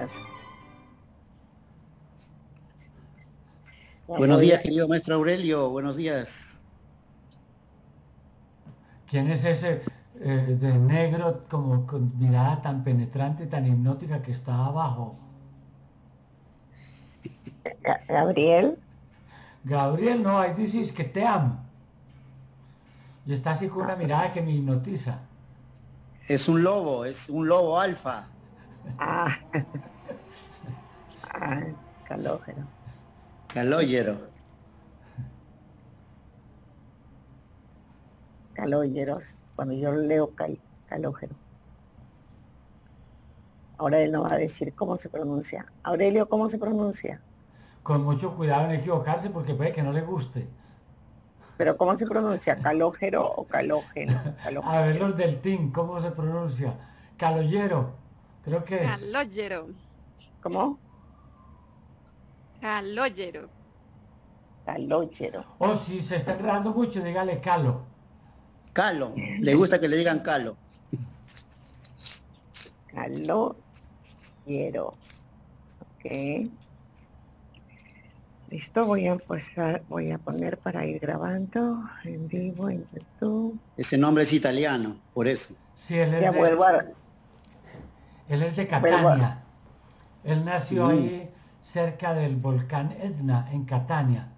Buenos días. Buenos días, querido maestro Aurelio. Buenos días. ¿Quién es ese eh, de negro como con mirada tan penetrante, tan hipnótica que está abajo? Gabriel. Gabriel, no, ahí dices que te amo. Y está así con una mirada que me hipnotiza. Es un lobo, es un lobo alfa. Ah, ah calógero. Calógero. Calógeros, cuando yo leo cal, calógero. Ahora él no va a decir cómo se pronuncia. Aurelio, ¿cómo se pronuncia? Con mucho cuidado en equivocarse porque puede que no le guste. Pero ¿cómo se pronuncia? ¿Calógero o calógeno? A ver los del team, ¿cómo se pronuncia? Caloyero, creo que es. Calóyero. ¿Cómo? Calóyero. Calóyero. O si se está enredando mucho, dígale calo. Calo. Le gusta que le digan calo. Calóyero. Ok. Listo, voy a empezar, voy a poner para ir grabando en vivo en YouTube. Ese nombre es italiano, por eso. Sí, ya de, vuelvo a... él es de Catania. Él nació ahí cerca del volcán Etna, en Catania.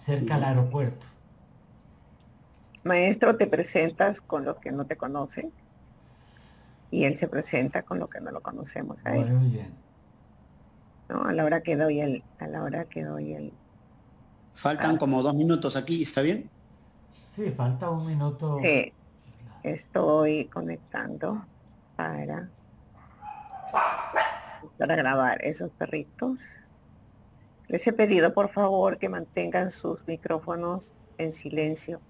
Cerca al aeropuerto. Maestro, te presentas con los que no te conocen y él se presenta con los que no lo conocemos a él. Muy bien. ¿no? A la hora que doy el, a la hora que doy el. Faltan como dos minutos aquí, ¿está bien? Sí, falta un minuto. Sí, estoy conectando para para grabar esos perritos. Les he pedido por favor que mantengan sus micrófonos en silencio.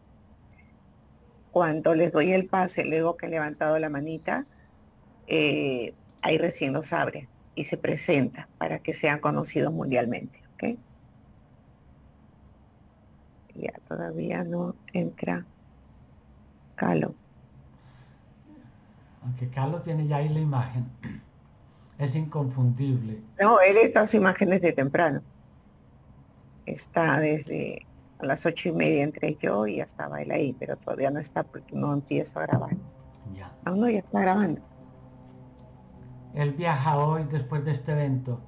Cuando les doy el pase, luego que he levantado la manita, eh, ahí recién los abre y se presenta para que sean conocidos mundialmente. ¿ok? Ya todavía no entra Calo. Aunque Carlos tiene ya ahí la imagen. Es inconfundible. No, él está su imagen desde temprano. Está desde a las ocho y media entre yo y ya estaba él ahí, pero todavía no está porque no empiezo a grabar. Ya. Aún no, ya está grabando. Él viaja hoy después de este evento.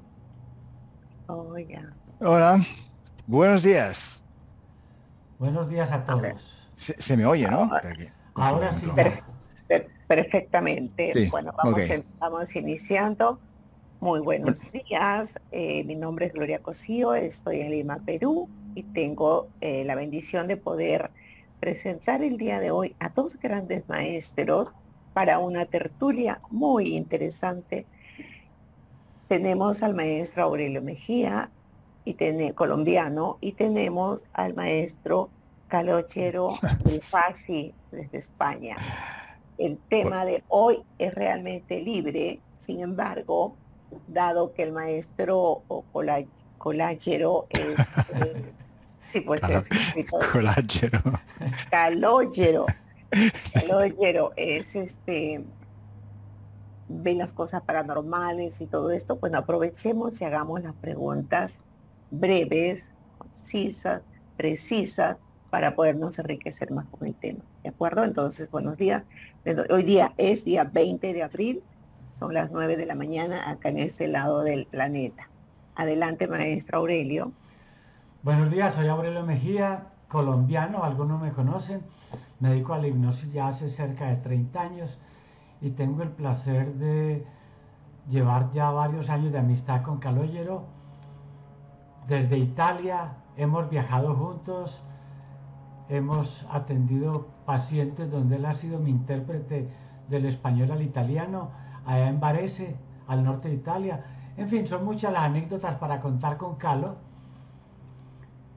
Oh, ya. Hola, buenos días. Buenos días a todos. Se, se me oye, ¿no? Ah. Ahora sí. Per- per- perfectamente. Sí, Bueno, vamos, ok. en- vamos iniciando. Muy buenos días. Eh, mi nombre es Gloria Cosío, estoy en Lima, Perú, y tengo eh, la bendición de poder presentar el día de hoy a dos grandes maestros para una tertulia muy interesante. Tenemos al maestro Aurelio Mejía, y colombiano, y tenemos al maestro Calochero Fasi desde España. El tema de hoy es realmente libre, sin embargo, dado que el maestro o cola- colachero es, eh, sí, pues es escritor, Colágeno. calóyero, calóyero es este, ve las cosas paranormales y todo esto, bueno, aprovechemos y hagamos las preguntas breves, concisas, precisas, para podernos enriquecer más con el tema. ¿De acuerdo? Entonces, buenos días. Hoy día es día 20 de abril, son las 9 de la mañana acá en este lado del planeta. Adelante, maestro Aurelio. Buenos días, soy Aurelio Mejía, colombiano, algunos me conocen. Me dedico a la hipnosis ya hace cerca de 30 años y tengo el placer de llevar ya varios años de amistad con Calogero. Desde Italia hemos viajado juntos, hemos atendido pacientes donde él ha sido mi intérprete del español al italiano, allá en Varese, al norte de Italia. En fin, son muchas las anécdotas para contar con Calo.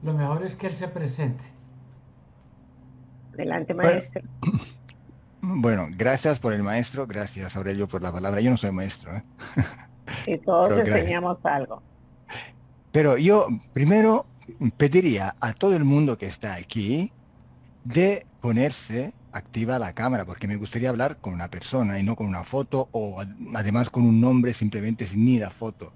Lo mejor es que él se presente. Adelante, maestro. Bueno, gracias por el maestro, gracias Aurelio por la palabra. Yo no soy maestro, ¿eh? Y todos pero gracias. enseñamos algo. pero yo primero pediría a todo el mundo que está aquí de ponerse activa la cámara, porque me gustaría hablar con una persona y no con una foto o además con un nombre simplemente sin ni la foto.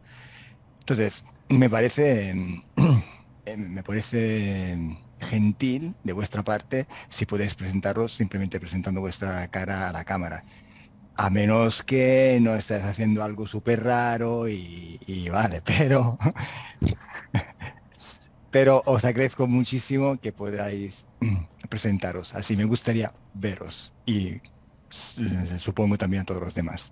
Entonces, me parece, eh, me parece gentil de vuestra parte si podéis presentaros simplemente presentando vuestra cara a la cámara. A menos que no estés haciendo algo súper raro y, vale, pero, pero os agradezco muchísimo que podáis presentaros. Así me gustaría veros y supongo también a todos los demás.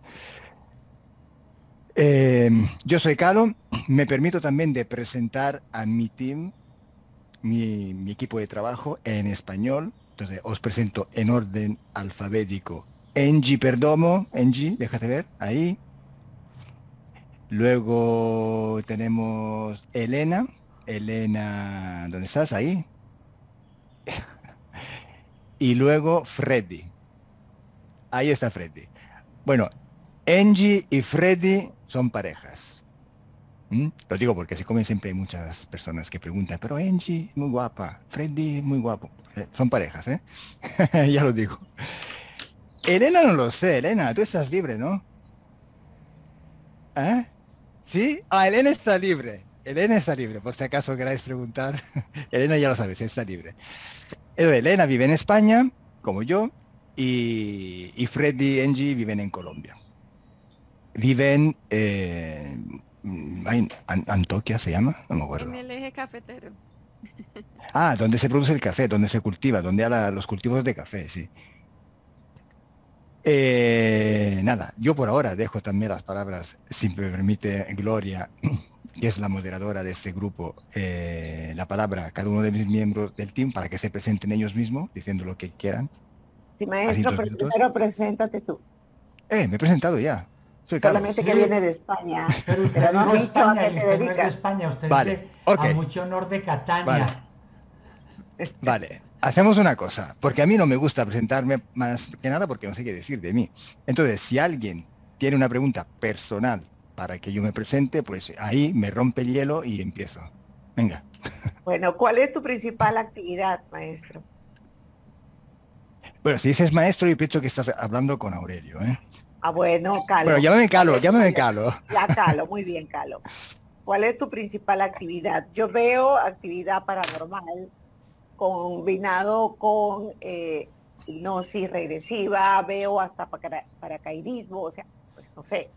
Eh, yo soy Calo, me permito también de presentar a mi team, mi, mi, equipo de trabajo en español. Entonces os presento en orden alfabético. Engie Perdomo, Engie, déjate ver, ahí. Luego tenemos Elena. Elena, ¿dónde estás? Ahí. y luego Freddy. Ahí está Freddy. Bueno, Angie y Freddy son parejas. ¿Mm? Lo digo porque así como siempre hay muchas personas que preguntan, pero Angie muy guapa, Freddy muy guapo. Eh, son parejas, ¿eh? ya lo digo. Elena no lo sé, Elena, tú estás libre, ¿no? ¿Eh? ¿Sí? Ah, Elena está libre. Elena está libre, por si acaso queráis preguntar. Elena ya lo sabes, está libre. Elena vive en España, como yo, y, y Freddy y Angie viven en Colombia. Viven eh, en Antoquia, ¿se llama? No me acuerdo. En el eje cafetero. Ah, donde se produce el café, donde se cultiva, donde hay los cultivos de café, sí. Eh, nada, yo por ahora dejo también las palabras, si me permite Gloria, que es la moderadora de este grupo, eh, la palabra a cada uno de mis miembros del team para que se presenten ellos mismos, diciendo lo que quieran. Sí, maestro, pero primero preséntate tú. Eh, me he presentado ya. Soy Solamente que viene de España. Pero usted no ha dicho a qué te dedicas. de España, usted vale, okay. a mucho honor de Catania. Vale. vale. Hacemos una cosa, porque a mí no me gusta presentarme más que nada porque no sé qué decir de mí. Entonces, si alguien tiene una pregunta personal para que yo me presente, pues ahí me rompe el hielo y empiezo. Venga. Bueno, ¿cuál es tu principal actividad, maestro? Bueno, si dices maestro, yo pienso que estás hablando con Aurelio, ¿eh? Ah, bueno, Calo. Bueno, llámame Calo, llámame Calo. Ya, Calo, muy bien, Calo. ¿Cuál es tu principal actividad? Yo veo actividad paranormal combinado con eh, hipnosis regresiva, veo hasta paracaidismo, o sea, pues no sé,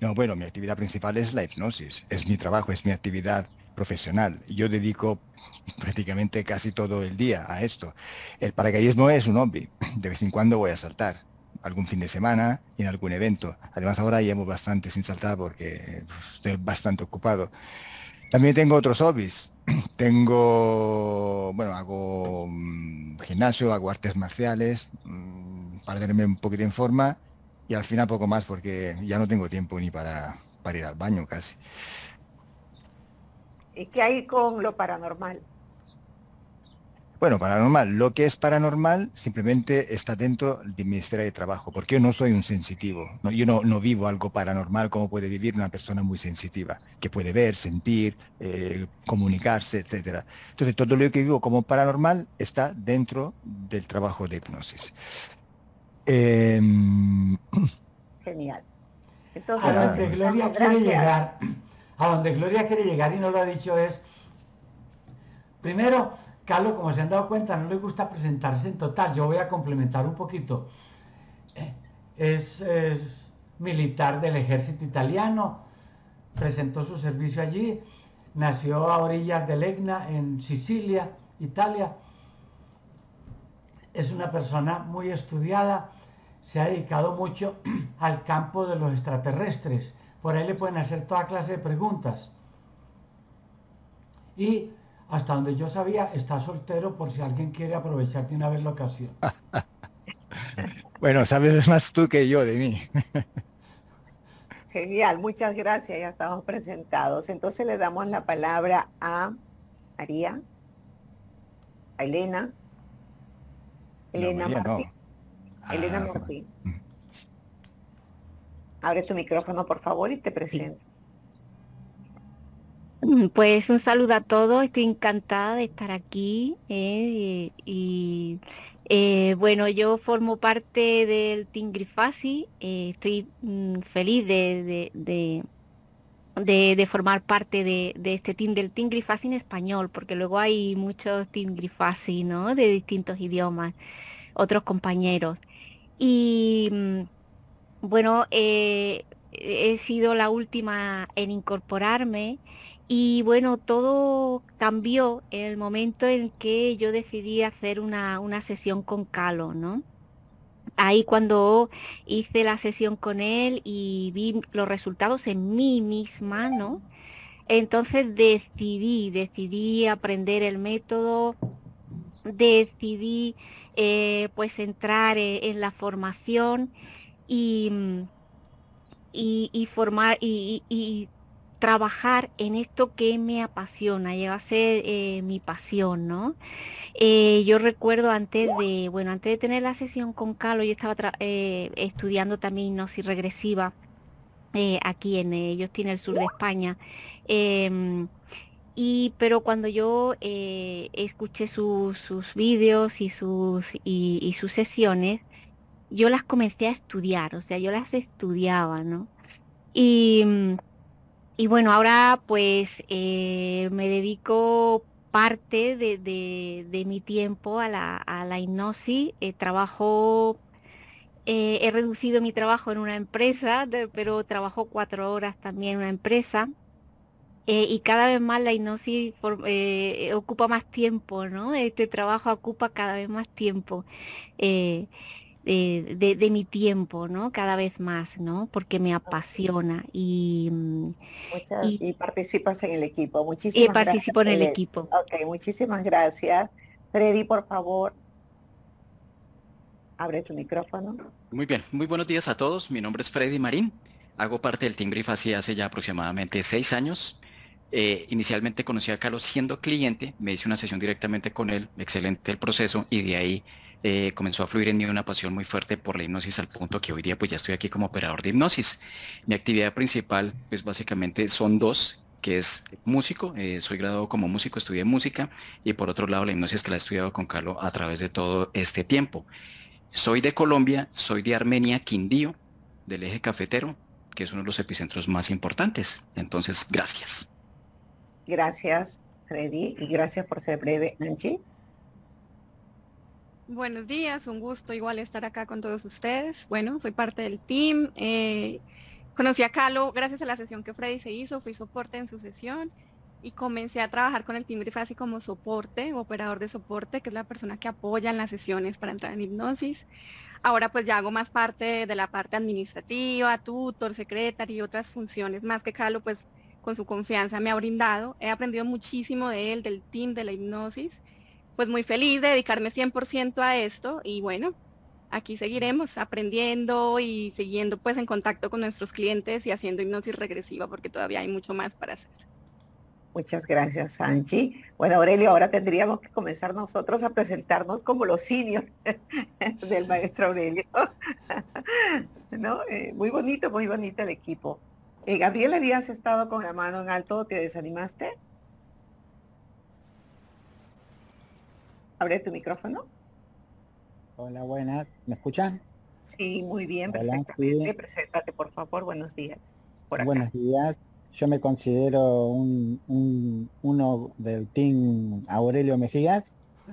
no, bueno, mi actividad principal es la hipnosis, es mi trabajo, es mi actividad profesional. Yo dedico prácticamente casi todo el día a esto. El paracaidismo es un hobby. De vez en cuando voy a saltar, algún fin de semana y en algún evento. Además ahora llevo bastante sin saltar porque estoy bastante ocupado. También tengo otros hobbies. Tengo, bueno, hago mm, gimnasio, hago artes marciales mm, para tenerme un poquito en forma y al final poco más porque ya no tengo tiempo ni para, para ir al baño casi. ¿Y qué hay con lo paranormal? Bueno, paranormal, lo que es paranormal simplemente está dentro de mi esfera de trabajo, porque yo no soy un sensitivo, ¿no? yo no, no vivo algo paranormal como puede vivir una persona muy sensitiva, que puede ver, sentir, eh, comunicarse, etc. Entonces, todo lo que vivo como paranormal está dentro del trabajo de hipnosis. Em, Genial. Entonces, a donde Gloria quiere llegar, a donde Gloria quiere llegar y no lo ha dicho es, primero, Carlos, como se han dado cuenta, no le gusta presentarse en total. Yo voy a complementar un poquito. Eh, es, es militar del ejército italiano, presentó su servicio allí, nació a orillas del Egna, en Sicilia, Italia es una persona muy estudiada, se ha dedicado mucho al campo de los extraterrestres. Por ahí le pueden hacer toda clase de preguntas. Y hasta donde yo sabía, está soltero por si alguien quiere aprovechar de una vez la ocasión. bueno, sabes más tú que yo de mí. Genial, muchas gracias, ya estamos presentados. Entonces le damos la palabra a María, a Elena, Elena Martín. Elena ah, Martín. Mm. Abre tu micrófono, por favor, y te presento. Mm, pues un saludo a todos, estoy encantada de estar aquí eh, y Eh, bueno, yo formo parte del Team Grifasi, eh, estoy mm, feliz de, de, formar parte de, este team del Team Grifasi en español, porque luego hay muchos Team Grifasi, ¿no? De distintos idiomas, otros compañeros. Y mm, bueno, eh, he sido la última en incorporarme y bueno, todo cambió en el momento en que yo decidí hacer una, sesión con Calo, ¿no? Ahí cuando hice la sesión con él y vi los resultados en mí misma, ¿no? Entonces decidí, decidí aprender el método, decidí eh, pues entrar eh, en, la formación y, y, formar y trabajar en esto que me apasiona, llega a ser eh, mi pasión, ¿no? Eh, yo recuerdo antes de, bueno, antes de tener la sesión con Carlos, yo estaba eh, estudiando también hipnosis regresiva aquí en, ellos tienen el sur de España. Em, y, pero cuando yo escuché sus vídeos y sus, y sus sesiones, yo las comencé a estudiar, o sea, yo las estudiaba, ¿no? Y mm, y bueno, ahora pues eh, me dedico parte de, mi tiempo a la, hipnosis. Eh, trabajo, eh, he reducido mi trabajo en una empresa, pero trabajo cuatro horas también en una empresa. y cada vez más la hipnosis ocupa más tiempo, ¿no? Este trabajo ocupa cada vez más tiempo de, mi tiempo, ¿no? Cada vez más, ¿no? Porque me apasiona y, mm, y, participas en el equipo. Muchísimas y participo en el equipo. Ok, muchísimas gracias. Freddy, por favor, abre tu micrófono. Muy bien, muy buenos días a todos. Mi nombre es Freddy Marín. Hago parte del Team Brief hace ya aproximadamente seis años. Eh, inicialmente conocí a Carlos siendo cliente, me hice una sesión directamente con él, excelente el proceso y de ahí eh, comenzó a fluir en mí una pasión muy fuerte por la hipnosis al punto que hoy día pues ya estoy aquí como operador de hipnosis. Mi actividad principal pues básicamente son dos, que es músico, eh, soy graduado como músico, estudié música y por otro lado la hipnosis que la he estudiado con Carlos a través de todo este tiempo. Soy de Colombia, soy de Armenia, Quindío, del eje cafetero, que es uno de los epicentros más importantes. Entonces, gracias. Gracias, Freddy, y gracias por ser breve, Angie. Buenos días, un gusto igual estar acá con todos ustedes. Bueno, soy parte del team. Eh, conocí a Calo gracias a la sesión que Freddy se hizo, fui soporte en su sesión y comencé a trabajar con el team Grifasi como soporte, operador de soporte, que es la persona que apoya en las sesiones para entrar en hipnosis. Ahora pues ya hago más parte de la parte administrativa, tutor, secretario y otras funciones más que Calo pues con su confianza me ha brindado. He aprendido muchísimo de él, del team, de la hipnosis pues muy feliz de dedicarme 100% a esto y bueno, aquí seguiremos aprendiendo y siguiendo pues en contacto con nuestros clientes y haciendo hipnosis regresiva porque todavía hay mucho más para hacer. Muchas gracias, Sanchi. Bueno, Aurelio, ahora tendríamos que comenzar nosotros a presentarnos como los seniors del maestro Aurelio. ¿No? Eh, muy bonito, muy bonito el equipo. Eh, Gabriel, ¿habías estado con la mano en alto? ¿Te desanimaste? Abre tu micrófono. Hola, buenas. ¿Me escuchan? Sí, muy bien, perfectamente. Preséntate, por favor. Buenos días. Buenos días. Yo me considero un, uno del team Aurelio Mejías.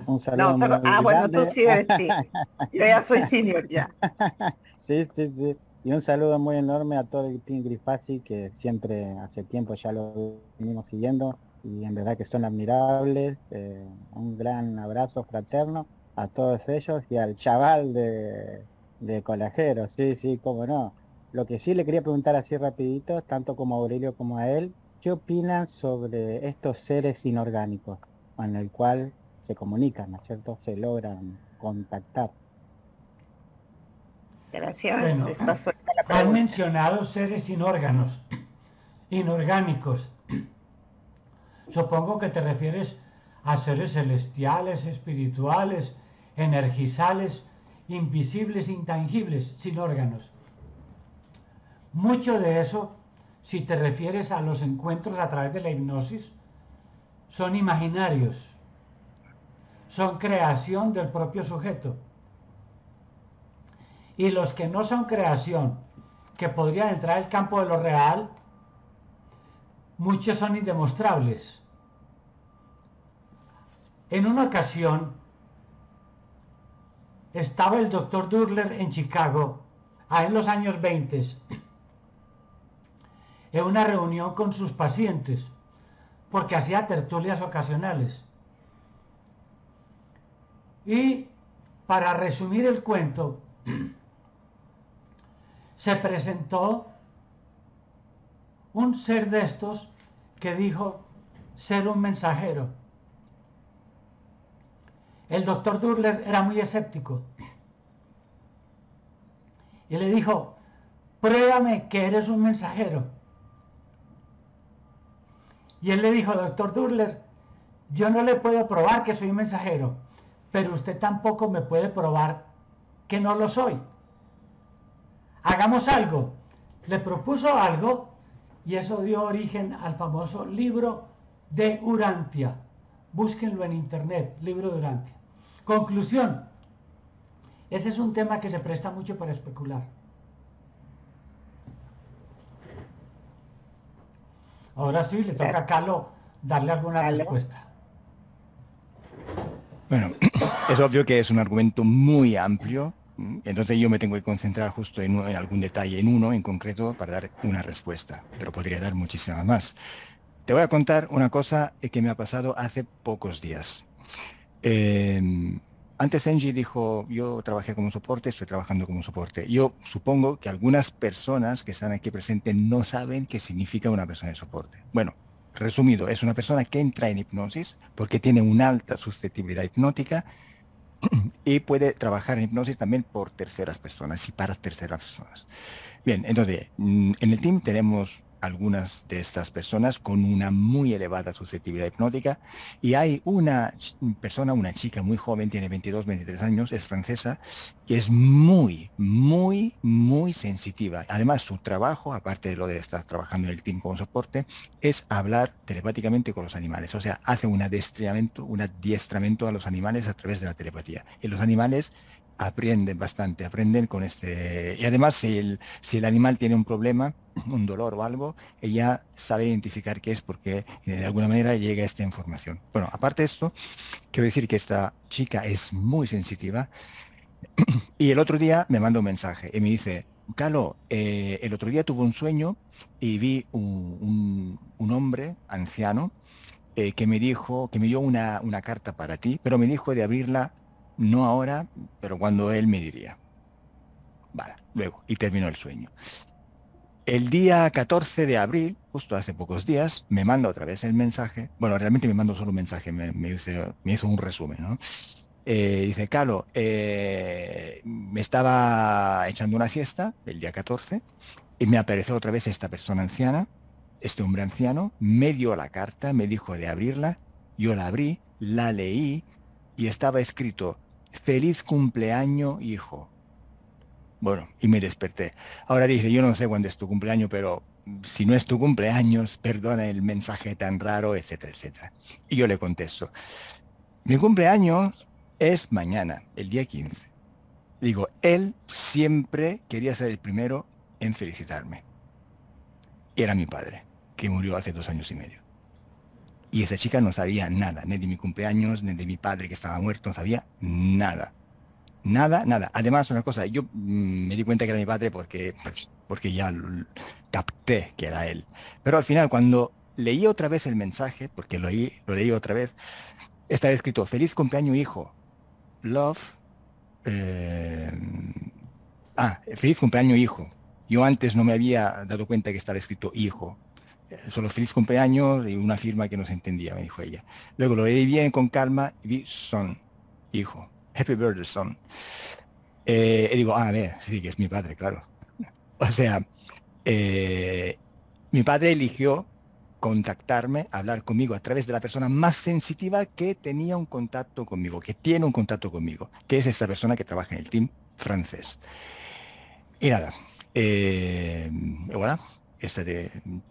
Un saludo. No, ah, bueno, tú sí eres sí. Yo ya soy senior ya. sí, sí, sí. Y un saludo muy enorme a todo el team Grifasi que siempre hace tiempo ya lo venimos siguiendo y en verdad que son admirables. Eh, un gran abrazo fraterno a todos ellos y al chaval de, de Colajero, sí, sí, cómo no. Lo que sí le quería preguntar así rapidito, tanto como a Aurelio como a él, ¿qué opinan sobre estos seres inorgánicos con el cual se comunican, ¿no es cierto? Se logran contactar. Gracias. han mencionado seres inórganos, inorgánicos. Supongo que te refieres a seres celestiales, espirituales, energizales, invisibles, intangibles, sin órganos. Mucho de eso, si te refieres a los encuentros a través de la hipnosis, son imaginarios, son creación del propio sujeto. y los que no son creación, que podrían entrar al campo de lo real, muchos son indemostrables. En una ocasión estaba el doctor Durler en Chicago, en los años 20, en una reunión con sus pacientes, porque hacía tertulias ocasionales. Y para resumir el cuento, se presentó un ser de estos que dijo ser un mensajero. El doctor Durler era muy escéptico y le dijo, pruébame que eres un mensajero. Y él le dijo, doctor Durler, yo no le puedo probar que soy mensajero, pero usted tampoco me puede probar que no lo soy. Hagamos algo. Le propuso algo y eso dio origen al famoso libro de Urantia. Búsquenlo en internet, libro de Urantia. Conclusión. Ese es un tema que se presta mucho para especular. Ahora sí, le toca a Carlos darle alguna respuesta. Bueno, es obvio que es un argumento muy amplio, entonces yo me tengo que concentrar justo en, algún detalle, en uno en concreto, para dar una respuesta, pero podría dar muchísimas más. Te voy a contar una cosa que me ha pasado hace pocos días. Em, antes Engie dijo, yo trabajé como soporte, estoy trabajando como soporte. Yo supongo que algunas personas que están aquí presentes no saben qué significa una persona de soporte. Bueno, resumido, es una persona que entra en hipnosis porque tiene una alta susceptibilidad hipnótica y puede trabajar en hipnosis también por terceras personas y para terceras personas. Bien, entonces, mm, en el team tenemos algunas de estas personas con una muy elevada susceptibilidad hipnótica y hay una persona, una chica muy joven, tiene 22, 23 años, es francesa, que es muy, muy, muy sensitiva. Además, su trabajo, aparte de lo de estar trabajando en el team como soporte, es hablar telepáticamente con los animales. O sea, hace un adiestramiento, un adiestramiento a los animales a través de la telepatía. Y los animales aprenden bastante, aprenden con este... Y además, si el, si el animal tiene un problema, un dolor o algo, ella sabe identificar qué es porque eh, de alguna manera llega esta información. Bueno, aparte de esto, quiero decir que esta chica es muy sensitiva y el otro día me manda un mensaje y me dice, Calo, eh, el otro día tuve un sueño y vi un, hombre anciano eh, que me dijo, que me dio una, una carta para ti, pero me dijo de abrirla no ahora, pero cuando él me diría. Vale, luego, y terminó el sueño. El día 14 de abril, justo hace pocos días, me manda otra vez el mensaje. Bueno, realmente me mandó solo un mensaje, me, hizo, un resumen, ¿no? Eh, dice, Carlos, eh, me estaba echando una siesta el día 14 y me apareció otra vez esta persona anciana, este hombre anciano, me dio la carta, me dijo de abrirla, yo la abrí, la leí y estaba escrito, feliz cumpleaños, hijo. Bueno, y me desperté. Ahora dice, yo no sé cuándo es tu cumpleaños, pero si no es tu cumpleaños, perdona el mensaje tan raro, etcétera, etcétera. Y yo le contesto, mi cumpleaños es mañana, el día 15. Digo, él siempre quería ser el primero en felicitarme. Era mi padre, que murió hace dos años y medio. Y esa chica no sabía nada, ni de mi cumpleaños, ni de mi padre que estaba muerto, no sabía nada. Nada, nada. Además, una cosa, yo mm, me di cuenta que era mi padre porque, porque ya capté que era él. Pero al final, cuando leí otra vez el mensaje, porque lo leí, lo leí otra vez, estaba escrito, feliz cumpleaños hijo, love, eh, ah, feliz cumpleaños hijo. Yo antes no me había dado cuenta que estaba escrito hijo, solo feliz cumpleaños y una firma que no se entendía, me dijo ella. Luego lo leí bien con calma y vi son, hijo, happy birthday son. Eh, y digo, ah, a ver, sí, que es mi padre, claro. O sea, eh, mi padre eligió contactarme, hablar conmigo a través de la persona más sensitiva que tenía un contacto conmigo, que tiene un contacto conmigo, que es esta persona que trabaja en el team francés. Y nada, eh, este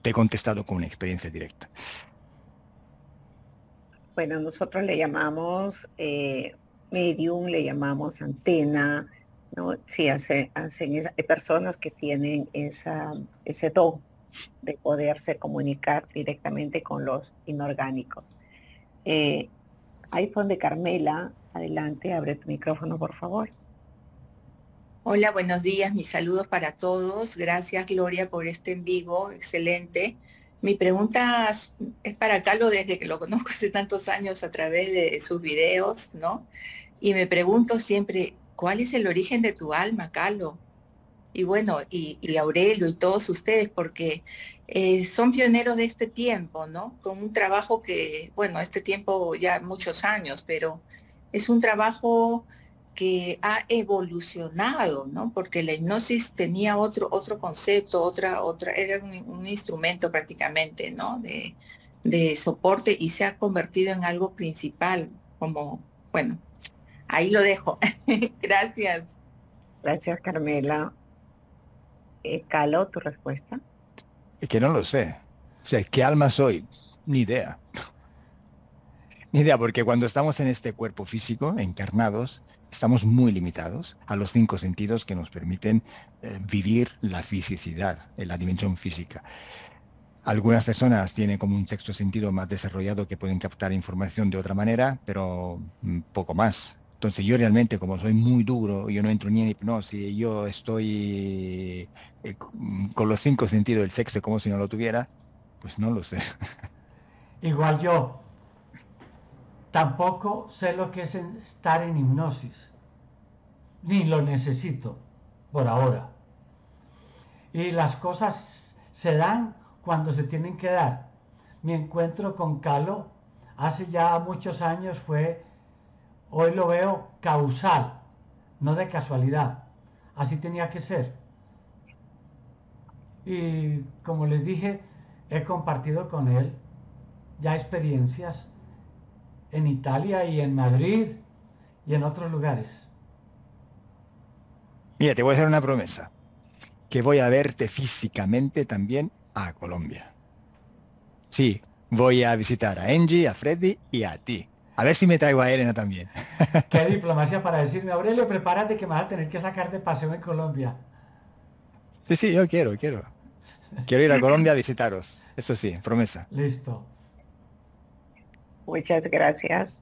te, he contestado con una experiencia directa. Bueno, nosotros le llamamos eh, medium, le llamamos antena, ¿no? Sí, hacen, hacen hay personas que tienen esa, ese don de poderse comunicar directamente con los inorgánicos. Eh, iPhone de Carmela, adelante, abre tu micrófono, por favor. Hola, buenos días, mis saludos para todos. Gracias, Gloria, por este en vivo, excelente. Mi pregunta es para Carlos desde que lo conozco hace tantos años a través de sus videos, ¿no? Y me pregunto siempre, ¿cuál es el origen de tu alma, Carlos? Y bueno, y, Aurelio y todos ustedes, porque eh, son pioneros de este tiempo, ¿no? Con un trabajo que, bueno, este tiempo ya muchos años, pero es un trabajo que ha evolucionado, ¿no? Porque la hipnosis tenía otro, otro concepto, otra, otra, era un, instrumento prácticamente, ¿no? De, de, soporte y se ha convertido en algo principal, como, bueno, ahí lo dejo. Gracias. Gracias, Carmela. Eh, Calo, tu respuesta. Es que no lo sé. O sea, ¿qué alma soy? Ni idea. Ni idea, porque cuando estamos en este cuerpo físico, encarnados, estamos muy limitados a los cinco sentidos que nos permiten eh, vivir la fisicidad, en la dimensión física. Algunas personas tienen como un sexto sentido más desarrollado que pueden captar información de otra manera, pero mm, poco más. Entonces yo realmente, como soy muy duro, yo no entro ni en hipnosis, yo estoy eh, mm, con los cinco sentidos del sexo como si no lo tuviera, pues no lo sé. Igual yo, Tampoco sé lo que es estar en hipnosis, ni lo necesito por ahora. Y las cosas se dan cuando se tienen que dar. Mi encuentro con Calo hace ya muchos años fue, hoy lo veo causal, no de casualidad. Así tenía que ser. Y como les dije, he compartido con él ya experiencias en Italia y en Madrid y en otros lugares. Mira, te voy a hacer una promesa, que voy a verte físicamente también a Colombia. Sí, voy a visitar a Angie, a Freddy y a ti. A ver si me traigo a Elena también. Qué diplomacia para decirme, Aurelio, prepárate que me vas a tener que sacar de paseo en Colombia. Sí, sí, yo quiero, quiero. Quiero ir a Colombia a visitaros. Eso sí, promesa. Listo. Muchas gracias.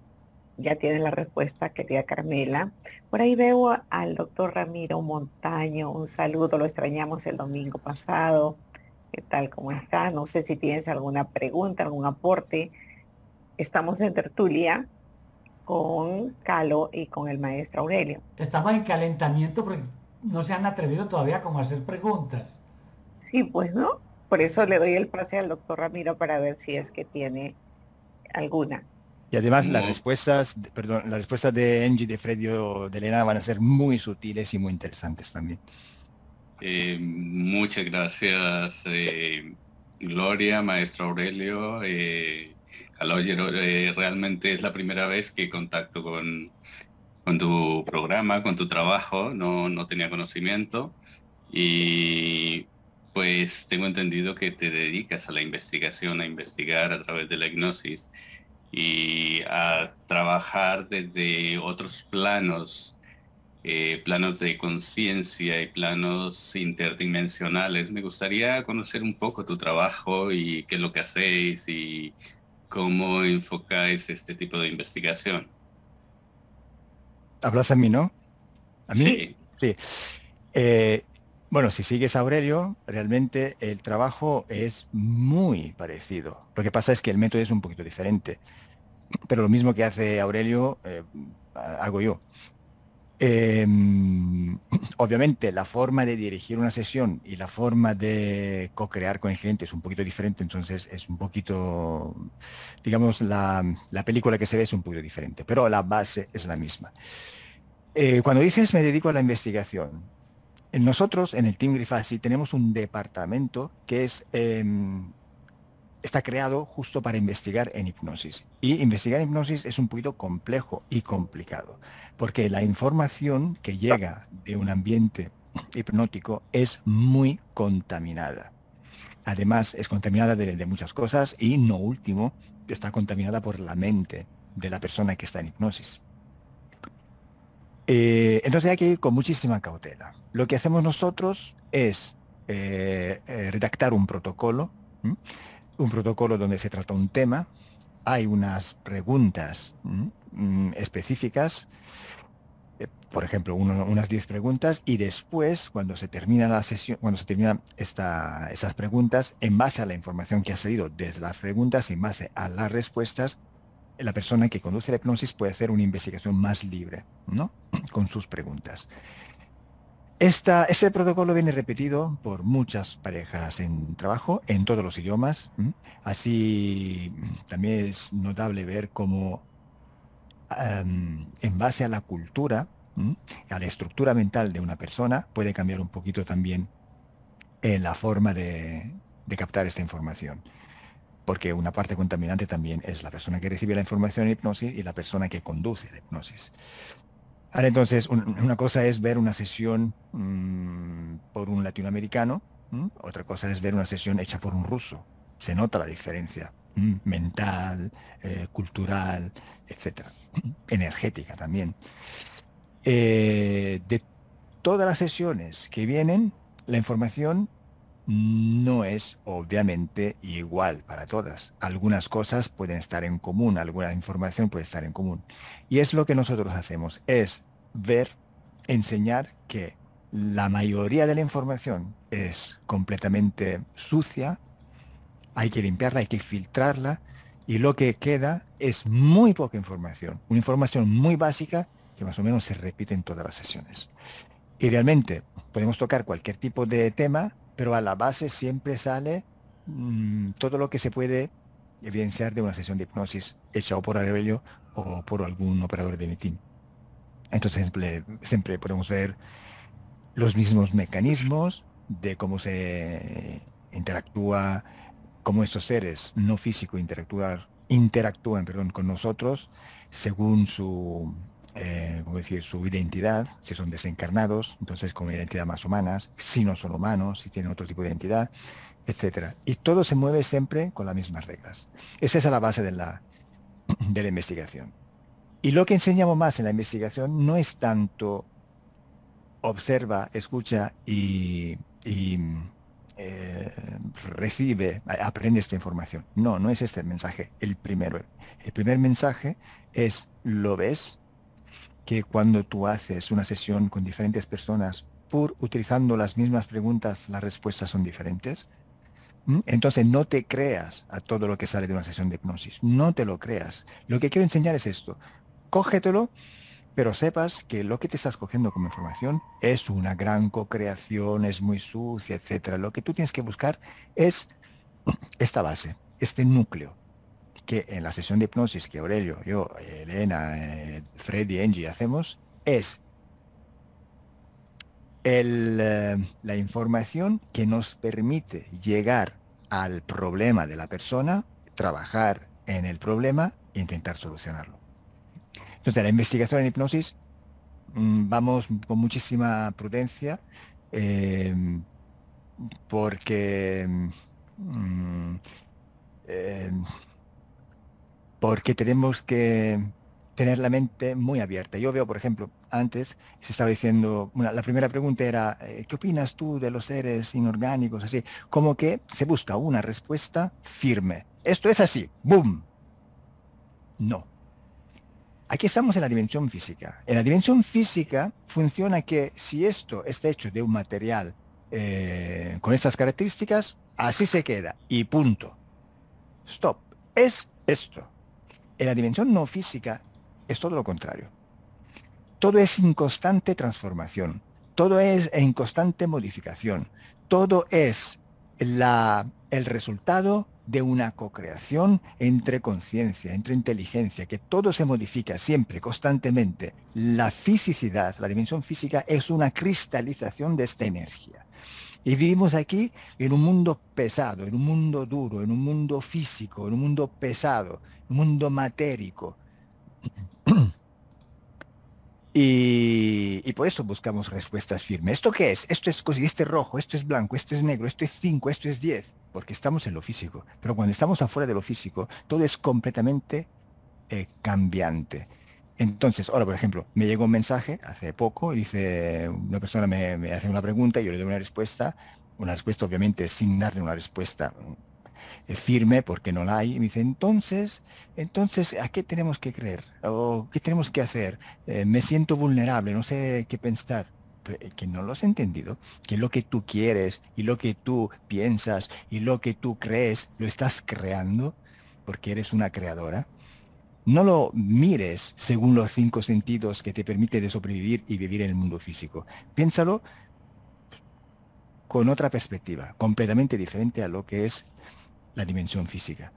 Ya tiene la respuesta, querida Carmela. Por ahí veo al doctor Ramiro Montaño. Un saludo, lo extrañamos el domingo pasado. ¿Qué tal? ¿Cómo está? No sé si tienes alguna pregunta, algún aporte. Estamos en tertulia con Calo y con el maestro Aurelio. Estamos en calentamiento porque no se han atrevido todavía como a hacer preguntas. Sí, pues no. Por eso le doy el pase al doctor Ramiro para ver si es que tiene alguna. Y además las respuestas, perdón, las respuestas de Angie, de Freddy o de Elena van a ser muy sutiles y muy interesantes también. Eh, muchas gracias, eh, Gloria, maestro Aurelio. Eh, eh, realmente es la primera vez que contacto con, con tu programa, con tu trabajo, no, no tenía conocimiento. Y pues tengo entendido que te dedicas a la investigación, a investigar a través de la hipnosis y a trabajar desde otros planos, eh, planos de conciencia y planos interdimensionales. Me gustaría conocer un poco tu trabajo y qué es lo que hacéis y cómo enfocáis este tipo de investigación. Hablas a mí, ¿no? ¿A mí? Sí. Sí. Eh, bueno, si sigues a Aurelio, realmente el trabajo es muy parecido. Lo que pasa es que el método es un poquito diferente. Pero lo mismo que hace Aurelio, eh, hago yo. Em, obviamente la forma de dirigir una sesión y la forma de co-crear con el cliente es un poquito diferente, entonces es un poquito, digamos, la, película que se ve es un poquito diferente, pero la base es la misma. Eh, cuando dices me dedico a la investigación, nosotros en el Team Grifasi tenemos un departamento que es, em, está creado justo para investigar en hipnosis. Y investigar en hipnosis es un poquito complejo y complicado, porque la información que llega de un ambiente hipnótico es muy contaminada. Además, es contaminada de, muchas cosas y, no último, está contaminada por la mente de la persona que está en hipnosis. Eh, entonces hay que ir con muchísima cautela. Lo que hacemos nosotros es eh, eh, redactar un protocolo, un protocolo donde se trata un tema, hay unas preguntas mm, específicas, por ejemplo, unas 10 preguntas y después, cuando se termina la sesión, cuando se terminan esas preguntas, en base a la información que ha salido desde las preguntas, en base a las respuestas, la persona que conduce la hipnosis puede hacer una investigación más libre, ¿no? Con sus preguntas. Este protocolo viene repetido por muchas parejas en trabajo, en todos los idiomas. Así también es notable ver cómo en base a la cultura, a la estructura mental de una persona, puede cambiar un poquito también en la forma de captar esta información porque una parte contaminante también es la persona que recibe la información en hipnosis y la persona que conduce la hipnosis. Ahora entonces, una cosa es ver una sesión mm, por un latinoamericano, otra cosa es ver una sesión hecha por un ruso. Se nota la diferencia mental, eh, cultural, etcétera, energética también. Eh, de todas las sesiones que vienen, la información no es obviamente igual para todas. Algunas cosas pueden estar en común, alguna información puede estar en común. Y es lo que nosotros hacemos, es ver, enseñar que la mayoría de la información es completamente sucia, hay que limpiarla, hay que filtrarla, y lo que queda es muy poca información, una información muy básica que más o menos se repite en todas las sesiones. Y realmente podemos tocar cualquier tipo de tema, pero a la base siempre sale mm, todo lo que se puede evidenciar de una sesión de hipnosis hecha o por Aurelio o por algún operador de mi team. Entonces siempre, podemos ver los mismos mecanismos de cómo se interactúa, cómo estos seres no físicos interactúan, con nosotros según su eh, su identidad, si son desencarnados, entonces con identidad más humanas, si no son humanos, si tienen otro tipo de identidad, etcétera. Y todo se mueve siempre con las mismas reglas. Esa es la base de la investigación. Y lo que enseñamos más en la investigación no es tanto observa, escucha y, eh, recibe, aprende esta información. No, no es este el mensaje el primero. El primer mensaje es lo ves, que cuando tú haces una sesión con diferentes personas, por utilizando las mismas preguntas, las respuestas son diferentes. Entonces no te creas a todo lo que sale de una sesión de hipnosis. No te lo creas. Lo que quiero enseñar es esto. Cógetelo, pero sepas que lo que te estás cogiendo como información es una gran co-creación, es muy sucia, etcétera. Lo que tú tienes que buscar es esta base, este núcleo, que en la sesión de hipnosis que Aurelio, yo, Elena, eh, Angie hacemos es el, eh, la información que nos permite llegar al problema de la persona, trabajar en el problema e intentar solucionarlo. Entonces, la investigación en hipnosis mm, vamos con muchísima prudencia em, porque mm, em, porque tenemos que tener la mente muy abierta. Yo veo, por ejemplo, antes se estaba diciendo, la primera pregunta era, eh, ¿qué opinas tú de los seres inorgánicos? Así, como que se busca una respuesta firme. Esto es así, ¡boom! No. Aquí estamos en la dimensión física. En la dimensión física funciona que si esto está hecho de un material eh, con estas características, así se queda y punto. Stop. Es esto. En la dimensión no física es todo lo contrario. Todo es en constante transformación, todo es en constante modificación, todo es la, el resultado de una co-creación entre conciencia, entre inteligencia, que todo se modifica siempre, constantemente. La fisicidad, la dimensión física, es una cristalización de esta energía. Y vivimos aquí en un mundo pesado, en un mundo duro, en un mundo físico, en un mundo pesado, mundo matérico. Y, por eso buscamos respuestas firmes. ¿Esto qué es? Esto es este rojo, esto es blanco, esto es negro, esto es 5, esto es 10, porque estamos en lo físico. Pero cuando estamos afuera de lo físico, todo es completamente eh, cambiante. Entonces, ahora, por ejemplo, me llegó un mensaje hace poco y dice, una persona me, me hace una pregunta y yo le doy una respuesta, una respuesta obviamente sin darle una respuesta firme porque no la hay. Y me dice, entonces, entonces, ¿a qué tenemos que creer? ¿O qué tenemos que hacer? Eh, me siento vulnerable, no sé qué pensar. Eh, que no lo has entendido, que lo que tú quieres y lo que tú piensas y lo que tú crees lo estás creando porque eres una creadora. No lo mires según los cinco sentidos que te permite de sobrevivir y vivir en el mundo físico. Piénsalo con otra perspectiva, completamente diferente a lo que es la dimensión física.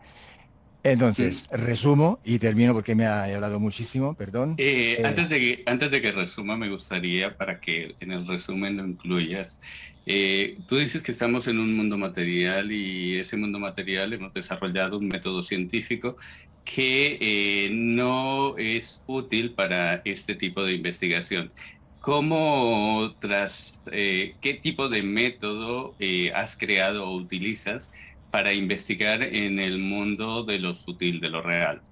Entonces, resumo y termino porque me ha hablado muchísimo, perdón. Eh, eh, antes, de que, antes de que resuma, me gustaría, para que en el resumen lo incluyas, eh, tú dices que estamos en un mundo material y ese mundo material hemos desarrollado un método científico que no es útil para este tipo de investigación. ¿Cómo tras qué tipo de método has creado o utilizas para investigar en el mundo de lo sutil, de lo real.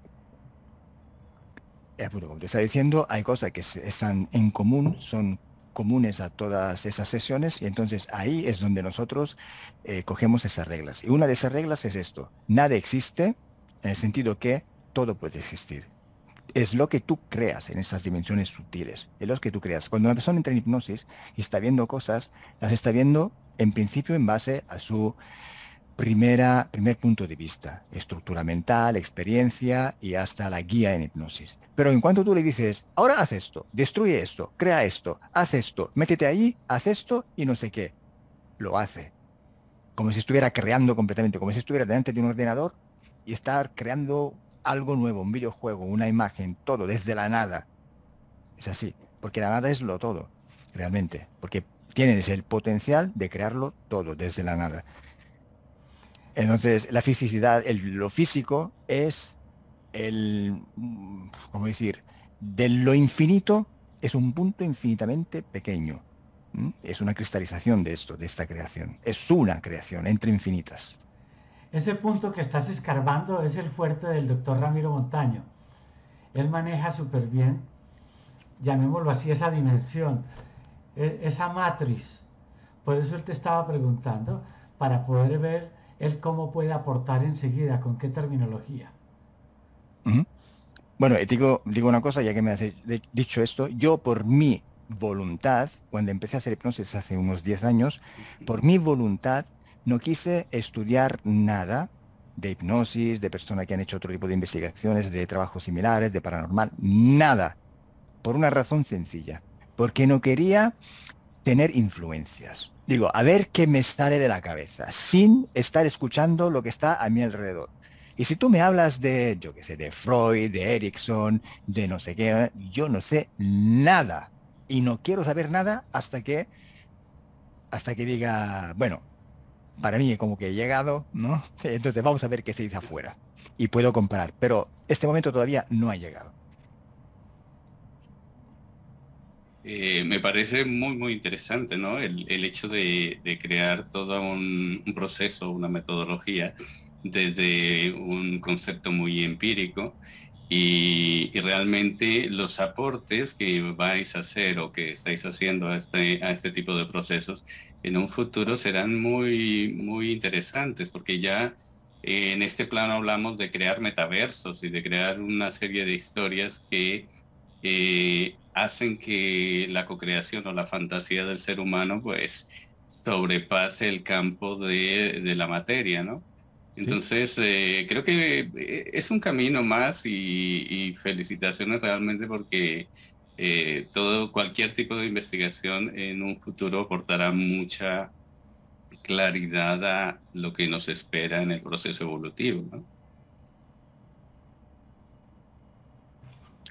como te está diciendo, hay cosas que están en común, son comunes a todas esas sesiones y entonces ahí es donde nosotros eh, cogemos esas reglas. Y una de esas reglas es esto, nada existe en el sentido que todo puede existir. Es lo que tú creas en esas dimensiones sutiles, es lo que tú creas. Cuando una persona entra en hipnosis y está viendo cosas, las está viendo en principio en base a su primera, primer punto de vista, estructura mental, experiencia y hasta la guía en hipnosis. Pero en cuanto tú le dices, ahora haz esto, destruye esto, crea esto, haz esto, métete ahí, haz esto y no sé qué, lo hace. Como si estuviera creando completamente, como si estuviera delante de un ordenador y estar creando algo nuevo, un videojuego, una imagen, todo desde la nada. Es así, porque la nada es lo todo, realmente, porque tienes el potencial de crearlo todo desde la nada. Entonces, la fisicidad, lo físico es el, mm, ¿cómo decir? De lo infinito es un punto infinitamente pequeño. Es una cristalización de esto, de esta creación. Es una creación entre infinitas. Ese punto que estás escarbando es el fuerte del doctor Ramiro Montaño. Él maneja súper bien, llamémoslo así, esa dimensión, e, esa matriz. Por eso él te estaba preguntando, para poder ver él cómo puede aportar enseguida, con qué terminología. Bueno, digo, digo una cosa, ya que me has dicho esto, yo por mi voluntad, cuando empecé a hacer hipnosis hace unos 10 años, por mi voluntad no quise estudiar nada de hipnosis, de personas que han hecho otro tipo de investigaciones, de trabajos similares, de paranormal, nada. Por una razón sencilla, porque no quería tener influencias digo, a ver qué me sale de la cabeza, sin estar escuchando lo que está a mi alrededor. Y si tú me hablas de, yo qué sé, de Freud, de Erickson, de no sé qué, yo no sé nada. Y no quiero saber nada hasta que, hasta que diga, bueno, para mí como que he llegado, ¿no? Entonces vamos a ver qué se dice afuera. Y puedo comparar. Pero este momento todavía no ha llegado. Eh, me parece muy, muy interesante, ¿no? El, hecho de, crear todo un, proceso, una metodología desde un concepto muy empírico y, realmente los aportes que vais a hacer o que estáis haciendo a este, a este tipo de procesos en un futuro serán muy, muy interesantes porque ya en este plano hablamos de crear metaversos y de crear una serie de historias que eh, hacen que la cocreación o la fantasía del ser humano pues sobrepase el campo de, la materia, ¿no? Entonces, eh, creo que eh, es un camino más y, felicitaciones realmente porque eh, todo, cualquier tipo de investigación en un futuro aportará mucha claridad a lo que nos espera en el proceso evolutivo, ¿no?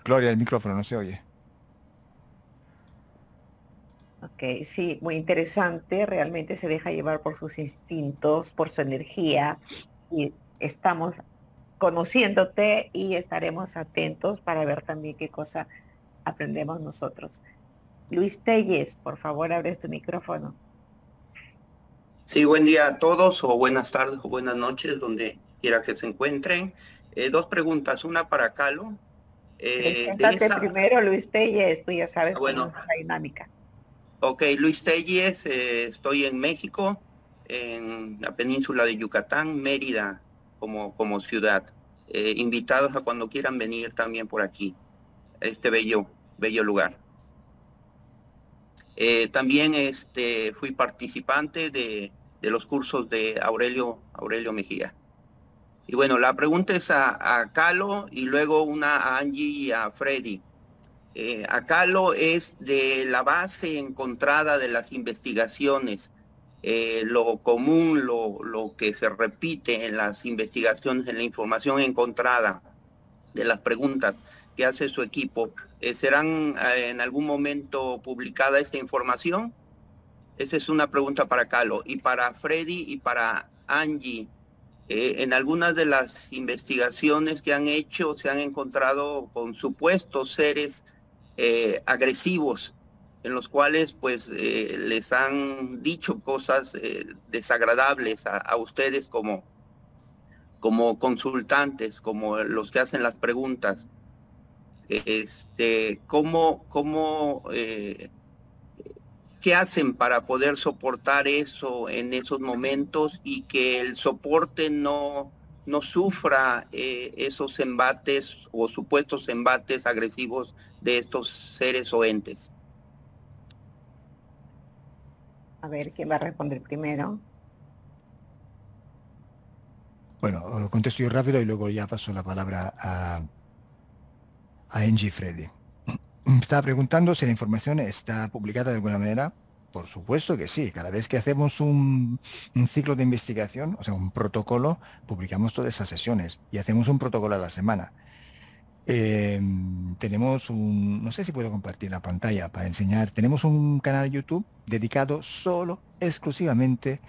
Gloria, el micrófono no se oye. Ok, sí, muy interesante. Realmente se deja llevar por sus instintos, por su energía. Y estamos conociéndote y estaremos atentos para ver también qué cosa aprendemos nosotros. Luis Telles, por favor, abre tu micrófono. Sí, buen día a todos, o buenas tardes, o buenas noches, donde quiera que se encuentren. Eh, dos preguntas, una para Calo Eh, primero, Luis Telles, tú ya sabes ah, bueno. la dinámica. Ok, Luis Telles, eh, estoy en México, en la península de Yucatán, Mérida como, como ciudad. Eh, invitados a cuando quieran venir también por aquí, este bello, bello lugar. Eh, también este, fui participante de, de, los cursos de Aurelio, Aurelio Mejía. Y bueno, la pregunta es a, a Calo y luego una a Angie y a Freddy. Eh, a Calo es de la base encontrada de las investigaciones, eh, lo común, lo, lo, que se repite en las investigaciones, en la información encontrada de las preguntas que hace su equipo. Eh, ¿Serán eh, en algún momento publicada esta información? Esa es una pregunta para Calo. Y para Freddy y para Angie, en algunas de las investigaciones que han hecho se han encontrado con supuestos seres agresivos en los cuales pues les han dicho cosas desagradables a, ustedes como, como consultantes, como los que hacen las preguntas. Este, cómo, cómo eh, qué hacen para poder soportar eso en esos momentos y que el soporte no, no sufra eh, esos embates o supuestos embates agresivos de estos seres o entes. A ver, ¿quién va a responder primero? Bueno, contesto yo rápido y luego ya paso la palabra a, a Angie Freddy. Estaba preguntando si la información está publicada de alguna manera. Por supuesto que sí. Cada vez que hacemos un, ciclo de investigación, o sea, un protocolo, publicamos todas esas sesiones y hacemos un protocolo a la semana. Em, tenemos un, no sé si puedo compartir la pantalla para enseñar, tenemos un canal YouTube dedicado solo, exclusivamente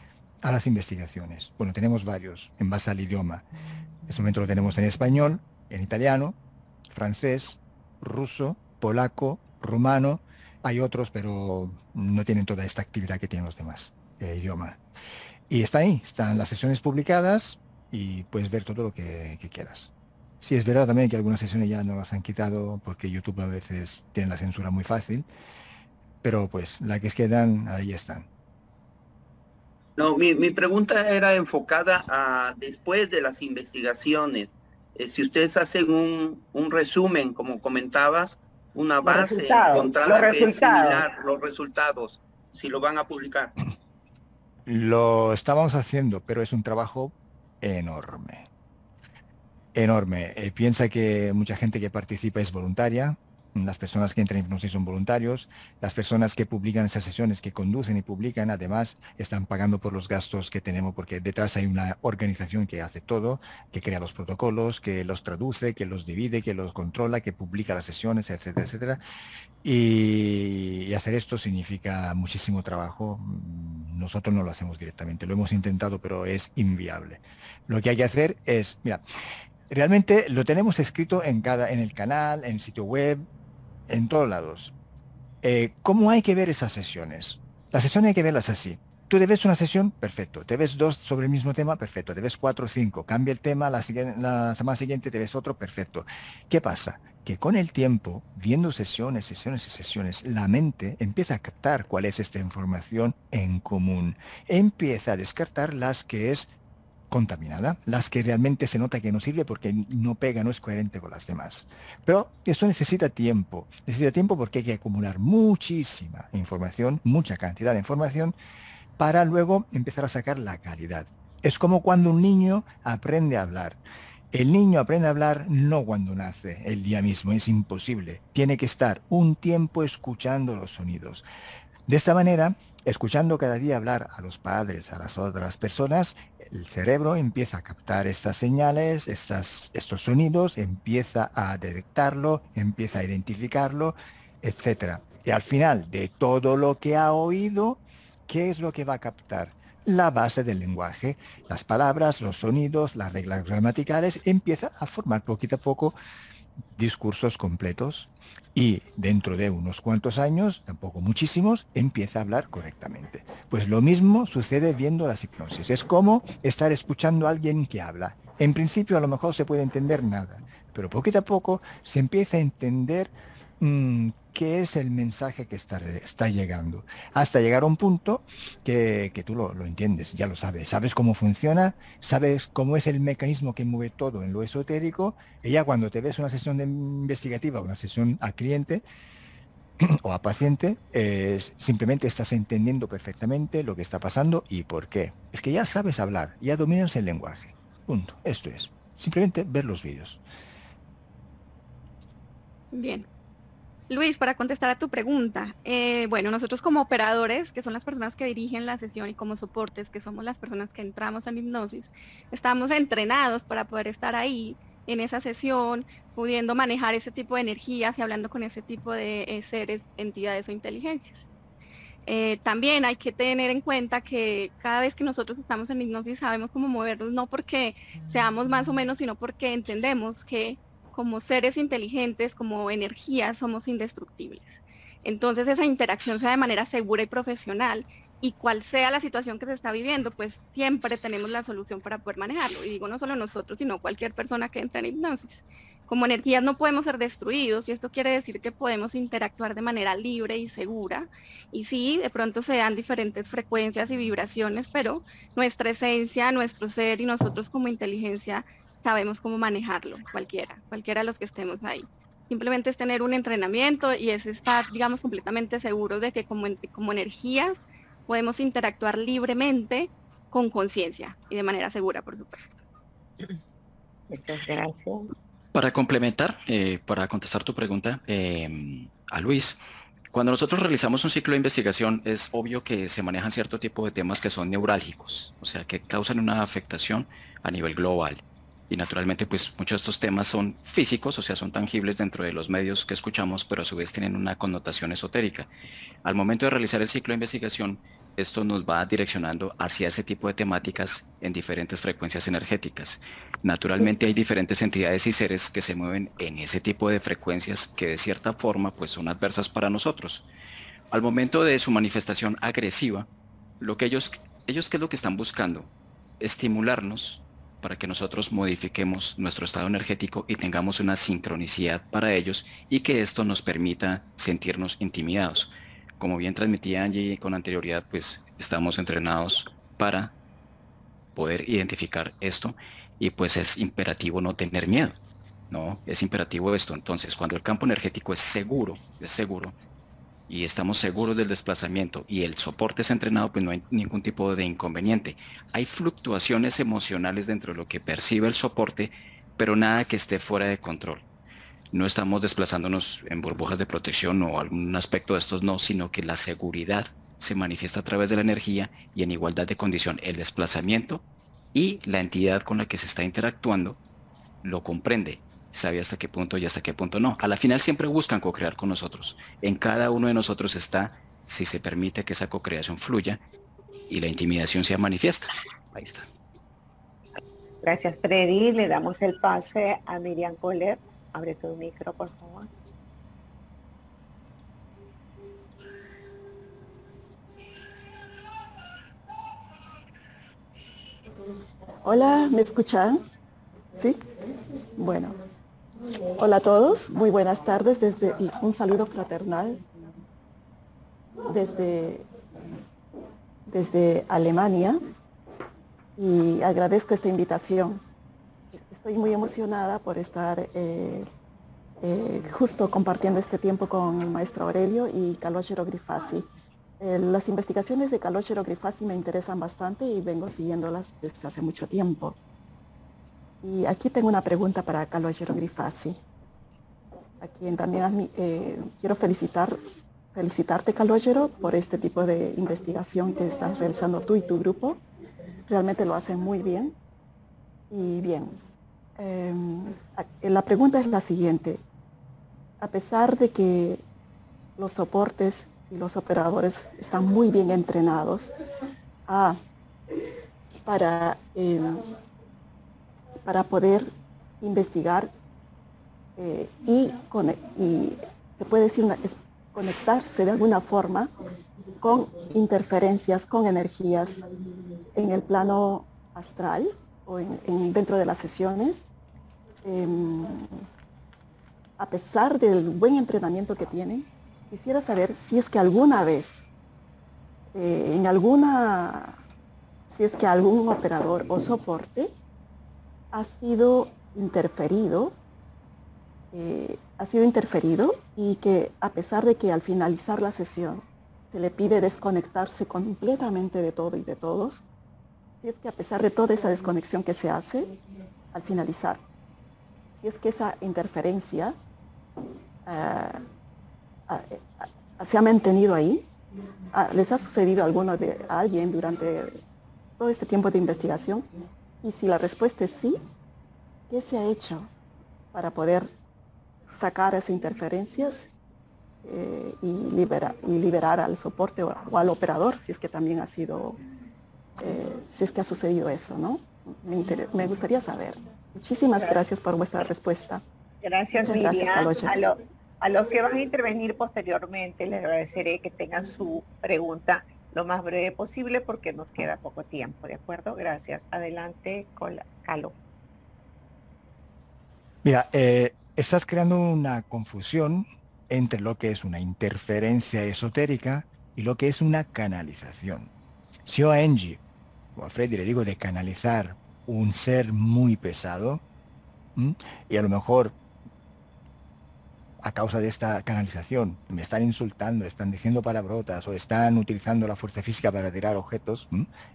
a las investigaciones. Bueno, tenemos varios en base al idioma. En este momento lo tenemos en español, en italiano, francés, ruso, polaco, rumano. Hay otros, pero no tienen toda esta actividad que tienen los demás eh, idiomas. Y está ahí, están las sesiones publicadas y puedes ver todo lo que, quieras. Sí, es verdad también que algunas sesiones ya no las han quitado porque YouTube a veces tiene la censura muy fácil, pero pues las que quedan, ahí están. No, mi, mi pregunta era enfocada a después de las investigaciones. Eh, si ustedes hacen un, un, resumen, como comentabas, una base encontrada que es similar, los resultados, si lo van a publicar. Lo estamos haciendo, pero es un trabajo enorme. Enorme. Eh, piensa que mucha gente que participa es voluntaria, las personas que entran en hipnosis son voluntarios, las personas que publican esas sesiones, que conducen y publican, además están pagando por los gastos que tenemos, porque detrás hay una organización que hace todo, que crea los protocolos, que los traduce, que los divide, que los controla, que publica las sesiones, etcétera, etcétera. Y, hacer esto significa muchísimo trabajo. Nosotros no lo hacemos directamente, lo hemos intentado, pero es inviable. Lo que hay que hacer es, mira, realmente lo tenemos escrito en cada en el canal, en el sitio web, en todos lados. Eh, ¿Cómo hay que ver esas sesiones? Las sesiones hay que verlas así. Tú te ves una sesión, perfecto. Te ves dos sobre el mismo tema, perfecto. Te ves cuatro o cinco. Cambia el tema, la, la semana siguiente te ves otro, perfecto. ¿Qué pasa? Que con el tiempo, viendo sesiones, sesiones y sesiones, la mente empieza a captar cuál es esta información en común. Empieza a descartar las que es contaminada, las que realmente se nota que no sirve porque no pega, no es coherente con las demás. Pero esto necesita tiempo, necesita tiempo porque hay que acumular muchísima información, mucha cantidad de información, para luego empezar a sacar la calidad. Es como cuando un niño aprende a hablar. El niño aprende a hablar no cuando nace, el día mismo, es imposible. Tiene que estar un tiempo escuchando los sonidos. De esta manera, escuchando cada día hablar a los padres, a las otras personas, el cerebro empieza a captar estas señales, estos sonidos, empieza a detectarlo, empieza a identificarlo, etc. Y al final de todo lo que ha oído, ¿qué es lo que va a captar? La base del lenguaje, las palabras, los sonidos, las reglas gramaticales, empieza a formar poquito a poco discursos completos y dentro de unos cuantos años, tampoco muchísimos, empieza a hablar correctamente. Pues lo mismo sucede viendo las hipnosis. Es como estar escuchando a alguien que habla. En principio a lo mejor se puede entender nada, pero poquito a poco se empieza a entender qué es el mensaje que está, llegando, hasta llegar a un punto que, tú lo, entiendes, ya lo sabes, sabes cómo funciona, sabes cómo es el mecanismo que mueve todo en lo esotérico, y ya cuando te ves una sesión de investigativa, una sesión al cliente, o a paciente, simplemente estás entendiendo perfectamente lo que está pasando y por qué. Es que ya sabes hablar, ya dominas el lenguaje. Punto. Esto es. Simplemente ver los vídeos. Bien. Luis, para contestar a tu pregunta, eh, bueno, nosotros como operadores, que son las personas que dirigen la sesión, y como soportes, que somos las personas que entramos en hipnosis, estamos entrenados para poder estar ahí en esa sesión, pudiendo manejar ese tipo de energías y hablando con ese tipo de eh, seres, entidades o inteligencias. Eh, también hay que tener en cuenta que cada vez que nosotros estamos en hipnosis sabemos cómo movernos, no porque seamos más o menos, sino porque entendemos que como seres inteligentes, como energías, somos indestructibles. Entonces esa interacción sea de manera segura y profesional y cual sea la situación que se está viviendo, pues siempre tenemos la solución para poder manejarlo. Y digo no solo nosotros, sino cualquier persona que entre en hipnosis. Como energías no podemos ser destruidos y esto quiere decir que podemos interactuar de manera libre y segura. Y sí, de pronto se dan diferentes frecuencias y vibraciones, pero nuestra esencia, nuestro ser y nosotros como inteligencia sabemos cómo manejarlo, cualquiera, cualquiera de los que estemos ahí. Simplemente es tener un entrenamiento y es estar, digamos, completamente seguros de que como, como energías podemos interactuar libremente con conciencia y de manera segura, por supuesto. Muchas gracias. Para complementar, eh, para contestar tu pregunta em, a Luis, cuando nosotros realizamos un ciclo de investigación es obvio que se manejan cierto tipo de temas que son neurálgicos, o sea, que causan una afectación a nivel global. Y naturalmente, pues muchos de estos temas son físicos, o sea, son tangibles dentro de los medios que escuchamos, pero a su vez tienen una connotación esotérica. Al momento de realizar el ciclo de investigación, esto nos va direccionando hacia ese tipo de temáticas en diferentes frecuencias energéticas. Naturalmente hay diferentes entidades y seres que se mueven en ese tipo de frecuencias que de cierta forma pues son adversas para nosotros. Al momento de su manifestación agresiva, lo que ellos, ellos qué es lo que están buscando? Estimularnos para que nosotros modifiquemos nuestro estado energético y tengamos una sincronicidad para ellos y que esto nos permita sentirnos intimidados. Como bien transmitía Angie con anterioridad, pues estamos entrenados para poder identificar esto y pues es imperativo no tener miedo. No, es imperativo esto. Entonces, cuando el campo energético es seguro, es seguro, y estamos seguros del desplazamiento y el soporte es entrenado, pues no hay ningún tipo de inconveniente. Hay fluctuaciones emocionales dentro de lo que percibe el soporte, pero nada que esté fuera de control. No estamos desplazándonos en burbujas de protección o algún aspecto de estos, no, sino que la seguridad se manifiesta a través de la energía y en igualdad de condición el desplazamiento y la entidad con la que se está interactuando lo comprende sabe hasta qué punto y hasta qué punto no. A la final siempre buscan co-crear con nosotros. En cada uno de nosotros está, si se permite que esa co-creación fluya y la intimidación sea manifiesta. Ahí está. Gracias, Freddy. Le damos el pase a Miriam Coller. Abre tu micro, por favor. Hola, ¿me escuchan? ¿Sí? Bueno, Hola a todos, muy buenas tardes, desde un saludo fraternal desde, desde Alemania y agradezco esta invitación. Estoy muy emocionada por estar eh, eh, justo compartiendo este tiempo con el maestro Aurelio y Calogero Grifasi. Eh, las investigaciones de Calogero Grifasi me interesan bastante y vengo siguiéndolas desde hace mucho tiempo. Y aquí tengo una pregunta para Calogero Grifasi, a quien también eh, quiero felicitar, felicitarte, Calogero, por este tipo de investigación que estás realizando tú y tu grupo. Realmente lo hacen muy bien. Y bien, em, la pregunta es la siguiente. A pesar de que los soportes y los operadores están muy bien entrenados ah, para em, para poder investigar eh, y, se puede decir conectarse de alguna forma con interferencias, con energías en el plano astral o en, dentro de las sesiones. em, a pesar del buen entrenamiento que tienen, quisiera saber si es que alguna vez, eh, en alguna, si es que algún operador o soporte ha sido interferido, eh, ha sido interferido y que a pesar de que al finalizar la sesión se le pide desconectarse completamente de todo y de todos, si es que a pesar de toda esa desconexión que se hace al finalizar, si es que esa interferencia eh, se ha mantenido ahí, ah, ¿les ha sucedido a alguno de a alguien durante todo este tiempo de investigación? Y si la respuesta es sí, ¿qué se ha hecho para poder sacar esas interferencias eh, y, liberar, y liberar al soporte o, al operador, si es que también ha sido, eh, si es que ha sucedido eso, ¿no? Me, gustaría saber. Muchísimas gracias por vuestra respuesta. Gracias, Miriam. a, a los que van a intervenir posteriormente, les agradeceré que tengan su pregunta lo más breve posible porque nos queda poco tiempo, ¿de acuerdo? Gracias. Adelante, Calo. Mira, eh, estás creando una confusión entre lo que es una interferencia esotérica y lo que es una canalización. Si yo a Angie o a Freddy le digo de canalizar un ser muy pesado, y a lo mejor a causa de esta canalización me están insultando, están diciendo palabrotas o están utilizando la fuerza física para tirar objetos,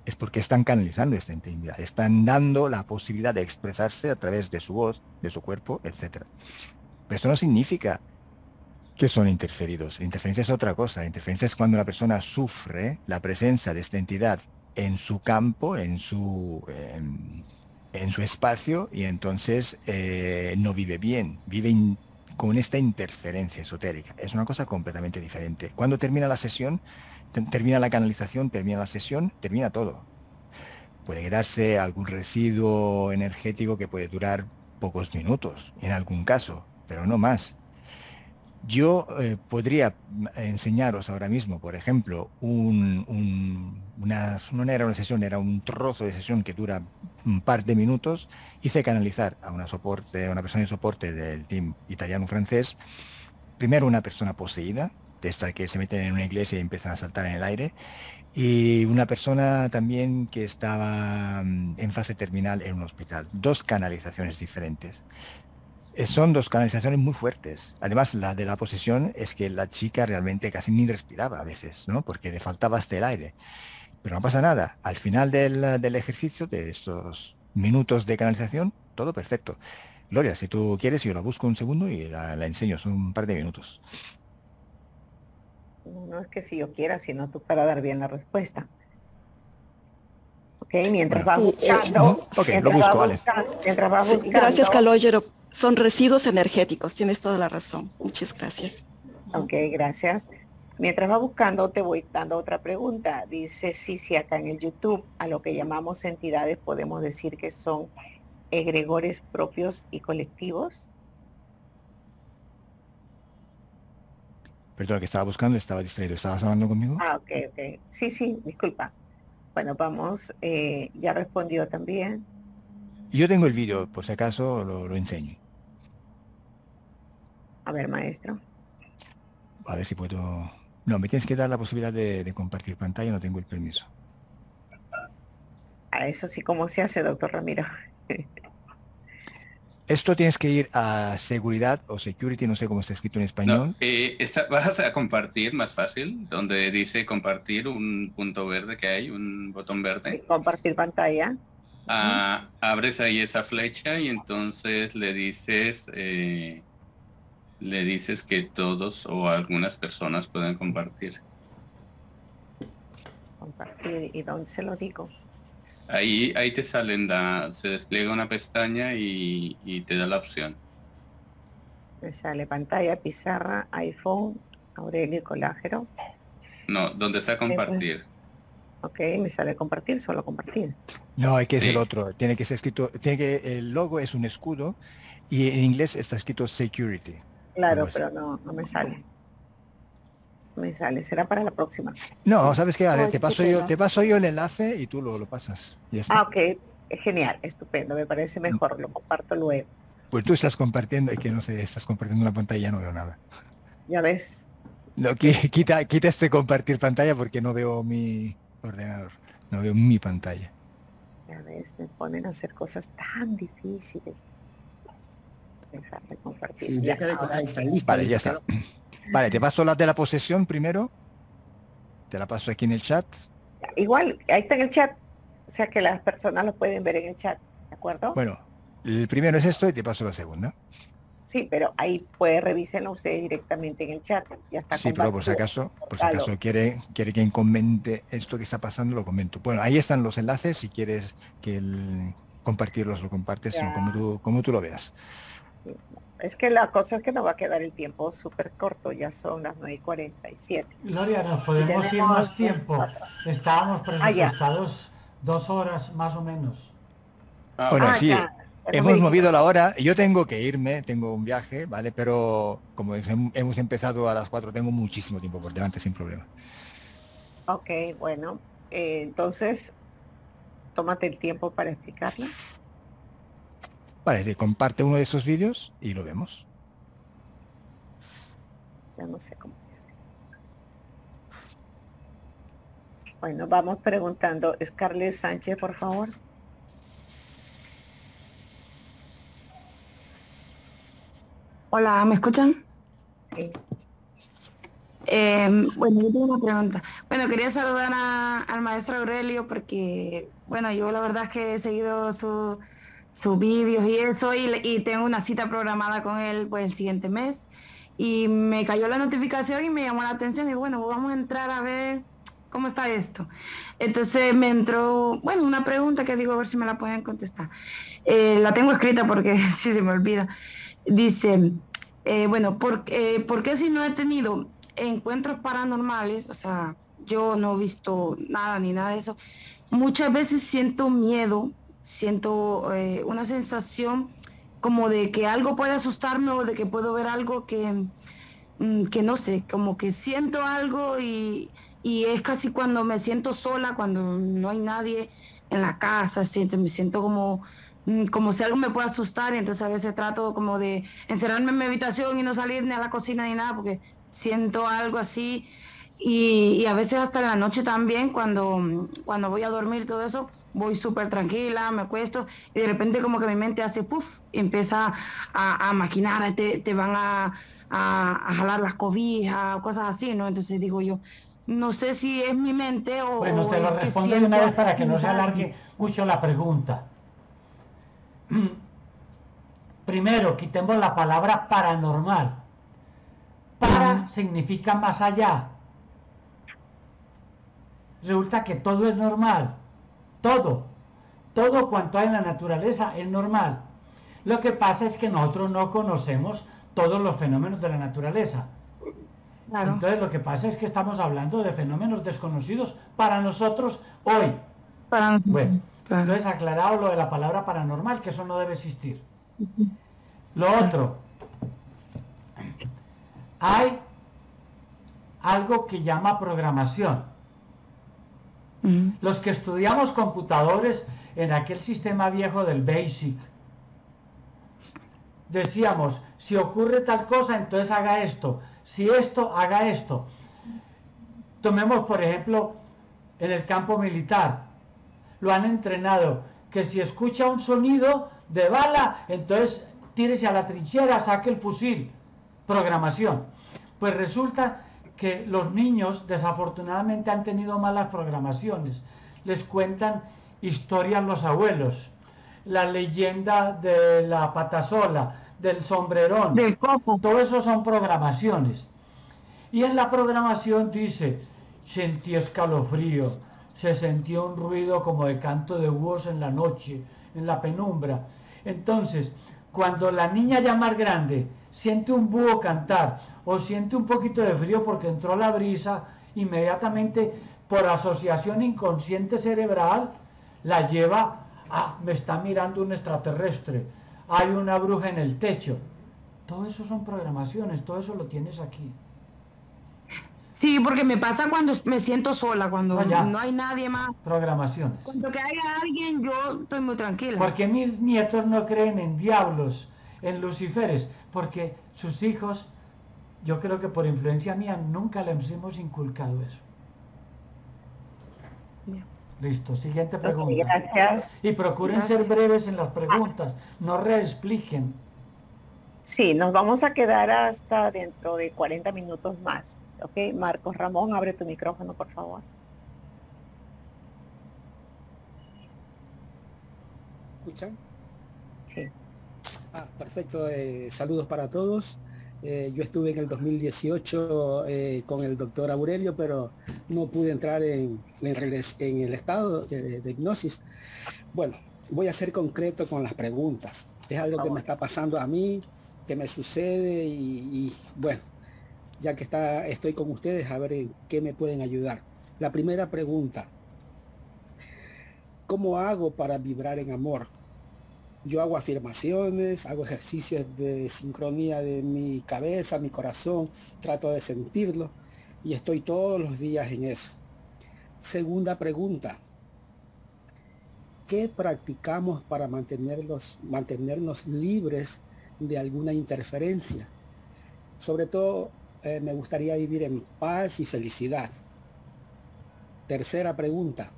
es porque están canalizando esta entidad, están dando la posibilidad de expresarse a través de su voz, de su cuerpo, etc. Pero esto no significa que son interferidos. interferencia es otra cosa. interferencia es cuando la persona sufre la presencia de esta entidad en su campo, en su, en, su espacio, y entonces eh, no vive bien, vive con esta interferencia esotérica. Es una cosa completamente diferente. Cuando termina la sesión, termina la canalización, termina la sesión, termina todo. Puede quedarse algún residuo energético que puede durar pocos minutos, en algún caso, pero no más. Yo eh, podría enseñaros ahora mismo, por ejemplo, un, una, no era una sesión, era un trozo de sesión que dura un par de minutos. Hice canalizar a una, a una persona de soporte del team italiano-francés, primero una persona poseída, de esta que se meten en una iglesia y empiezan a saltar en el aire, y una persona también que estaba mm, en fase terminal en un hospital. Dos canalizaciones diferentes. Eh, son dos canalizaciones muy fuertes. Además, la de la posesión es que la chica realmente casi ni respiraba a veces, ¿no? Porque le faltaba hasta el aire. Pero no pasa nada. Al final del, ejercicio, de estos minutos de canalización, todo perfecto. Gloria, si tú quieres, yo la busco un segundo y la, enseño. Son un par de minutos. No es que si yo quiera, sino tú para dar bien la respuesta. Mientras va buscando. lo busco, vale. mientras va buscando. Gracias, Calogero son residuos energéticos, tienes toda la razón. Muchas gracias. Ok, gracias. Mientras va buscando, te voy dando otra pregunta. Dice sí, sí, acá en el YouTube, a lo que llamamos entidades, podemos decir que son egregores propios y colectivos. Perdón, que estaba buscando, estaba distraído. ¿Estabas hablando conmigo? Ah, ok, ok. Sí, sí, disculpa. Bueno, vamos, eh, ya respondió también. Yo tengo el vídeo, por si acaso lo enseño. A ver, maestro. A ver si puedo... No, me tienes que dar la posibilidad de, compartir pantalla, no tengo el permiso. A eso sí, ¿cómo se hace, doctor Ramiro? Esto tienes que ir a seguridad o security, no sé cómo está escrito en español. Eh, vas a compartir más fácil, donde dice compartir un punto verde que hay, un botón verde. compartir pantalla. Ah, abres ahí esa flecha y entonces le dices eh, le dices que todos o algunas personas pueden compartir. Compartir, ¿y dónde se lo digo? Ahí, ahí te salen, la, se despliega una pestaña y, te da la opción. Me sale pantalla, pizarra, iPhone, Aurelio Colágero. No, ¿dónde está compartir? Ok, me sale compartir, solo compartir. No, hay que ser otro. Tiene que ser escrito, tiene que, el logo es un escudo y en inglés está escrito security. Claro, pero no, no me sale. Me sale, será para la próxima. No, ¿sabes qué? te paso yo, te paso yo el enlace y tú lo, lo pasas. Ah, ok, genial, estupendo, me parece mejor, lo comparto luego. Pues tú estás compartiendo, y que no sé, estás compartiendo una pantalla, no veo nada. Ya ves. No, quita, quita este compartir pantalla porque no veo mi ordenador, no veo mi pantalla. Ya ves, me ponen a hacer cosas tan difíciles. Dejarme compartir. Sí, ya, ahí está, listo. Vale, ya está. Vale, te paso las de la posesión primero. Te la paso aquí en el chat. Igual, ahí está en el chat. O sea que las personas lo pueden ver en el chat, ¿de acuerdo? Bueno, el primero es esto y te paso la segunda. Sí, pero ahí puede revísenlo usted directamente en el chat. Ya está sí, pero por si acaso, por si acaso quiere, quiere quien comente esto que está pasando, lo comento. Bueno, ahí están los enlaces, si quieres que el, compartirlos, lo compartes, como tú, como tú lo veas. Es que la cosa es que nos va a quedar el tiempo súper corto, ya son las 9 y 47. Gloria, nos podemos ir más tiempo. Estábamos ah, presupuestados dos horas más o menos. Bueno, ah, sí, Hemos movido la hora, yo tengo que irme, tengo un viaje, ¿vale? Pero como hemos empezado a las 4, tengo muchísimo tiempo por delante sin problema. Ok, bueno, eh, entonces, tómate el tiempo para explicarlo. Vale, comparte uno de esos vídeos y lo vemos. Ya no sé cómo se hace. Bueno, vamos preguntando. Scarlett Sánchez, por favor. Hola, ¿me escuchan? Eh, bueno, yo tengo una pregunta. Bueno, quería saludar al maestro Aurelio porque, bueno, yo la verdad es que he seguido sus su vídeos y eso y, tengo una cita programada con él pues el siguiente mes y me cayó la notificación y me llamó la atención y bueno, vamos a entrar a ver cómo está esto. Entonces me entró, bueno, una pregunta que digo a ver si me la pueden contestar. Eh, la tengo escrita porque sí se me olvida. Dice, eh, bueno, ¿por, ¿por qué si no he tenido encuentros paranormales? O sea, yo no he visto nada ni nada de eso. Muchas veces siento miedo, siento eh, una sensación como de que algo puede asustarme o de que puedo ver algo que, mm, que no sé, como que siento algo y, y, es casi cuando me siento sola, cuando no hay nadie en la casa, siento, me siento como Mm, como si algo me puede asustar y entonces a veces trato como de encerrarme en mi habitación y no salir ni a la cocina ni nada porque siento algo así. Y, a veces hasta en la noche también cuando, cuando voy a dormir todo eso voy súper tranquila, me acuesto y de repente como que mi mente hace puff y empieza a, maquinar, te, te van a, a, jalar las cobijas, cosas así, ¿no? Entonces digo yo, no sé si es mi mente o... Bueno, te lo respondo de una vez para que no se alargue mucho la pregunta. Primero, quitemos la palabra paranormal. Para significa más allá. Resulta que todo es normal. Todo. Todo cuanto hay en la naturaleza es normal. Lo que pasa es que nosotros no conocemos todos los fenómenos de la naturaleza. Entonces lo que pasa es que estamos hablando de fenómenos desconocidos para nosotros hoy. Para bueno, entonces, aclarado lo de la palabra paranormal, que eso no debe existir. Lo otro, hay algo que llama programación. Los que estudiamos computadores en aquel sistema viejo del BASIC, decíamos, si ocurre tal cosa, entonces haga esto. Si esto, haga esto. Tomemos, por ejemplo, en el campo militar lo han entrenado, que si escucha un sonido de bala, entonces tírese a la trinchera, saque el fusil. Programación. Pues resulta que los niños desafortunadamente han tenido malas programaciones. Les cuentan historias los abuelos. La leyenda de la patasola, del sombrerón. Del coco. Todo eso son programaciones. Y en la programación dice, sentí escalofrío, se sentía un ruido como de canto de búhos en la noche, en la penumbra. Entonces, cuando la niña ya más grande siente un búho cantar o siente un poquito de frío porque entró la brisa, inmediatamente por asociación inconsciente cerebral la lleva a, me está mirando un extraterrestre, hay una bruja en el techo. Todo eso son programaciones, todo eso lo tienes aquí. Sí, porque me pasa cuando me siento sola, cuando no, hay nadie más. Programaciones. Cuando que haya alguien, yo estoy muy tranquila. Porque mis nietos no creen en diablos, en Luciferes, porque sus hijos, yo creo que por influencia mía, nunca les hemos inculcado eso. Listo, siguiente pregunta. gracias. Y procuren ser breves en las preguntas, no reexpliquen. Sí, nos vamos a quedar hasta dentro de 40 minutos más. Ok, Marcos Ramón, abre tu micrófono, por favor. ¿Escuchan? Sí. Ah, perfecto. eh, saludos para todos. Eh, yo estuve en el 2018 eh, con el doctor Aurelio, pero no pude entrar en, en el estado de, de hipnosis. Bueno, voy a ser concreto con las preguntas. Es algo que me está pasando a mí, que me sucede y, y, bueno, ya que está, estoy con ustedes, a ver en qué me pueden ayudar. La primera pregunta, ¿cómo hago para vibrar en amor? Yo hago afirmaciones, hago ejercicios de sincronía de mi cabeza, mi corazón, trato de sentirlo y estoy todos los días en eso. Segunda pregunta. ¿Qué practicamos para mantenerlos, mantenernos libres de alguna interferencia? Sobre todo, eh, me gustaría vivir en paz y felicidad. Tercera pregunta.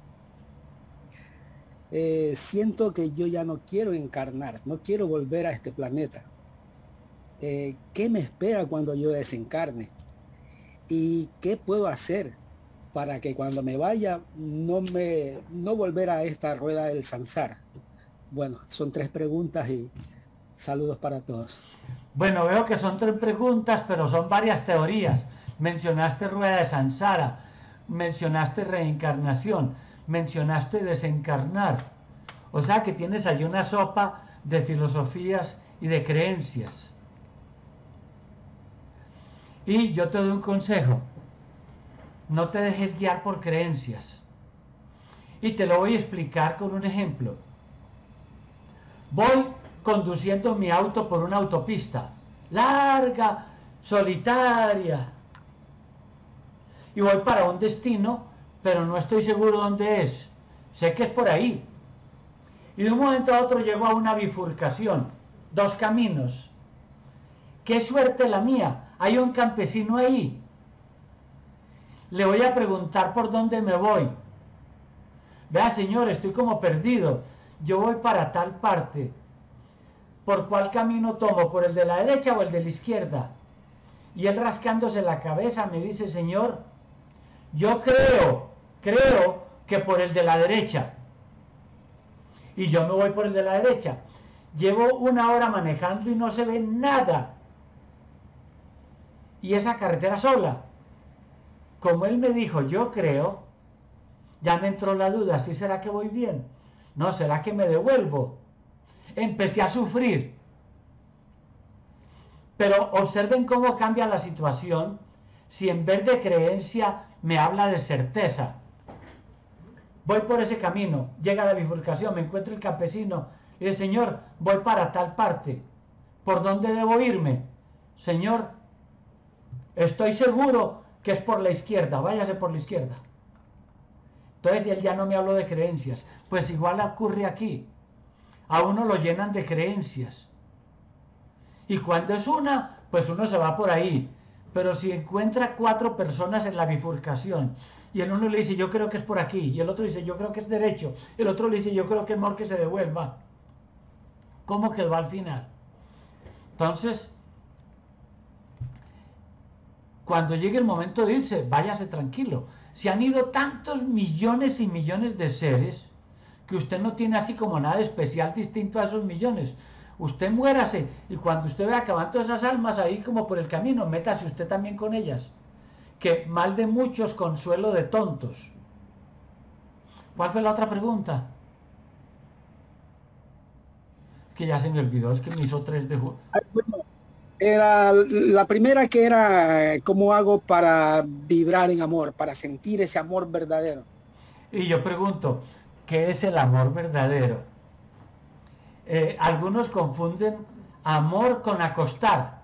Eh, siento que yo ya no quiero encarnar, no quiero volver a este planeta. Eh, ¿Qué me espera cuando yo desencarne? ¿Y qué puedo hacer para que cuando me vaya no me no volver a esta rueda del Sansar? Bueno, son tres preguntas y saludos para todos. Bueno, veo que son tres preguntas, pero son varias teorías. Mencionaste rueda de Sansara, mencionaste reencarnación, mencionaste desencarnar. O sea que tienes ahí una sopa de filosofías y de creencias. Y yo te doy un consejo. No te dejes guiar por creencias. Y te lo voy a explicar con un ejemplo. Voy conduciendo mi auto por una autopista larga, solitaria. Y voy para un destino, pero no estoy seguro dónde es. Sé que es por ahí. Y de un momento a otro llego a una bifurcación, dos caminos. Qué suerte la mía, hay un campesino ahí. Le voy a preguntar por dónde me voy. Vea, señor, estoy como perdido. Yo voy para tal parte. ¿Por cuál camino tomo? ¿Por el de la derecha o el de la izquierda? Y él rascándose la cabeza me dice, señor, yo creo, creo que por el de la derecha. Y yo me voy por el de la derecha. Llevo una hora manejando y no se ve nada. Y esa carretera sola. Como él me dijo, yo creo, ya me entró la duda, ¿sí será que voy bien? No, ¿será que me devuelvo? Empecé a sufrir. Pero observen cómo cambia la situación si en vez de creencia me habla de certeza. Voy por ese camino, llega la bifurcación, me encuentro el campesino y el Señor, voy para tal parte. ¿Por dónde debo irme? Señor, estoy seguro que es por la izquierda, váyase por la izquierda. Entonces él ya no me habló de creencias. Pues igual ocurre aquí. A uno lo llenan de creencias. Y cuando es una, pues uno se va por ahí. Pero si encuentra cuatro personas en la bifurcación y el uno le dice yo creo que es por aquí y el otro dice yo creo que es derecho, el otro le dice yo creo que es mejor que se devuelva. ¿Cómo quedó al final? Entonces, cuando llegue el momento de irse, váyase tranquilo. Se han ido tantos millones y millones de seres que usted no tiene así como nada especial distinto a esos millones. Usted muérase y cuando usted vea acabando esas almas ahí como por el camino, métase usted también con ellas. Que mal de muchos, consuelo de tontos. ¿Cuál fue la otra pregunta? Que ya se me olvidó, es que me hizo tres de... ju- Era la primera que era cómo hago para vibrar en amor, para sentir ese amor verdadero. Y yo pregunto, ¿qué es el amor verdadero? Eh, algunos confunden amor con acostar.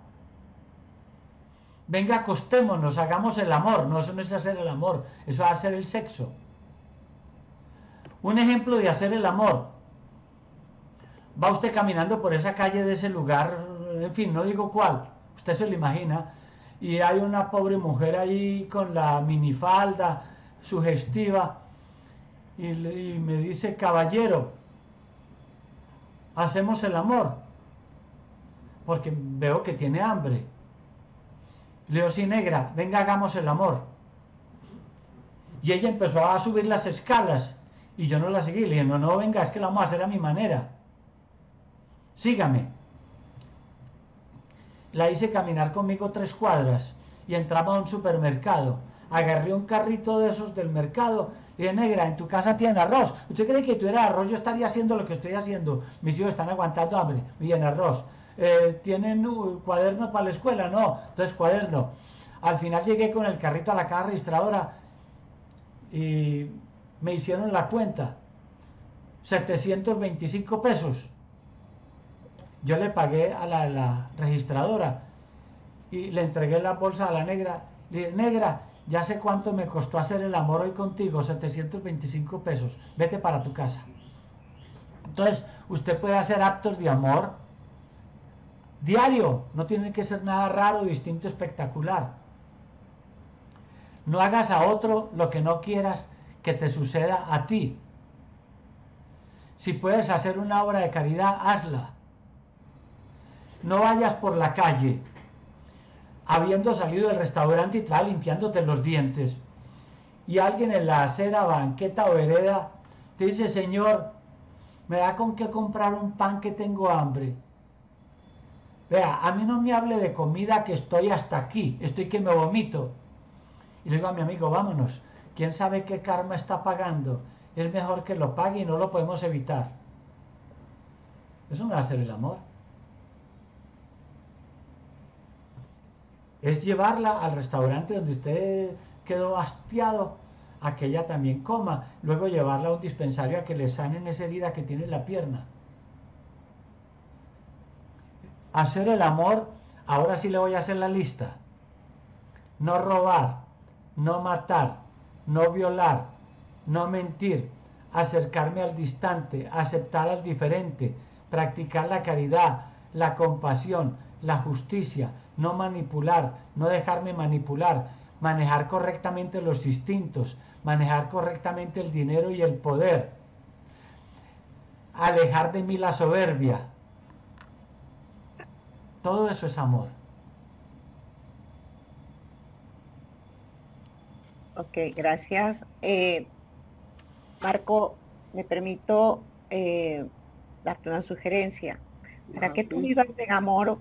Venga, acostémonos, hagamos el amor. No, eso no es hacer el amor, eso es hacer el sexo. Un ejemplo de hacer el amor. va usted caminando por esa calle de ese lugar, en fin, no digo cuál, usted se lo imagina, y hay una pobre mujer ahí con la minifalda sugestiva y, me dice, caballero, hacemos el amor, porque veo que tiene hambre. Le digo, negra, venga, hagamos el amor. Y ella empezó a subir las escalas y yo no la seguí. Le dije, no, no, venga, es que la vamos a hacer a mi manera. Sígame. La hice caminar conmigo tres cuadras y entramos a un supermercado. Agarré un carrito de esos del mercado. Dije, negra, en tu casa tiene arroz. ¿Usted cree que tuviera arroz? Yo estaría haciendo lo que estoy haciendo. Mis hijos están aguantando hambre. Bien, arroz. Eh, ¿Tienen cuaderno para la escuela? No. Entonces, cuaderno. Al final llegué con el carrito a la caja registradora y me hicieron la cuenta. 725 pesos. Yo le pagué a la, registradora y le entregué la bolsa a la negra. Negra, ya sé cuánto me costó hacer el amor hoy contigo, 725 pesos. Vete para tu casa. Entonces, usted puede hacer actos de amor diario. No tiene que ser nada raro, distinto, espectacular. No hagas a otro lo que no quieras que te suceda a ti. Si puedes hacer una obra de caridad, hazla. No vayas por la calle habiendo salido del restaurante y tal, limpiándote los dientes. Y alguien en la acera, banqueta o vereda te dice, Señor, me da con qué comprar un pan que tengo hambre. Vea, a mí no me hable de comida que estoy hasta aquí, estoy que me vomito. Y le digo a mi amigo, vámonos, quién sabe qué karma está pagando. Es mejor que lo pague y no lo podemos evitar. Eso no va a ser el amor. Es llevarla al restaurante donde usted quedó hastiado a que ella también coma. Luego llevarla a un dispensario a que le sanen esa herida que tiene en la pierna. Hacer el amor, ahora sí le voy a hacer la lista. No robar, no matar, no violar, no mentir, acercarme al distante, aceptar al diferente, practicar la caridad, la compasión, la justicia, no manipular, no dejarme manipular, manejar correctamente los instintos, manejar correctamente el dinero y el poder, alejar de mí la soberbia. Todo eso es amor. Ok, gracias. Eh, Marco, me permito eh, darte una sugerencia. Para que tú vivas en amor,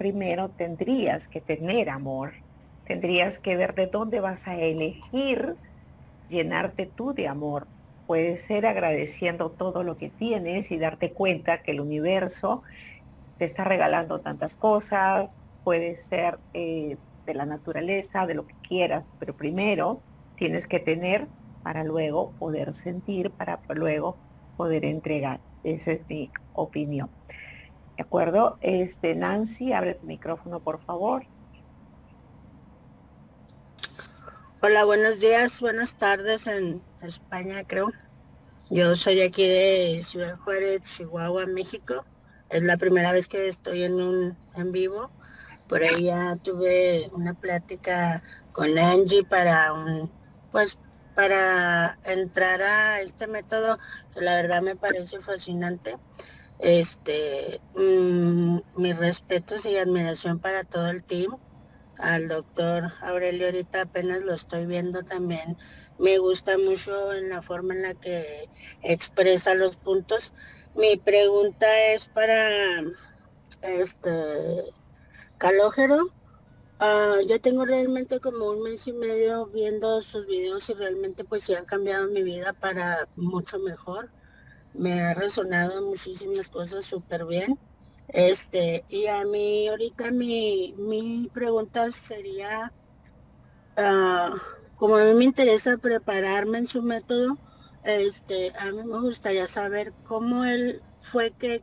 primero tendrías que tener amor. Tendrías que ver de dónde vas a elegir llenarte tú de amor. Puede ser agradeciendo todo lo que tienes y darte cuenta que el universo te está regalando tantas cosas. Puede ser eh, de la naturaleza, de lo que quieras, pero primero tienes que tener para luego poder sentir, para luego poder entregar. Esa es mi opinión. ¿De acuerdo? Este, Nancy, abre tu micrófono, por favor. Hola, buenos días, buenas tardes en España, creo. Yo soy aquí de Ciudad Juárez, Chihuahua, México. Es la primera vez que estoy en un en vivo. Por ahí ya tuve una plática con Angie para un pues para entrar a este método que la verdad me parece fascinante. Este, mm, mis respetos y admiración para todo el team. Al doctor Aurelio ahorita apenas lo estoy viendo también. Me gusta mucho en la forma en la que expresa los puntos. Mi pregunta es para este Calógero. Ah, yo tengo realmente como un mes y medio viendo sus videos y realmente pues sí han cambiado mi vida para mucho mejor. Me ha resonado muchísimas cosas súper bien. Este, y a mí ahorita mi, mi pregunta sería, ah, como a mí me interesa prepararme en su método, este, a mí me gustaría saber cómo él fue que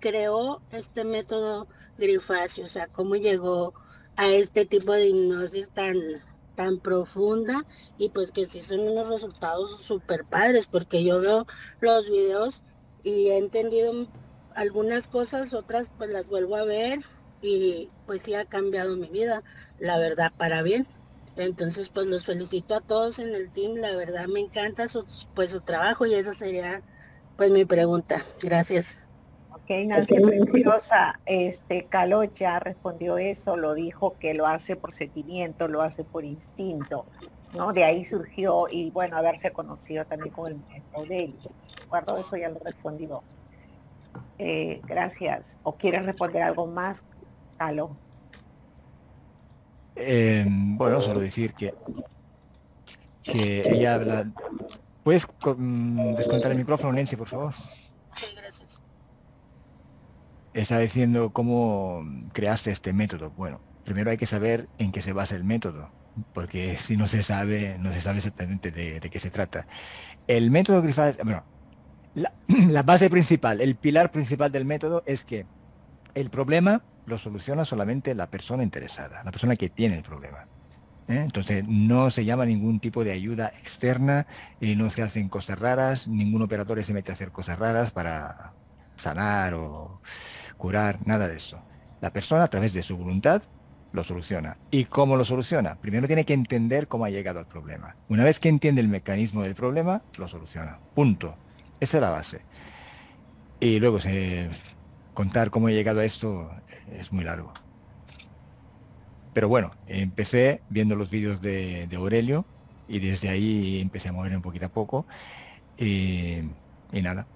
creó este método Grifacio, o sea, cómo llegó a este tipo de hipnosis tan, tan profunda y pues que sí son unos resultados súper padres porque yo veo los videos y he entendido algunas cosas, otras pues las vuelvo a ver y pues sí ha cambiado mi vida, la verdad, para bien. Entonces pues los felicito a todos en el team, la verdad me encanta su, pues su trabajo y esa sería pues mi pregunta. Gracias. Ok, Nancy Preciosa, este Calo ya respondió eso, lo dijo que lo hace por sentimiento, lo hace por instinto, ¿no? De ahí surgió y bueno, haberse conocido también con el maestro de él. ¿De Eso ya lo respondió. Eh, gracias. ¿O quieres responder algo más, Calo? Eh, bueno, solo decir que, que ella habla... ¿Puedes descontar el micrófono, Nancy, por favor? Sí, gracias. Está diciendo cómo creaste este método. Bueno, primero hay que saber en qué se basa el método, porque si no se sabe, no se sabe exactamente de, qué se trata. El método Griffith, bueno, la, base principal, el pilar principal del método es que el problema lo soluciona solamente la persona interesada, la persona que tiene el problema. ¿eh? Entonces no se llama ningún tipo de ayuda externa, y no se hacen cosas raras, ningún operador se mete a hacer cosas raras para sanar o curar, nada de eso. La persona a través de su voluntad lo soluciona. ¿Y cómo lo soluciona? Primero tiene que entender cómo ha llegado al problema. Una vez que entiende el mecanismo del problema, lo soluciona. Punto. Esa es la base. Y luego contar cómo he llegado a esto es muy largo. Pero bueno, empecé viendo los vídeos de, Aurelio y desde ahí empecé a mover un poquito a poco. Y, nada.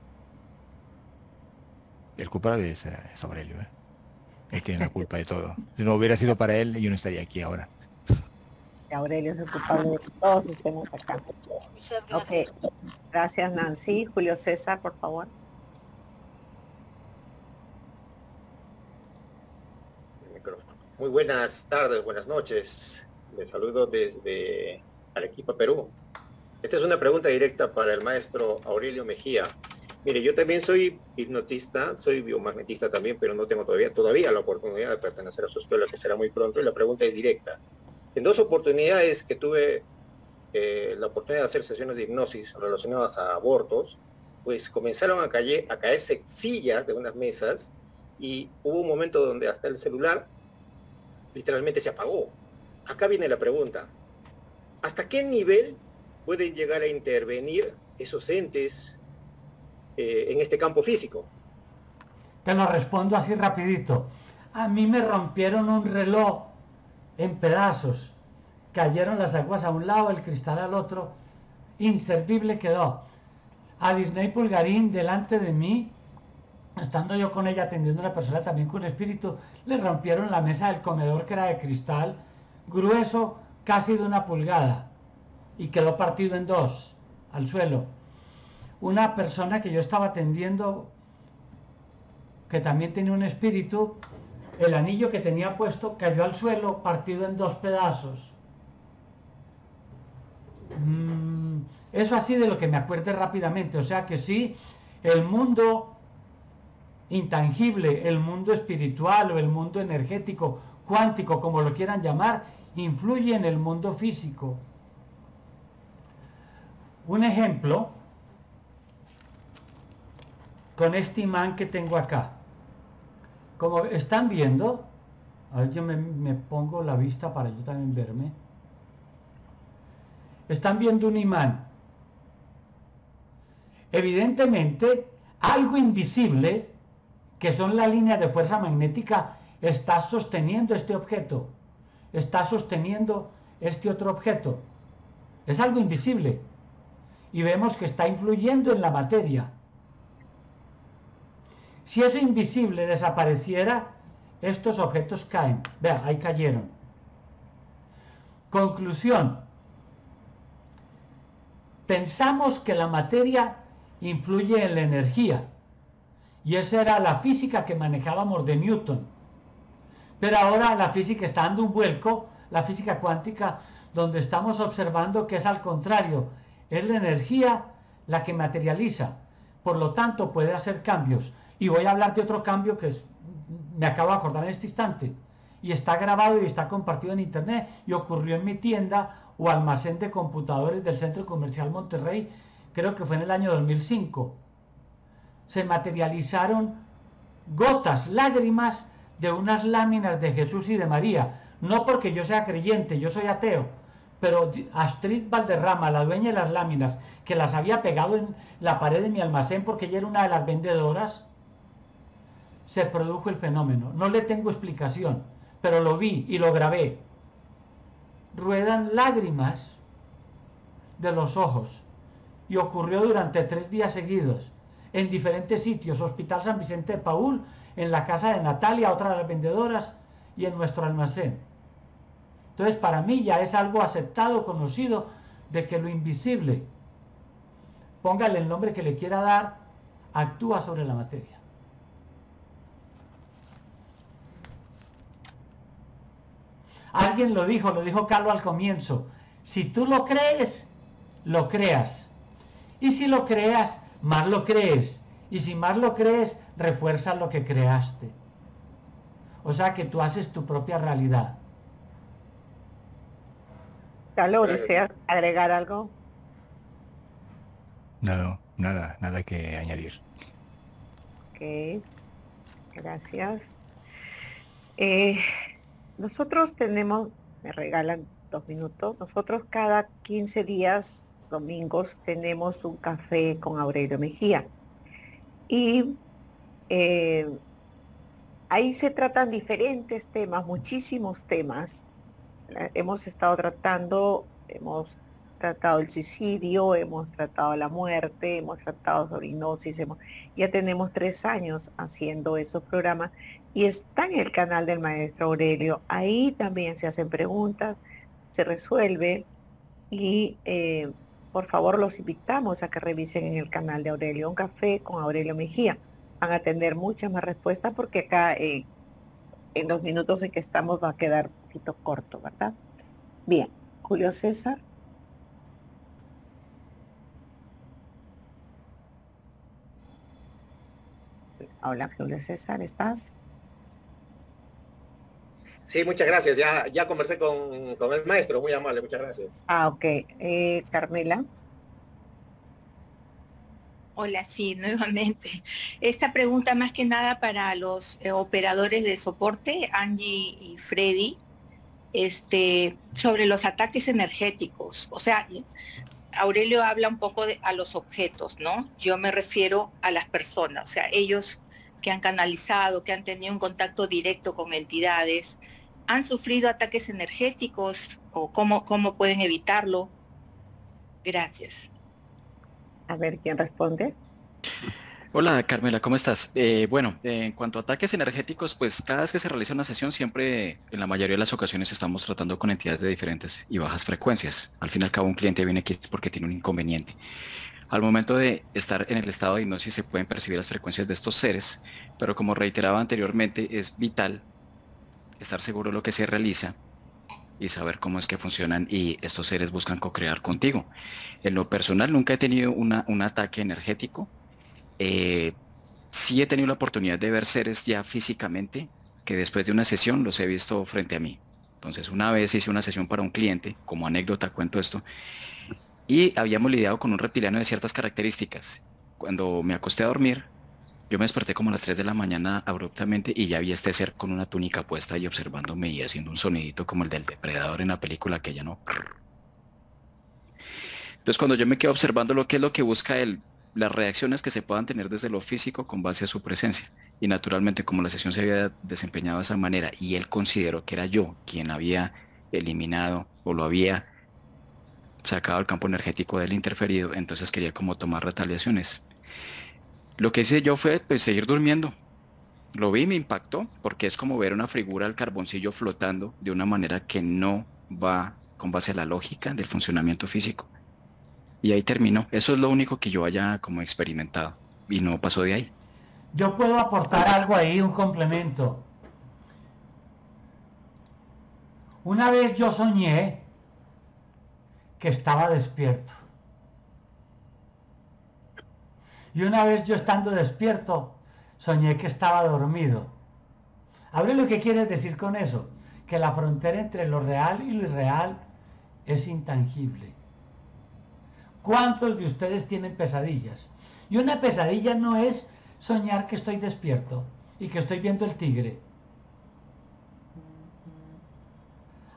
El culpable es, Aurelio. ¿eh? Él tiene la culpa de todo. Si no hubiera sido para él, yo no estaría aquí ahora. Aurelio es el culpable de que todos estemos acá. Muchas gracias. Gracias, Nancy. Julio César, por favor. Muy buenas tardes, buenas noches. Les saludo desde Arequipa, Perú. Esta es una pregunta directa para el maestro Aurelio Mejía. Mire, yo también soy hipnotista, soy biomagnetista también, pero no tengo todavía, todavía la oportunidad de pertenecer a su escuela, que será muy pronto, y la pregunta es directa. En dos oportunidades que tuve eh, la oportunidad de hacer sesiones de hipnosis relacionadas a abortos, pues comenzaron a, caer, a caerse sillas de unas mesas y hubo un momento donde hasta el celular literalmente se apagó. Acá viene la pregunta. ¿Hasta qué nivel pueden llegar a intervenir esos entes eh, en este campo físico? Te lo respondo así rapidito. A mí me rompieron un reloj en pedazos. Cayeron las aguas a un lado, el cristal al otro. Inservible quedó. A Disney Pulgarín delante de mí, estando yo con ella atendiendo a una persona también con espíritu, le rompieron la mesa del comedor que era de cristal, grueso casi de una pulgada, y quedó partido en dos, al suelo. Una persona que yo estaba atendiendo, que también tenía un espíritu, el anillo que tenía puesto cayó al suelo partido en dos pedazos. Mm, eso así de lo que me acuerde rápidamente. O sea que sí, el mundo intangible, el mundo espiritual o el mundo energético, cuántico, como lo quieran llamar, influye en el mundo físico. Un ejemplo con este imán que tengo acá. Como están viendo, a ver, yo me, pongo la vista para yo también verme. Están viendo un imán. Evidentemente, algo invisible, que son las líneas de fuerza magnética, está sosteniendo este objeto. Está sosteniendo este otro objeto. Es algo invisible. Y vemos que está influyendo en la materia. Si eso invisible desapareciera, estos objetos caen. Vea, ahí cayeron. Conclusión. Pensamos que la materia influye en la energía. Y esa era la física que manejábamos de Newton. Pero ahora la física está dando un vuelco, la física cuántica, donde estamos observando que es al contrario. Es la energía la que materializa. Por lo tanto, puede hacer cambios. Y voy a hablar de otro cambio que me acabo de acordar en este instante. Y está grabado y está compartido en internet y ocurrió en mi tienda o almacén de computadores del Centro Comercial Monterrey, creo que fue en el año 2005. Se materializaron gotas, lágrimas de unas láminas de Jesús y de María. No porque yo sea creyente, yo soy ateo, pero Astrid Valderrama, la dueña de las láminas, que las había pegado en la pared de mi almacén porque ella era una de las vendedoras, se produjo el fenómeno. No le tengo explicación, pero lo vi y lo grabé. Ruedan lágrimas de los ojos y ocurrió durante tres días seguidos en diferentes sitios, Hospital San Vicente de Paul, en la casa de Natalia, otra de las vendedoras, y en nuestro almacén. Entonces, para mí ya es algo aceptado, conocido, de que lo invisible, póngale el nombre que le quiera dar, actúa sobre la materia. Alguien lo dijo, lo dijo Carlos al comienzo. Si tú lo crees, lo creas. Y si lo creas, más lo crees. Y si más lo crees, refuerza lo que creaste. O sea que tú haces tu propia realidad. Carlos, ¿deseas agregar algo? No, nada, nada que añadir. Ok, gracias. Eh, nosotros tenemos, me regalan dos minutos, nosotros cada 15 días domingos tenemos un café con Aurelio Mejía. Y eh, ahí se tratan diferentes temas, muchísimos temas. Hemos estado tratando, hemos tratado el suicidio, hemos tratado la muerte, hemos tratado sobre hipnosis, ya tenemos tres años haciendo esos programas y está en el canal del maestro Aurelio. Ahí también se hacen preguntas, se resuelve y eh, por favor los invitamos a que revisen en el canal de Aurelio un café con Aurelio Mejía. Van a tener muchas más respuestas porque acá eh, en los minutos en que estamos va a quedar un poquito corto, ¿verdad? Bien, Julio César. Hola, Julio César, ¿estás? Sí, muchas gracias. Ya, ya conversé con, el maestro, muy amable, muchas gracias. Ah, ok. Eh, Carmela. Hola, sí, nuevamente. Esta pregunta más que nada para los eh, operadores de soporte, Angie y Freddy, este, sobre los ataques energéticos. O sea, Aurelio habla un poco de, a los objetos, ¿no? Yo me refiero a las personas, o sea, ellos que han canalizado, que han tenido un contacto directo con entidades, han sufrido ataques energéticos o cómo, cómo pueden evitarlo. Gracias. A ver, ¿quién responde? Hola Carmela, ¿cómo estás? Eh, bueno, en cuanto a ataques energéticos, pues cada vez que se realiza una sesión, siempre en la mayoría de las ocasiones estamos tratando con entidades de diferentes y bajas frecuencias. Al fin y al cabo un cliente viene aquí porque tiene un inconveniente. Al momento de estar en el estado de hipnosis se pueden percibir las frecuencias de estos seres, pero como reiteraba anteriormente, es vital estar seguro de lo que se realiza y saber cómo es que funcionan y estos seres buscan co-crear contigo. En lo personal nunca he tenido un ataque energético. Eh, sí he tenido la oportunidad de ver seres ya físicamente que después de una sesión los he visto frente a mí. Entonces una vez hice una sesión para un cliente, como anécdota cuento esto, y habíamos lidiado con un reptiliano de ciertas características. Cuando me acosté a dormir, yo me desperté como a las 3 de la mañana abruptamente y ya vi este ser con una túnica puesta y observándome y haciendo un sonidito como el del depredador en la película que ya no. Entonces cuando yo me quedo observando lo que es lo que busca él, las reacciones que se puedan tener desde lo físico con base a su presencia. Y naturalmente como la sesión se había desempeñado de esa manera y él consideró que era yo quien había eliminado o lo había sacado al campo energético del interferido, entonces quería como tomar retaliaciones. Lo que hice yo fue pues, seguir durmiendo. Lo vi me impactó porque es como ver una figura del carboncillo flotando de una manera que no va con base a la lógica del funcionamiento físico. Y ahí terminó. Eso es lo único que yo haya como experimentado y no pasó de ahí. Yo puedo aportar algo ahí, un complemento. Una vez yo soñé que estaba despierto. Y una vez yo estando despierto, soñé que estaba dormido. ¿Abre lo que quieres decir con eso? Que la frontera entre lo real y lo irreal es intangible. ¿Cuántos de ustedes tienen pesadillas? Y una pesadilla no es soñar que estoy despierto. y que estoy viendo el tigre.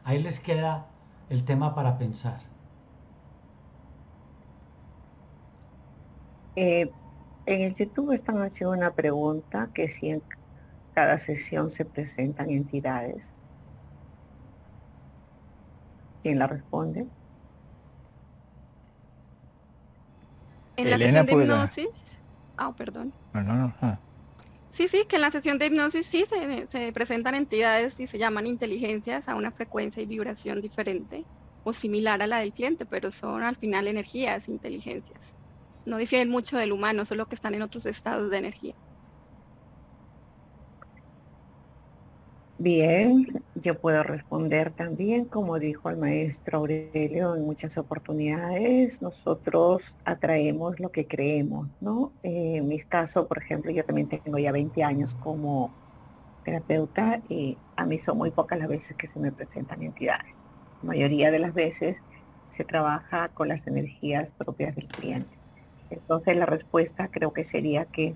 Ahí les queda el tema para pensar. Eh, en el YouTube están haciendo una pregunta que si en cada sesión se presentan entidades. ¿Quién la responde? En la Elena sesión de puede- hipnosis. Ah, perdón. No, no, no. ah. Sí, sí, que en la sesión de hipnosis sí se, se presentan entidades y se llaman inteligencias a una frecuencia y vibración diferente o similar a la del cliente, pero son al final energías, inteligencias. No difieren mucho del humano, solo que están en otros estados de energía. Bien, yo puedo responder también, como dijo el maestro Aurelio en muchas oportunidades, nosotros atraemos lo que creemos, ¿no? Eh, en mi caso, por ejemplo, yo también tengo ya 20 años como terapeuta y a mí son muy pocas las veces que se me presentan entidades. La mayoría de las veces se trabaja con las energías propias del cliente. Entonces la respuesta creo que sería que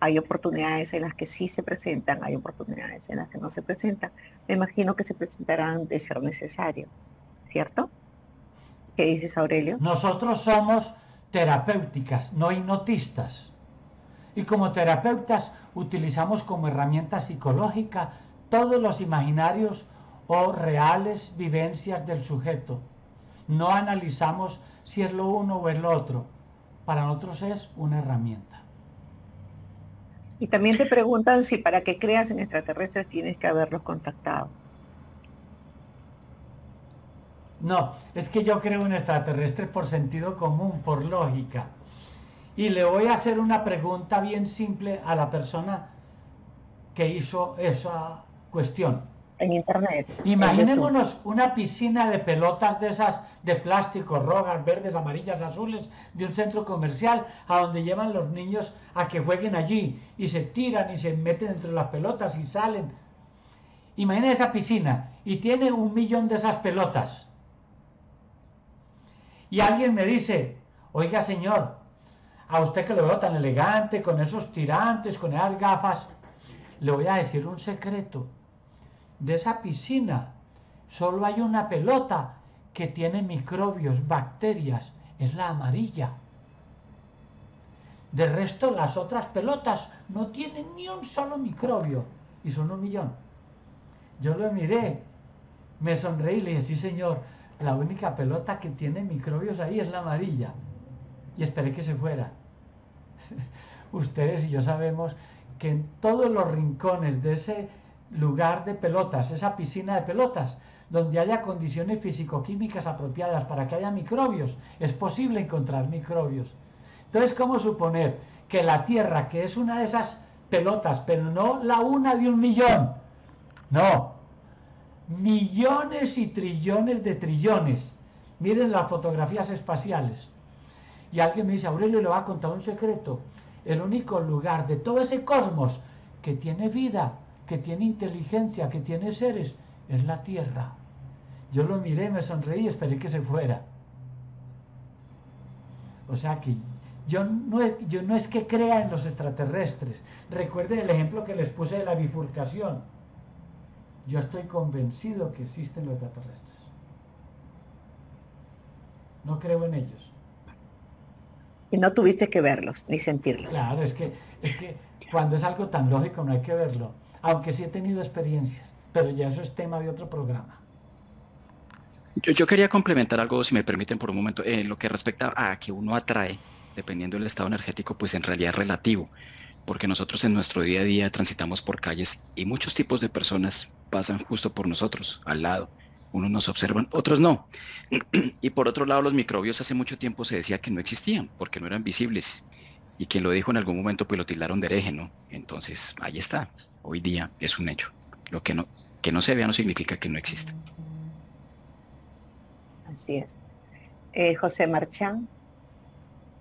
hay oportunidades en las que sí se presentan, hay oportunidades en las que no se presentan. Me imagino que se presentarán de ser necesario, ¿cierto? ¿Qué dices, Aurelio? Nosotros somos terapéuticas, no hipnotistas. Y como terapeutas utilizamos como herramienta psicológica todos los imaginarios o reales vivencias del sujeto. No analizamos si es lo uno o es lo otro. Para nosotros es una herramienta. Y también te preguntan si para que creas en extraterrestres tienes que haberlos contactado. No, es que yo creo en extraterrestres por sentido común, por lógica. Y le voy a hacer una pregunta bien simple a la persona que hizo esa cuestión. En internet. Imaginémonos una piscina de pelotas de esas de plástico, rojas, verdes, amarillas, azules, de un centro comercial a donde llevan los niños a que jueguen allí y se tiran y se meten entre las pelotas y salen. Imagina esa piscina y tiene un millón de esas pelotas. Y alguien me dice, oiga señor, a usted que lo veo tan elegante, con esos tirantes, con esas gafas, le voy a decir un secreto de esa piscina solo hay una pelota que tiene microbios, bacterias, es la amarilla. De resto, las otras pelotas no tienen ni un solo microbio y son un millón. Yo lo miré, me sonreí y le dije, sí señor, la única pelota que tiene microbios ahí es la amarilla. Y esperé que se fuera. Ustedes y yo sabemos que en todos los rincones de ese lugar de pelotas, esa piscina de pelotas, donde haya condiciones físico-químicas apropiadas para que haya microbios, es posible encontrar microbios. Entonces, ¿cómo suponer que la Tierra, que es una de esas pelotas, pero no la una de un millón, no, millones y trillones de trillones, miren las fotografías espaciales, y alguien me dice, Aurelio le va a contar un secreto, el único lugar de todo ese cosmos que tiene vida, que tiene inteligencia, que tiene seres, es la Tierra. Yo lo miré, me sonreí y esperé que se fuera. O sea que yo no, es, yo no es que crea en los extraterrestres. Recuerden el ejemplo que les puse de la bifurcación. Yo estoy convencido que existen los extraterrestres. No creo en ellos. Y no tuviste que verlos ni sentirlos. Claro, es que, es que cuando es algo tan lógico no hay que verlo. Aunque sí he tenido experiencias, pero ya eso es tema de otro programa. Yo, quería complementar algo, si me permiten por un momento, en lo que respecta a que uno atrae, dependiendo del estado energético, pues en realidad es relativo, porque nosotros en nuestro día a día transitamos por calles y muchos tipos de personas pasan justo por nosotros, al lado. Unos nos observan, otros no. Y por otro lado, los microbios hace mucho tiempo se decía que no existían, porque no eran visibles. Y quien lo dijo en algún momento, pues lo tildaron de hereje, ¿no? Entonces, ahí está. Hoy día es un hecho. Lo que no, que no se vea no significa que no exista. Así es. Eh, José Marchán,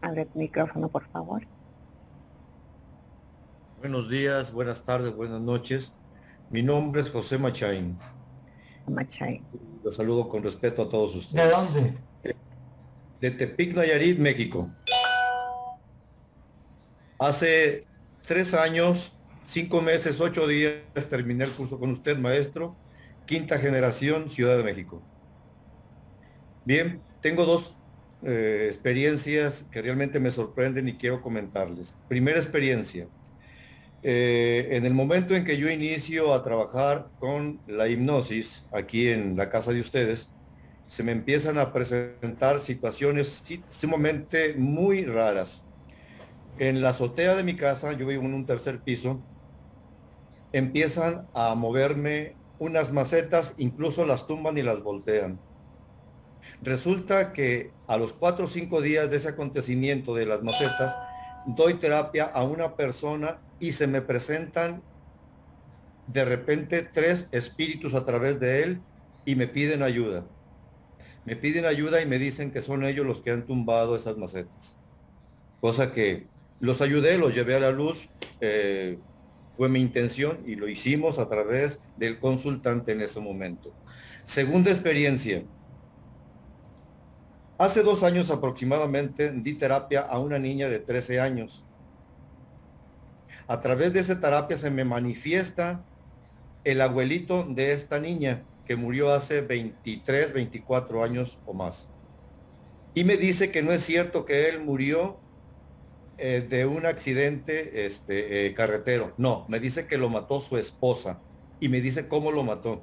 abre tu micrófono, por favor. Buenos días, buenas tardes, buenas noches. Mi nombre es José Machain. Machain. Los saludo con respeto a todos ustedes. ¿De dónde? De Tepic, Nayarit, México. Hace tres años cinco meses, ocho días terminé el curso con usted, maestro. Quinta generación, Ciudad de México. Bien, tengo dos eh, experiencias que realmente me sorprenden y quiero comentarles. Primera experiencia. Eh, en el momento en que yo inicio a trabajar con la hipnosis aquí en la casa de ustedes, se me empiezan a presentar situaciones sumamente muy raras. En la azotea de mi casa, yo vivo en un tercer piso, empiezan a moverme unas macetas, incluso las tumban y las voltean. Resulta que a los cuatro o cinco días de ese acontecimiento de las macetas, doy terapia a una persona y se me presentan de repente tres espíritus a través de él y me piden ayuda. Me piden ayuda y me dicen que son ellos los que han tumbado esas macetas. Cosa que los ayudé, los llevé a la luz, eh, fue mi intención y lo hicimos a través del consultante en ese momento. Segunda experiencia, Hace dos años aproximadamente di terapia a una niña de 13 años. A través de esa terapia se me manifiesta el abuelito de esta niña que murió hace 23, 24 años o más. Y me dice que no es cierto que él murió eh, de un accidente este, eh, carretero. No, me dice que lo mató su esposa y me dice cómo lo mató.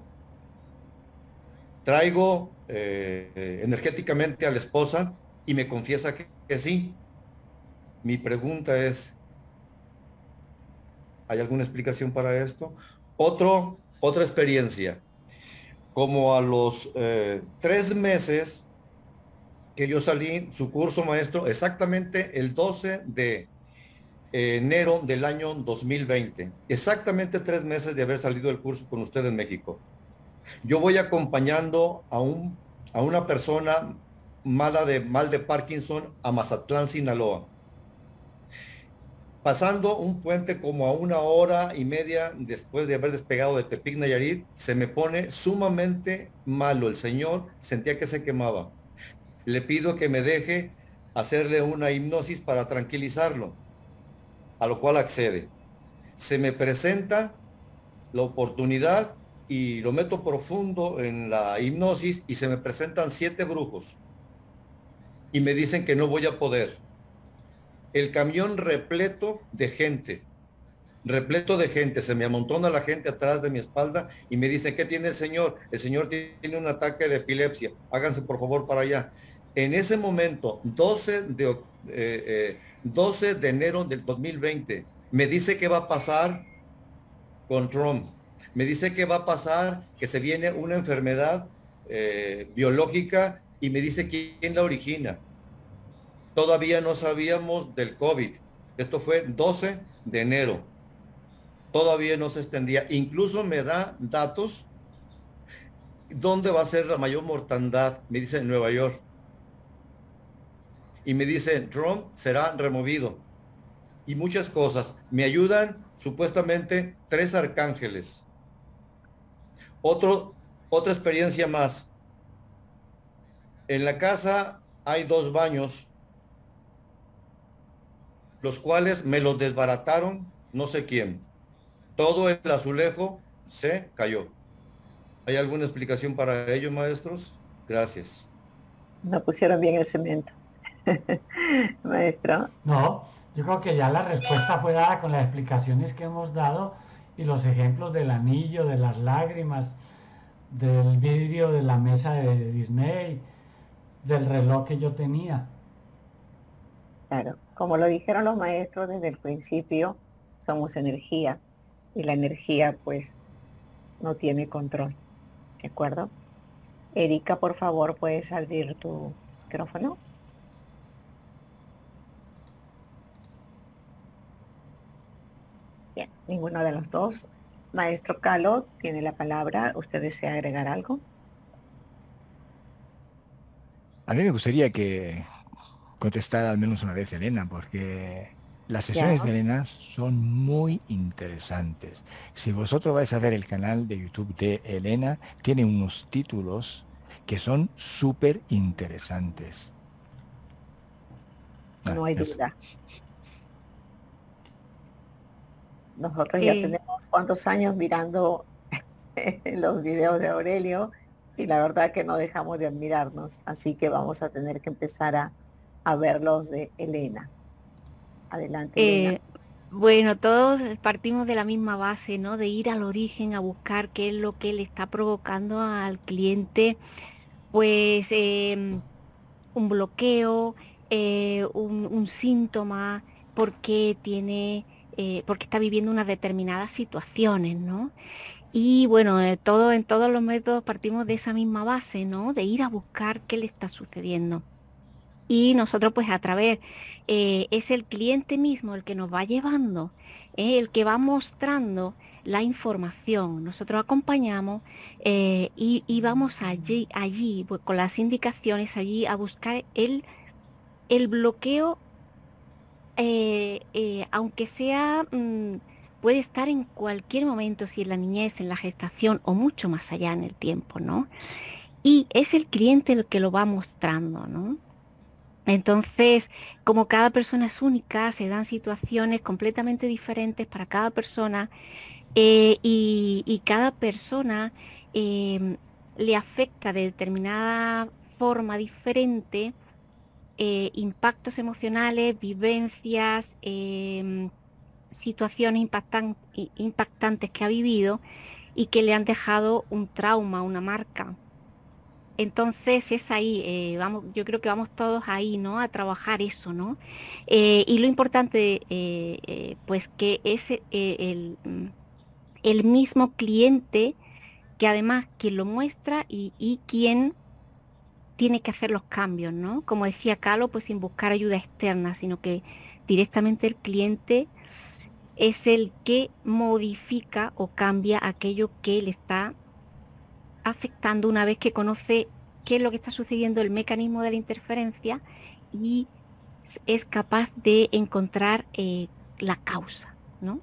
Traigo eh, energéticamente a la esposa y me confiesa que, sí. Mi pregunta es, ¿hay alguna explicación para esto? Otro, otra experiencia. Como a los tres meses yo salí, su curso maestro, exactamente el 12 de enero del año 2020, exactamente tres meses de haber salido del curso con usted en México. Yo voy acompañando a, un, a una persona mala de mal de Parkinson a Mazatlán, Sinaloa. Pasando un puente como a una hora y media después de haber despegado de Tepic Nayarit, se me pone sumamente malo. El señor sentía que se quemaba. Le pido que me deje hacerle una hipnosis para tranquilizarlo, a lo cual accede. Se me presenta la oportunidad y lo meto profundo en la hipnosis y se me presentan siete brujos y me dicen que no voy a poder. El camión repleto de gente, repleto de gente, se me amontona la gente atrás de mi espalda y me dicen, ¿qué tiene el señor? El señor tiene un ataque de epilepsia, háganse por favor para allá. En ese momento, 12 de, 12 eh, eh, de enero del 2020, me dice que va a pasar con Trump me dice que va a pasar, que se viene una enfermedad eh, biológica y me dice quién la origina. Todavía no sabíamos del COVID. Esto fue 12 de enero. Todavía no se extendía. Incluso me da datos dónde va a ser la mayor mortandad. Me dice en Nueva York. Y me dice, Trump será removido. Y muchas cosas. Me ayudan supuestamente tres arcángeles otro, otra experiencia más. En la casa hay dos baños, los cuales me los desbarataron no sé quién. Todo el azulejo se cayó. ¿Hay alguna explicación para ello, maestros? Gracias. No pusieron bien el cemento. Maestro. No, yo creo que ya la respuesta fue dada con las explicaciones que hemos dado y los ejemplos del anillo, de las lágrimas, del vidrio de la mesa de Disney, del reloj que yo tenía. Claro, como lo dijeron los maestros desde el principio, somos energía y la energía pues no tiene control. ¿De acuerdo? Erika, por favor, puedes abrir tu micrófono. Bien, ninguno de los dos. Maestro Calo, tiene la palabra. ¿Usted desea agregar algo? A mí me gustaría que contestara al menos una vez Elena, porque las sesiones de Elena son muy interesantes. Si vosotros vais a ver el canal de YouTube de Elena, tiene unos títulos que son súper interesantes. No hay duda. Nosotros ya tenemos cuántos años mirando los videos de Aurelio y la verdad que no dejamos de admirarnos, así que vamos a tener que empezar a, a ver los de Elena. Adelante, Elena. Eh, bueno, todos partimos de la misma base, ¿no? De ir al origen a buscar qué es lo que le está provocando al cliente, pues em, un bloqueo, eh, un, un síntoma, porque tiene, eh, porque está viviendo unas determinadas situaciones, ¿no? Y bueno, eh, en todos los métodos partimos de esa misma base, ¿no? De ir a buscar qué le está sucediendo. Y nosotros pues a través, eh, es el cliente mismo el que nos va llevando, eh, el que va mostrando la información. Nosotros acompañamos y, y vamos allí, allí, pues, con las indicaciones allí a buscar el, el bloqueo, eh, eh, aunque sea, mm, puede estar en cualquier momento, si en la niñez, en la gestación o mucho más allá en el tiempo, ¿no? Y es el cliente el que lo va mostrando, ¿no? Entonces, como cada persona es única, se dan situaciones completamente diferentes para cada persona eh, y, cada persona em, le afecta de determinada forma diferente eh, impactos emocionales, vivencias, em, situaciones impactan- impactantes que ha vivido y que le han dejado un trauma, una marca. Entonces es ahí, eh, vamos, yo creo que vamos todos ahí, ¿no? A trabajar eso, ¿no? Eh, y lo importante, pues que es el, mm, el mismo cliente que además quien lo muestra y, y quien tiene que hacer los cambios, ¿no? Como decía Calo, pues sin buscar ayuda externa, sino que directamente el cliente es el que modifica o cambia aquello que le está afectando una vez que conoce qué es lo que está sucediendo, el mecanismo de la interferencia y es capaz de encontrar eh, la causa, ¿no?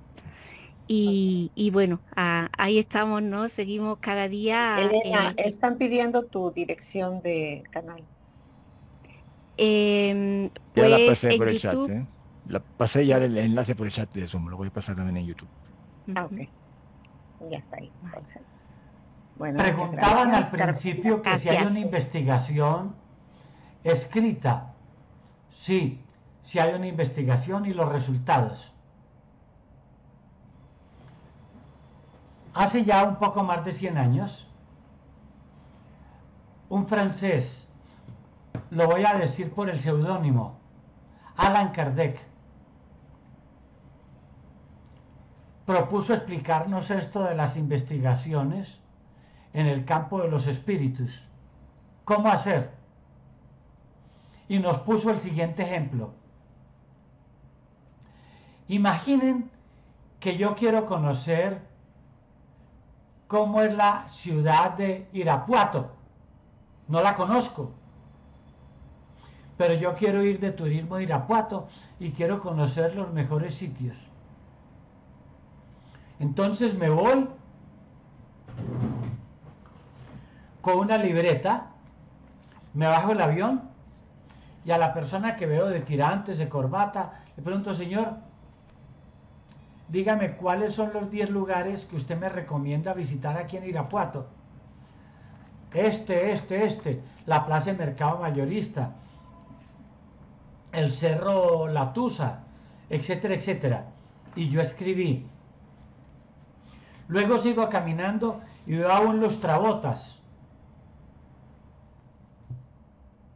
Y, y bueno, a- ahí estamos, ¿no? Seguimos cada día. Elena, eh, están pidiendo tu dirección de canal. em, Ya la pues pasé por el chat, ¿eh? La pasé ya el enlace por el chat de Zoom, lo voy a pasar también en YouTube. Ah, ok. Ya está ahí. entonces. Bueno, Preguntaban al principio que si hay una investigación escrita. Sí, si hay una investigación y los resultados. Hace ya un poco más de 100 años, un francés, lo voy a decir por el seudónimo, Alan Kardec, propuso explicarnos esto de las investigaciones en el campo de los espíritus. ¿Cómo hacer? Y nos puso el siguiente ejemplo. Imaginen que yo quiero conocer cómo es la ciudad de Irapuato. No la conozco. Pero yo quiero ir de turismo a Irapuato y quiero conocer los mejores sitios. Entonces me voy con una libreta, me bajo el avión y a la persona que veo de tirantes, de corbata, le pregunto, señor, dígame cuáles son los 10 lugares que usted me recomienda visitar aquí en Irapuato. Este, este, este, la Plaza de Mercado Mayorista, el Cerro La Tusa, etcétera, etcétera. Y yo escribí. Luego sigo caminando y veo a un lustrabotas,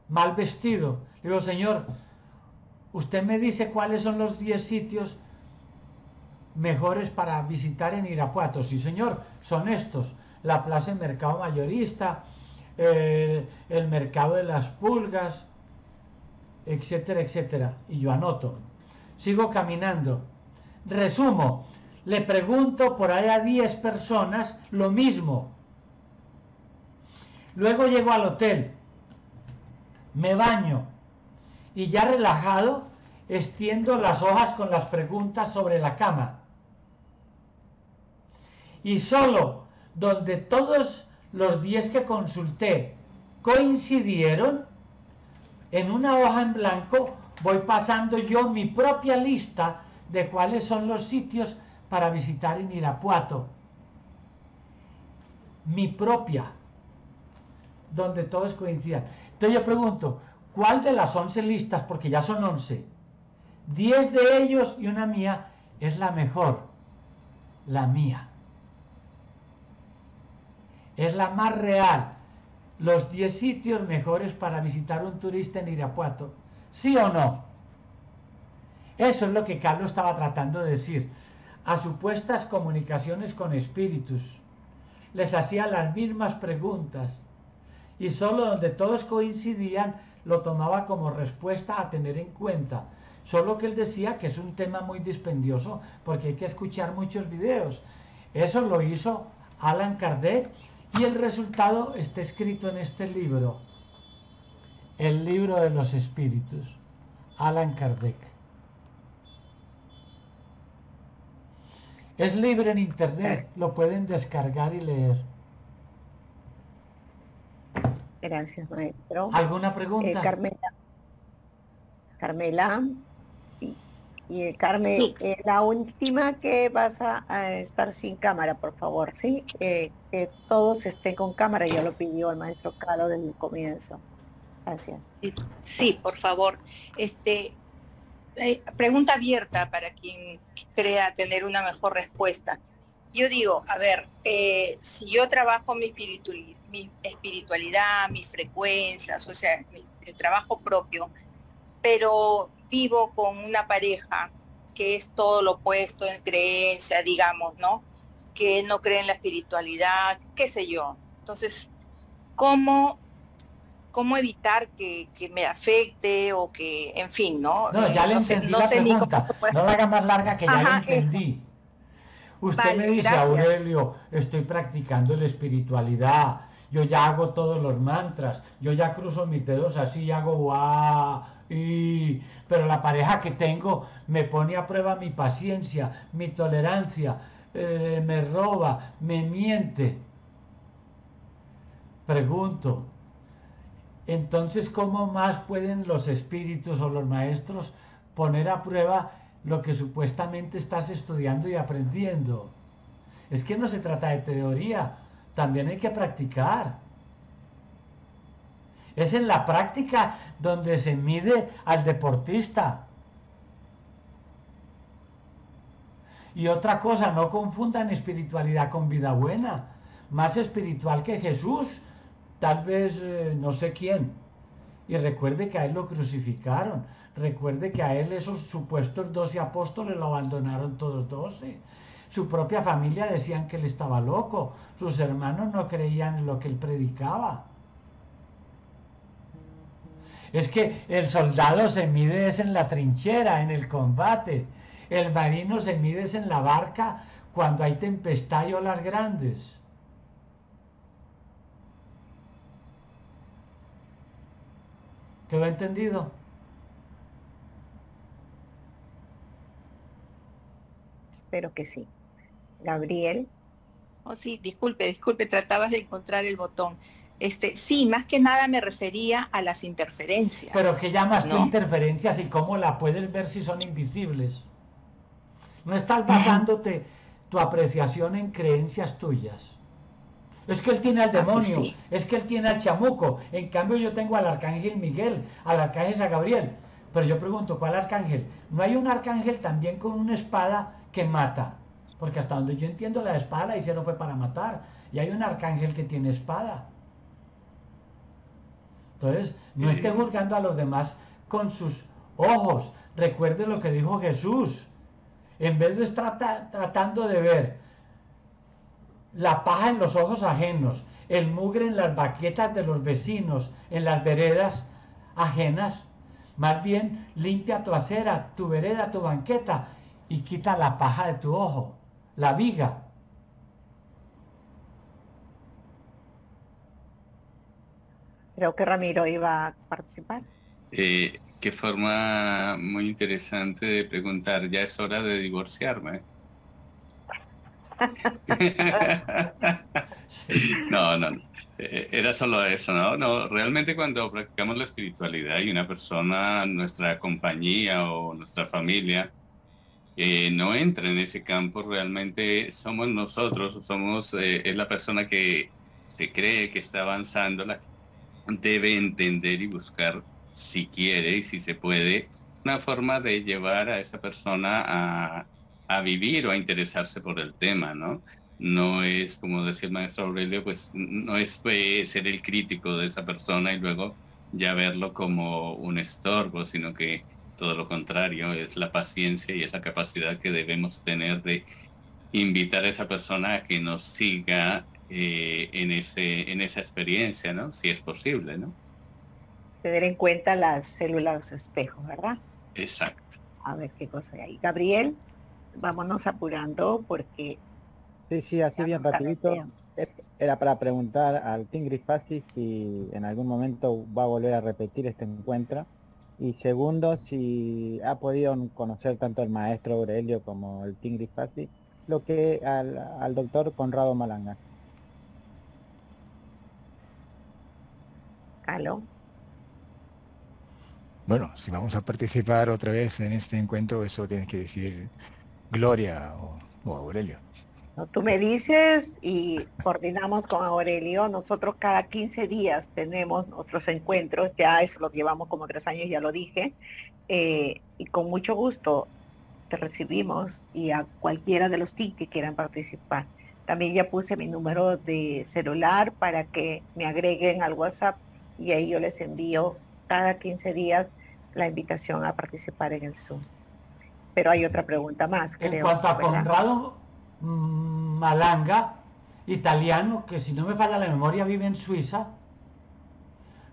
mal vestido. Le digo, señor, usted me dice cuáles son los 10 sitios mejores para visitar en Irapuato. Sí, señor, son estos. La Plaza de Mercado Mayorista, eh, el Mercado de las Pulgas, etcétera, etcétera. Y yo anoto. Sigo caminando. Resumo. Le pregunto por ahí a 10 personas lo mismo. Luego llego al hotel. Me baño. Y ya relajado, extiendo las hojas con las preguntas sobre la cama. Y solo donde todos los 10 que consulté coincidieron, en una hoja en blanco voy pasando yo mi propia lista de cuáles son los sitios para visitar en Irapuato. Mi propia, donde todos coincidan. Entonces yo pregunto, ¿cuál de las 11 listas, porque ya son 11, 10 de ellos y una mía, es la mejor? La mía. Es la más real. Los 10 sitios mejores para visitar un turista en Irapuato. ¿Sí o no? Eso es lo que Carlos estaba tratando de decir. A supuestas comunicaciones con espíritus. Les hacía las mismas preguntas. Y solo donde todos coincidían lo tomaba como respuesta a tener en cuenta. Solo que él decía que es un tema muy dispendioso porque hay que escuchar muchos videos. Eso lo hizo Alan Kardec y el resultado está escrito en este libro, el libro de los espíritus, Alan Kardec. Es libre en internet, lo pueden descargar y leer. Gracias, maestro. ¿Alguna pregunta? Eh, Carmela. Carmela. Y, Carmen, eh, la última que vas a, a, estar sin cámara, por favor, ¿sí? Eh, que todos estén con cámara, ya lo pidió el maestro Caro desde el comienzo. Gracias. Sí, por favor. Este, eh, pregunta abierta para quien crea tener una mejor respuesta. Yo digo, a ver, si yo trabajo mi, espiritualidad, mi espiritualidad, mis frecuencias, o sea, mi, mi trabajo propio, pero vivo con una pareja que es todo lo opuesto en creencia, digamos, ¿no? Que no cree en la espiritualidad, qué sé yo. Entonces, ¿cómo cómo evitar que, que, me afecte o que, en fin, ¿no? No, ya le no entendí sé, no la sé pregunta. No la haga más larga que ya Ajá, la entendí. Eso. Usted vale, me dice, gracias. Aurelio, estoy practicando la espiritualidad, yo ya hago todos los mantras, yo ya cruzo mis dedos así y hago guau, y... pero la pareja que tengo me pone a prueba mi paciencia, mi tolerancia, eh, me roba, me miente. Pregunto, entonces, ¿cómo más pueden los espíritus o los maestros poner a prueba lo que supuestamente estás estudiando y aprendiendo? Es que no se trata de teoría, también hay que practicar. Es en la práctica donde se mide al deportista. Y otra cosa, no confundan espiritualidad con vida buena. Más espiritual que Jesús tal vez eh, no sé quién. Y recuerde que a él lo crucificaron. Recuerde que a él esos supuestos doce apóstoles lo abandonaron todos doce. Su propia familia decían que él estaba loco. Sus hermanos no creían en lo que él predicaba. Es que el soldado se mide es en la trinchera, en el combate. El marino se mide es en la barca cuando hay tempestad y olas grandes. ¿Quedó entendido? Espero que sí. Gabriel. Oh, sí, disculpe, disculpe, tratabas de encontrar el botón. Este, sí, más que nada me refería a las interferencias. Pero ¿qué llamas ¿no? tú interferencias y cómo la puedes ver si son invisibles? No estás basándote tu apreciación en creencias tuyas. Es que él tiene al demonio, ah, pues sí. es que él tiene al chamuco. En cambio yo tengo al arcángel Miguel, al arcángel San Gabriel. Pero yo pregunto, ¿cuál arcángel? ¿No hay un arcángel también con una espada que mata? Porque hasta donde yo entiendo la espada la hicieron fue para matar. Y hay un arcángel que tiene espada. Entonces, no esté juzgando a los demás con sus ojos. Recuerde lo que dijo Jesús. En vez de estar tratando de ver la paja en los ojos ajenos, el mugre en las baquetas de los vecinos, en las veredas ajenas. Más bien limpia tu acera, tu vereda, tu banqueta y quita la paja de tu ojo, la viga. Creo que Ramiro iba a participar. Eh, qué forma muy interesante de preguntar, ya es hora de divorciarme. no, no, no. Eh, era solo eso, ¿no? No, realmente cuando practicamos la espiritualidad y una persona, nuestra compañía o nuestra familia, eh, no entra en ese campo, realmente somos nosotros, somos, eh, es la persona que se cree que está avanzando, la debe entender y buscar si quiere y si se puede una forma de llevar a esa persona a, a vivir o a interesarse por el tema, ¿no? No es, como decía el maestro Aurelio, pues no es eh, ser el crítico de esa persona y luego ya verlo como un estorbo, sino que todo lo contrario, es la paciencia y es la capacidad que debemos tener de invitar a esa persona a que nos siga eh, en, ese, en esa experiencia, ¿no? Si es posible, ¿no? Tener en cuenta las células espejo, ¿verdad? Exacto. A ver qué cosa hay ahí. Gabriel, vámonos apurando porque... Sí, sí, así bien rapidito. Era para preguntar al Tingris Fácil si en algún momento va a volver a repetir este encuentro y segundo, si ha podido conocer tanto el maestro Aurelio como el Tingri Fasi, lo que al, doctor Conrado Malanga. ¿Aló? Bueno, si vamos a participar otra vez en este encuentro, eso tiene que decir Gloria o Aurelio. Tú me dices y coordinamos con Aurelio. Nosotros cada 15 días tenemos otros encuentros, ya eso lo llevamos como tres años, ya lo dije, eh, y con mucho gusto te recibimos y a cualquiera de los TIC que quieran participar. También ya puse mi número de celular para que me agreguen al WhatsApp y ahí yo les envío cada 15 días la invitación a participar en el Zoom. Pero hay otra pregunta más. En cuanto a Conrado, Mm, Malanga, italiano, que si no me falla la memoria vive en Suiza.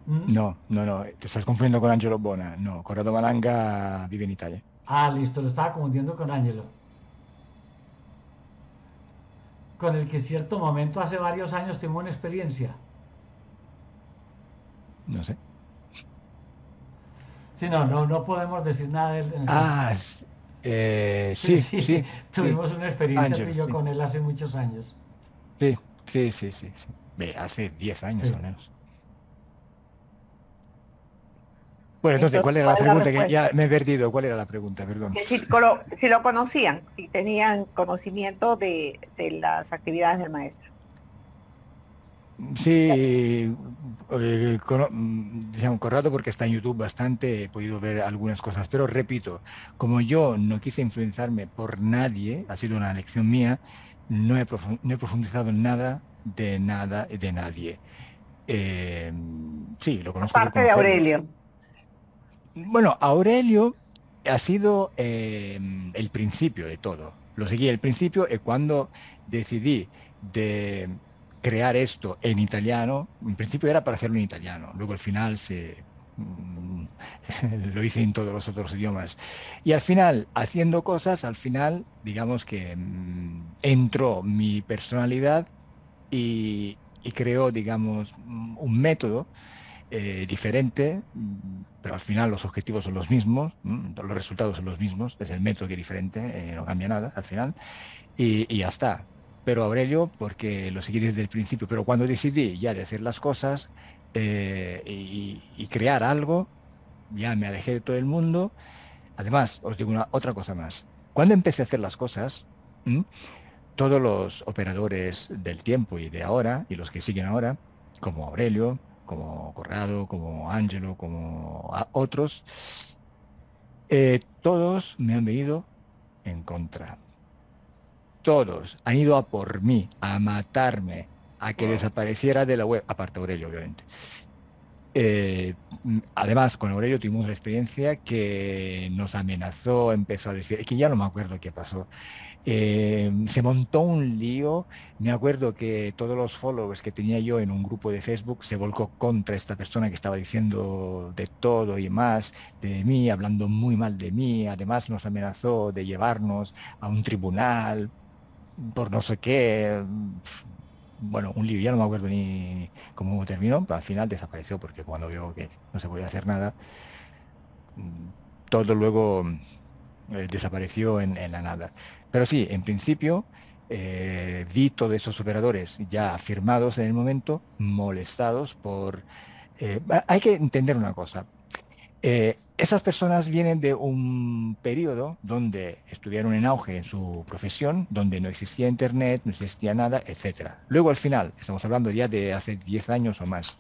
Mm. No, no, no, te estás confundiendo con Angelo Bona. No, Corrado Malanga vive en Italia. Ah, listo, lo estaba confundiendo con Angelo. Con el que en cierto momento hace varios años tengo una experiencia. No sé. Sí, no, no, no podemos decir nada de él. Ah, eh, sí, sí, Tuvimos una experiencia tú y yo con él hace muchos años. Sí, sí, sí, sí. Hace 10 años o menos. Bueno, entonces, ¿cuál era la pregunta? que ya me he perdido. ¿Cuál era la pregunta? Perdón. Si, lo, conocían, si tenían conocimiento de las actividades del maestro. Sí, eh, con, Corrado porque está en YouTube bastante, he podido ver algunas cosas, pero repito, como yo no quise influenciarme por nadie, ha sido una elección mía, no he, profundizado en nada de nada de nadie. Eh, sí, lo conozco. Parte de Aurelio. Bueno, Aurelio ha sido eh, el principio de todo. Lo seguí el principio es cuando decidí de crear esto en italiano, en principio era para hacerlo en italiano, luego al final se, mm, lo hice en todos los otros idiomas. Y al final, haciendo cosas, al final, digamos que mm, entró mi personalidad y, creó, digamos, mm, un método eh, diferente, pero al final los objetivos son los mismos, los resultados son los mismos, es el método que es diferente, eh, no cambia nada al final, y, y ya está pero Aurelio porque lo seguí desde el principio, pero cuando decidí ya de hacer las cosas eh, y, crear algo, ya me alejé de todo el mundo. Además, os digo una otra cosa más. Cuando empecé a hacer las cosas, todos los operadores del tiempo y de ahora, y los que siguen ahora, como Aurelio, como Corrado, como Ángelo, como otros, eh, todos me han venido en contra todos han ido a por mí, a matarme, a que desapareciera de la web, aparte Aurelio, obviamente. Eh, además, con Aurelio tuvimos la experiencia que nos amenazó, empezó a decir, que ya no me acuerdo qué pasó. Eh, se montó un lío, me acuerdo que todos los followers que tenía yo en un grupo de Facebook se volcó contra esta persona que estaba diciendo de todo y más de mí, hablando muy mal de mí, además nos amenazó de llevarnos a un tribunal por no sé qué, bueno, un libro, ya no me acuerdo ni cómo terminó, pero al final desapareció porque cuando vio que no se podía hacer nada, todo luego eh, desapareció en, la nada. Pero sí, en principio, eh, vi todos esos operadores ya firmados en el momento, molestados por... Eh, hay que entender una cosa. Esas personas vienen de un periodo donde estuvieron en auge en su profesión, donde no existía internet, no existía nada, etc. Luego al final, estamos hablando ya de hace 10 años o más,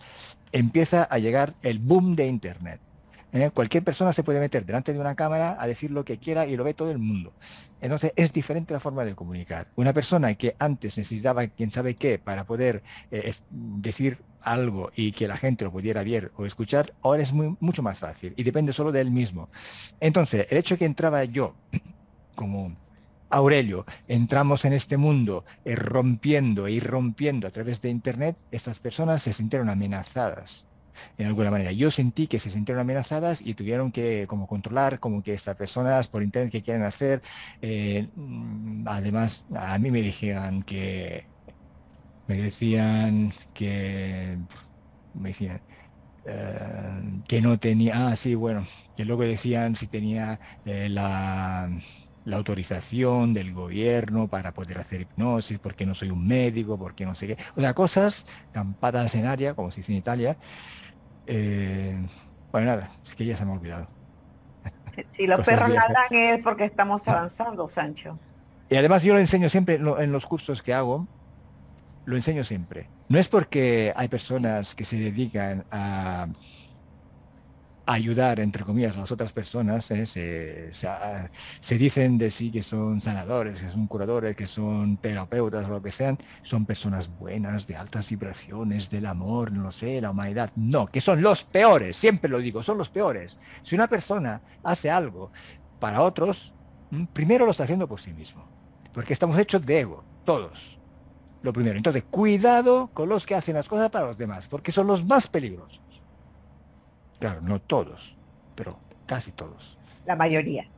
empieza a llegar el boom de internet. ¿eh? Cualquier persona se puede meter delante de una cámara a decir lo que quiera y lo ve todo el mundo. Entonces es diferente la forma de comunicar. Una persona que antes necesitaba quién sabe qué para poder eh, decir algo y que la gente lo pudiera ver o escuchar, ahora es muy, mucho más fácil y depende solo de él mismo. Entonces, el hecho que entraba yo como Aurelio, entramos en este mundo eh, rompiendo e rompiendo a través de Internet, estas personas se sintieron amenazadas en alguna manera. Yo sentí que se sintieron amenazadas y tuvieron que como controlar como que estas personas por internet que quieren hacer. Eh, mm, además, a mí me dijeron que me decían que me decían eh, que no tenía, ah, sí, bueno, que luego decían si tenía eh, la, la, autorización del gobierno para poder hacer hipnosis, porque no soy un médico, porque no sé qué. O sea, cosas campadas en área, como se dice en Italia, eh, bueno, nada, es que ya se me ha olvidado. Si los perros nadan es porque estamos avanzando, Sancho. Y además yo lo enseño siempre en los cursos que hago, lo enseño siempre. No es porque hay personas que se dedican a ayudar, entre comillas, a las otras personas, ¿eh? se, dicen de sí que son sanadores, que son curadores, que son terapeutas lo que sean, son personas buenas, de altas vibraciones, del amor, no sé, la humanidad. No, que son los peores, siempre lo digo, son los peores. Si una persona hace algo para otros, primero lo está haciendo por sí mismo, porque estamos hechos de ego, todos. Lo primero. Entonces, cuidado con los que hacen las cosas para los demás, porque son los más peligrosos. Claro, no todos, pero casi todos. La mayoría.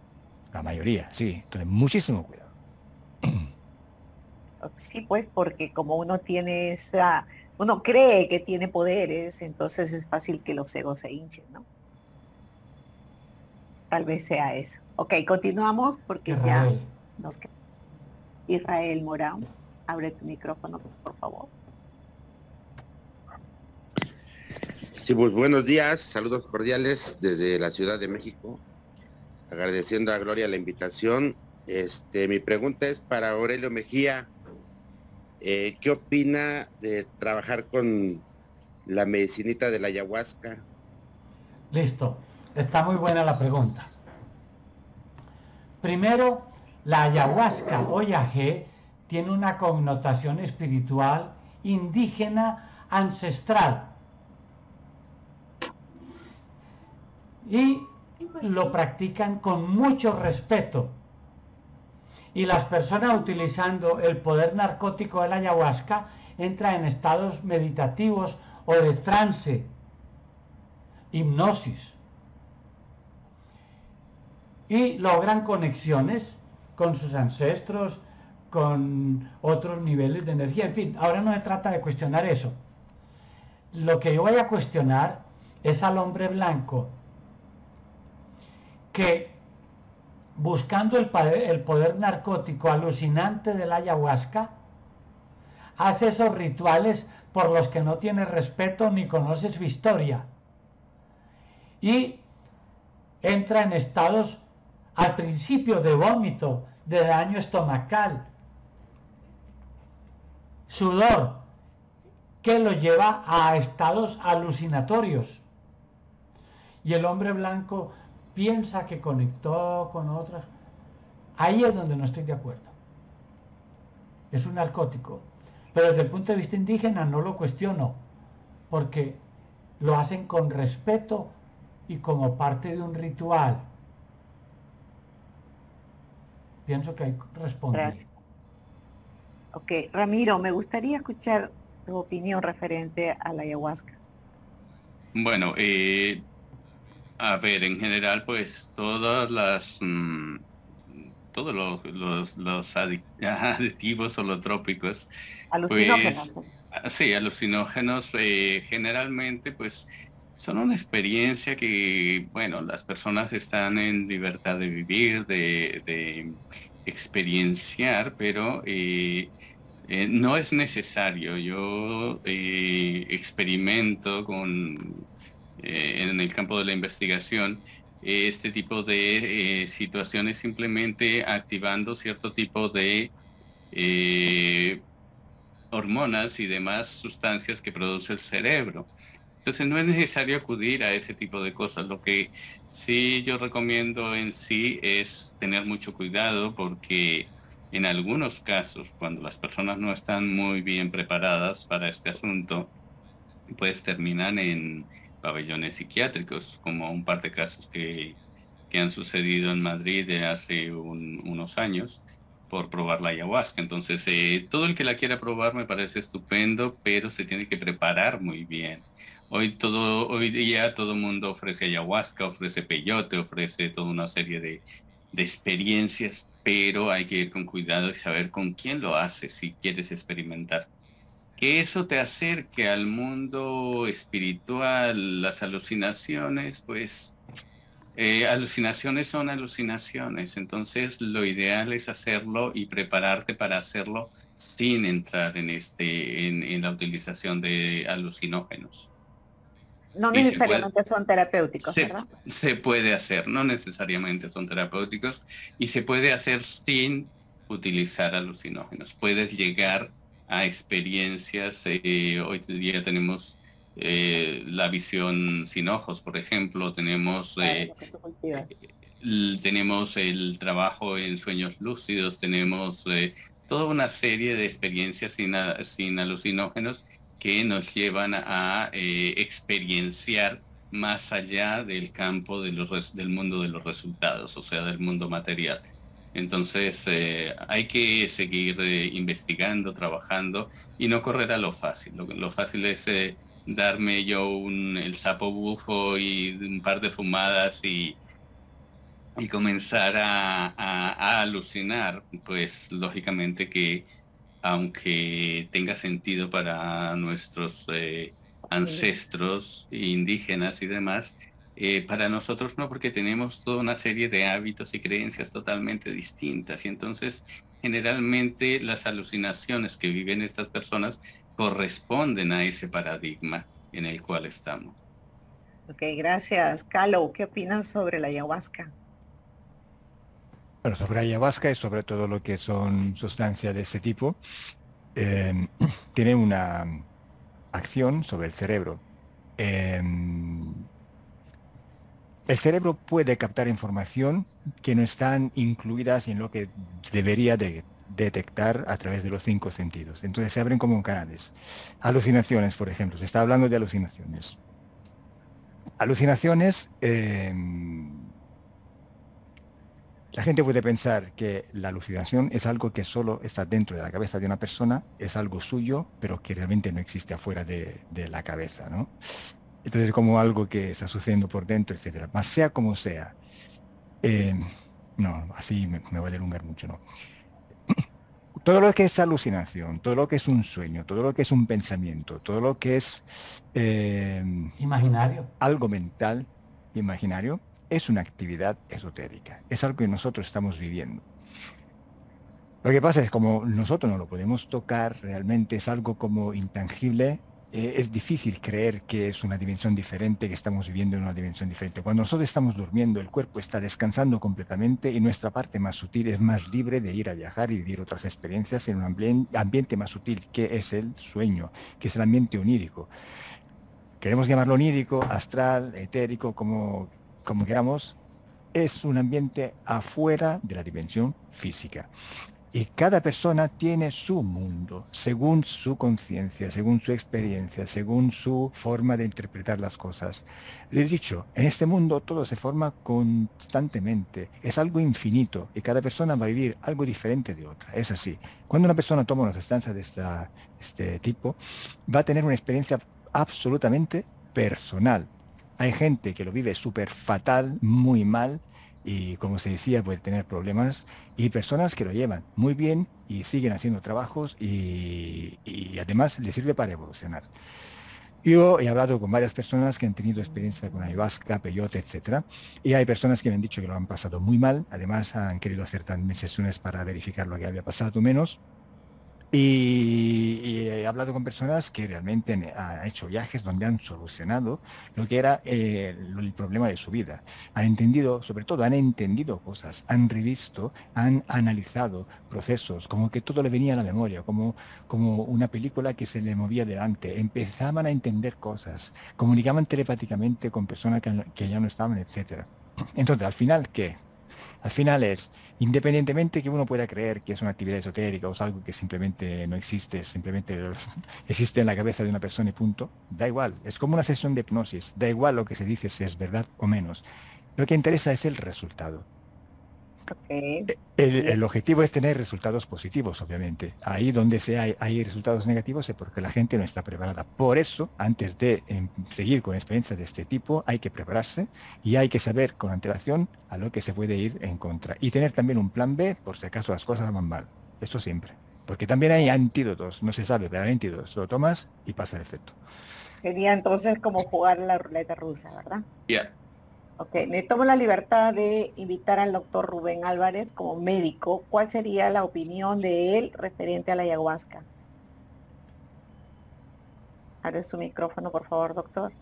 La mayoría, sí. Entonces, muchísimo cuidado. Sí, pues porque como uno tiene esa, uno cree que tiene poderes, entonces es fácil que los egos se hinchen, ¿no? Tal vez sea eso. Ok, continuamos porque ya nos queda. Israel Morán, abre tu micrófono, por favor. Sí, pues buenos días, saludos cordiales desde la Ciudad de México. Agradeciendo a Gloria la invitación. Este, mi pregunta es para Aurelio Mejía. Eh, ¿Qué opina de trabajar con la medicinita de la ayahuasca? Listo, está muy buena la pregunta. Primero, la ayahuasca o yagé tiene una connotación espiritual indígena ancestral y lo practican con mucho respeto. Y las personas utilizando el poder narcótico de la ayahuasca entran en estados meditativos o de trance, hipnosis. Y logran conexiones con sus ancestros, con otros niveles de energía. En fin, ahora no se trata de cuestionar eso. Lo que yo voy a cuestionar es al hombre blanco que buscando el poder, narcótico alucinante de la ayahuasca, hace esos rituales por los que no tienes respeto ni conoces su historia. Y entra en estados al principio de vómito, de daño estomacal, sudor, que lo lleva a estados alucinatorios. Y el hombre blanco piensa que conectó con otras. Ahí es donde no estoy de acuerdo. Es un narcótico. Pero desde el punto de vista indígena no lo cuestiono, porque lo hacen con respeto y como parte de un ritual. Pienso que hay respondido. Ok, Ramiro, me gustaría escuchar tu opinión referente a la ayahuasca. Bueno, eh, a ver, en general, pues todas las mm, todos los, los, aditivos holotrópicos, alucinógenos. Pues, ah, sí, alucinógenos, eh, generalmente, pues son una experiencia que, bueno, las personas están en libertad de vivir, de, experienciar, pero eh, eh, no es necesario. Yo experimento con eh, en el campo de la investigación este tipo de situaciones simplemente activando cierto tipo de hormonas y demás sustancias que produce el cerebro. Entonces no es necesario acudir a ese tipo de cosas. Lo que sí yo recomiendo en sí es tener mucho cuidado porque en algunos casos, cuando las personas no están muy bien preparadas para este asunto, pues terminan en pabellones psiquiátricos, como un par de casos que, han sucedido en Madrid de hace unos años por probar la ayahuasca. Entonces, eh, todo el que la quiera probar me parece estupendo, pero se tiene que preparar muy bien. Hoy, todo, hoy día todo el mundo ofrece ayahuasca, ofrece peyote, ofrece toda una serie de, experiencias, pero hay que ir con cuidado y saber con quién lo hace si quieres experimentar. Que eso te acerque al mundo espiritual, las alucinaciones, pues eh, alucinaciones son alucinaciones, entonces lo ideal es hacerlo y prepararte para hacerlo sin entrar en este en, la utilización de alucinógenos. No necesariamente son terapéuticos, se, ¿verdad? Se puede hacer, no necesariamente son terapéuticos y se puede hacer sin utilizar alucinógenos. Puedes llegar a experiencias, eh, hoy día tenemos eh, la visión sin ojos, por ejemplo, tenemos, eh, tenemos el trabajo en sueños lúcidos, tenemos eh, toda una serie de experiencias sin, sin alucinógenos que nos llevan a experienciar más allá del campo del mundo de los resultados, o sea, del mundo material. Entonces hay que seguir investigando, trabajando y no correr a lo fácil. Lo, fácil es darme yo un, el sapo bufo y un par de fumadas y, y comenzar a, alucinar, pues lógicamente que aunque tenga sentido para nuestros eh, ancestros indígenas y demás, eh, para nosotros no, porque tenemos toda una serie de hábitos y creencias totalmente distintas. Y entonces, generalmente las alucinaciones que viven estas personas corresponden a ese paradigma en el cual estamos. Ok, gracias. Calo, ¿qué opinas sobre la ayahuasca? Bueno, sobre ayahuasca y sobre todo lo que son sustancias de ese tipo, em, tiene una acción sobre el cerebro. Em, el cerebro puede captar información que no están incluidas en lo que debería de detectar a través de los cinco sentidos. Entonces se abren como canales. Alucinaciones, por ejemplo, se está hablando de alucinaciones. Alucinaciones, em, la gente puede pensar que la alucinación es algo que solo está dentro de la cabeza de una persona, es algo suyo, pero que realmente no existe afuera de, la cabeza, ¿no? Entonces como algo que está sucediendo por dentro, etcétera. Más sea como sea, em, no, así me, me voy a delungar mucho, ¿no? todo lo que es alucinación, todo lo que es un sueño, todo lo que es un pensamiento, todo lo que es eh, imaginario, algo mental, imaginario, es una actividad esotérica, es algo que nosotros estamos viviendo. Lo que pasa es como nosotros no lo podemos tocar, realmente es algo como intangible, eh, es difícil creer que es una dimensión diferente, que estamos viviendo en una dimensión diferente. Cuando nosotros estamos durmiendo, el cuerpo está descansando completamente y nuestra parte más sutil es más libre de ir a viajar y vivir otras experiencias en un ambiente más sutil, que es el sueño, que es el ambiente onírico. Queremos llamarlo onírico, astral, etérico, como, como queramos, es un ambiente afuera de la dimensión física. Y cada persona tiene su mundo, según su conciencia, según su experiencia, según su forma de interpretar las cosas. Le he dicho, en este mundo todo se forma constantemente, es algo infinito y cada persona va a vivir algo diferente de otra. Es así. Cuando una persona toma una sustancia de este tipo, va a tener una experiencia absolutamente personal. Hay gente que lo vive súper fatal, muy mal, y como se decía puede tener problemas y personas que lo llevan muy bien y siguen haciendo trabajos y, además les sirve para evolucionar. Yo he hablado con varias personas que han tenido experiencia con ayahuasca, peyote, etcétera, y hay personas que me han dicho que lo han pasado muy mal, además han querido hacer también sesiones para verificar lo que había pasado menos, Y, he hablado con personas que realmente han hecho viajes donde han solucionado lo que era eh, el problema de su vida. Han entendido, sobre todo, han entendido cosas, han revisto, han analizado procesos, como que todo le venía a la memoria, como, como una película que se le movía delante. Empezaban a entender cosas, comunicaban telepáticamente con personas que, que ya no estaban, etc. Entonces, al final, ¿qué? Al final es, independientemente que uno pueda creer que es una actividad esotérica o es algo que simplemente no existe, simplemente existe en la cabeza de una persona y punto, da igual, es como una sesión de hipnosis, da igual lo que se dice si es verdad o menos. Lo que interesa es el resultado. Eh, el, objetivo es tener resultados positivos, obviamente. Ahí donde sea, hay, resultados negativos es porque la gente no está preparada. Por eso, antes de em, seguir con experiencias de este tipo, hay que prepararse y hay que saber con antelación a lo que se puede ir en contra. Y tener también un plan B por si acaso las cosas van mal. Esto siempre. Porque también hay antídotos, no se sabe, pero hay antídotos. Lo tomas y pasa el efecto. Sería entonces como jugar la ruleta rusa, ¿verdad? Ya. Ok, me tomo la libertad de invitar al doctor Rubén Álvarez como médico. ¿Cuál sería la opinión de él referente a la ayahuasca? Abre su micrófono, por favor, doctor.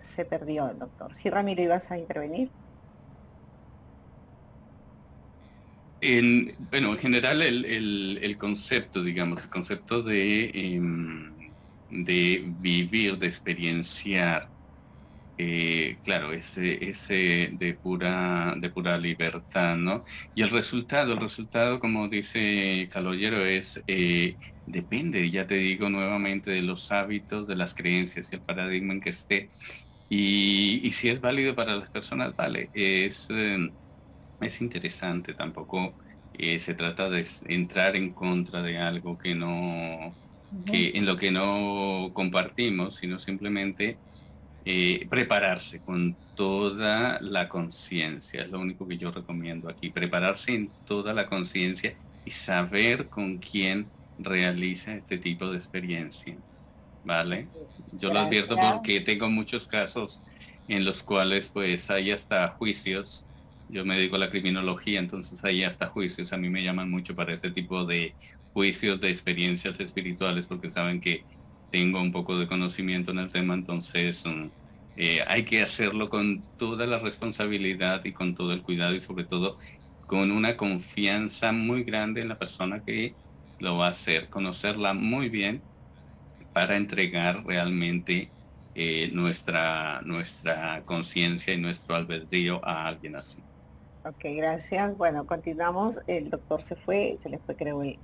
Se perdió el doctor. Sí, Ramiro, ¿ibas a intervenir? En, bueno, en general el, concepto, digamos, el concepto de, em, de vivir, de experienciar, eh, claro, ese, ese de pura, de pura libertad, ¿no? Y el resultado, el resultado, como dice Caloyero, es, eh, depende, ya te digo nuevamente, de los hábitos, de las creencias y el paradigma en que esté. Y, y si es válido para las personas, vale, es... Es interesante, tampoco eh, se trata de entrar en contra de algo que no, que en lo que no compartimos, sino simplemente eh, prepararse con toda la conciencia, es lo único que yo recomiendo aquí, prepararse en toda la conciencia y saber con quién realiza este tipo de experiencia. ¿Vale? Yo lo advierto porque tengo muchos casos en los cuales pues hay hasta juicios yo me dedico a la criminología, entonces ahí hasta juicios a mí me llaman mucho para este tipo de juicios de experiencias espirituales porque saben que tengo un poco de conocimiento en el tema, entonces mm, eh, hay que hacerlo con toda la responsabilidad y con todo el cuidado y sobre todo con una confianza muy grande en la persona que lo va a hacer, conocerla muy bien para entregar realmente eh, nuestra, nuestra conciencia y nuestro albedrío a alguien así. Ok, gracias. Bueno, continuamos. El doctor se fue, se le fue creo el...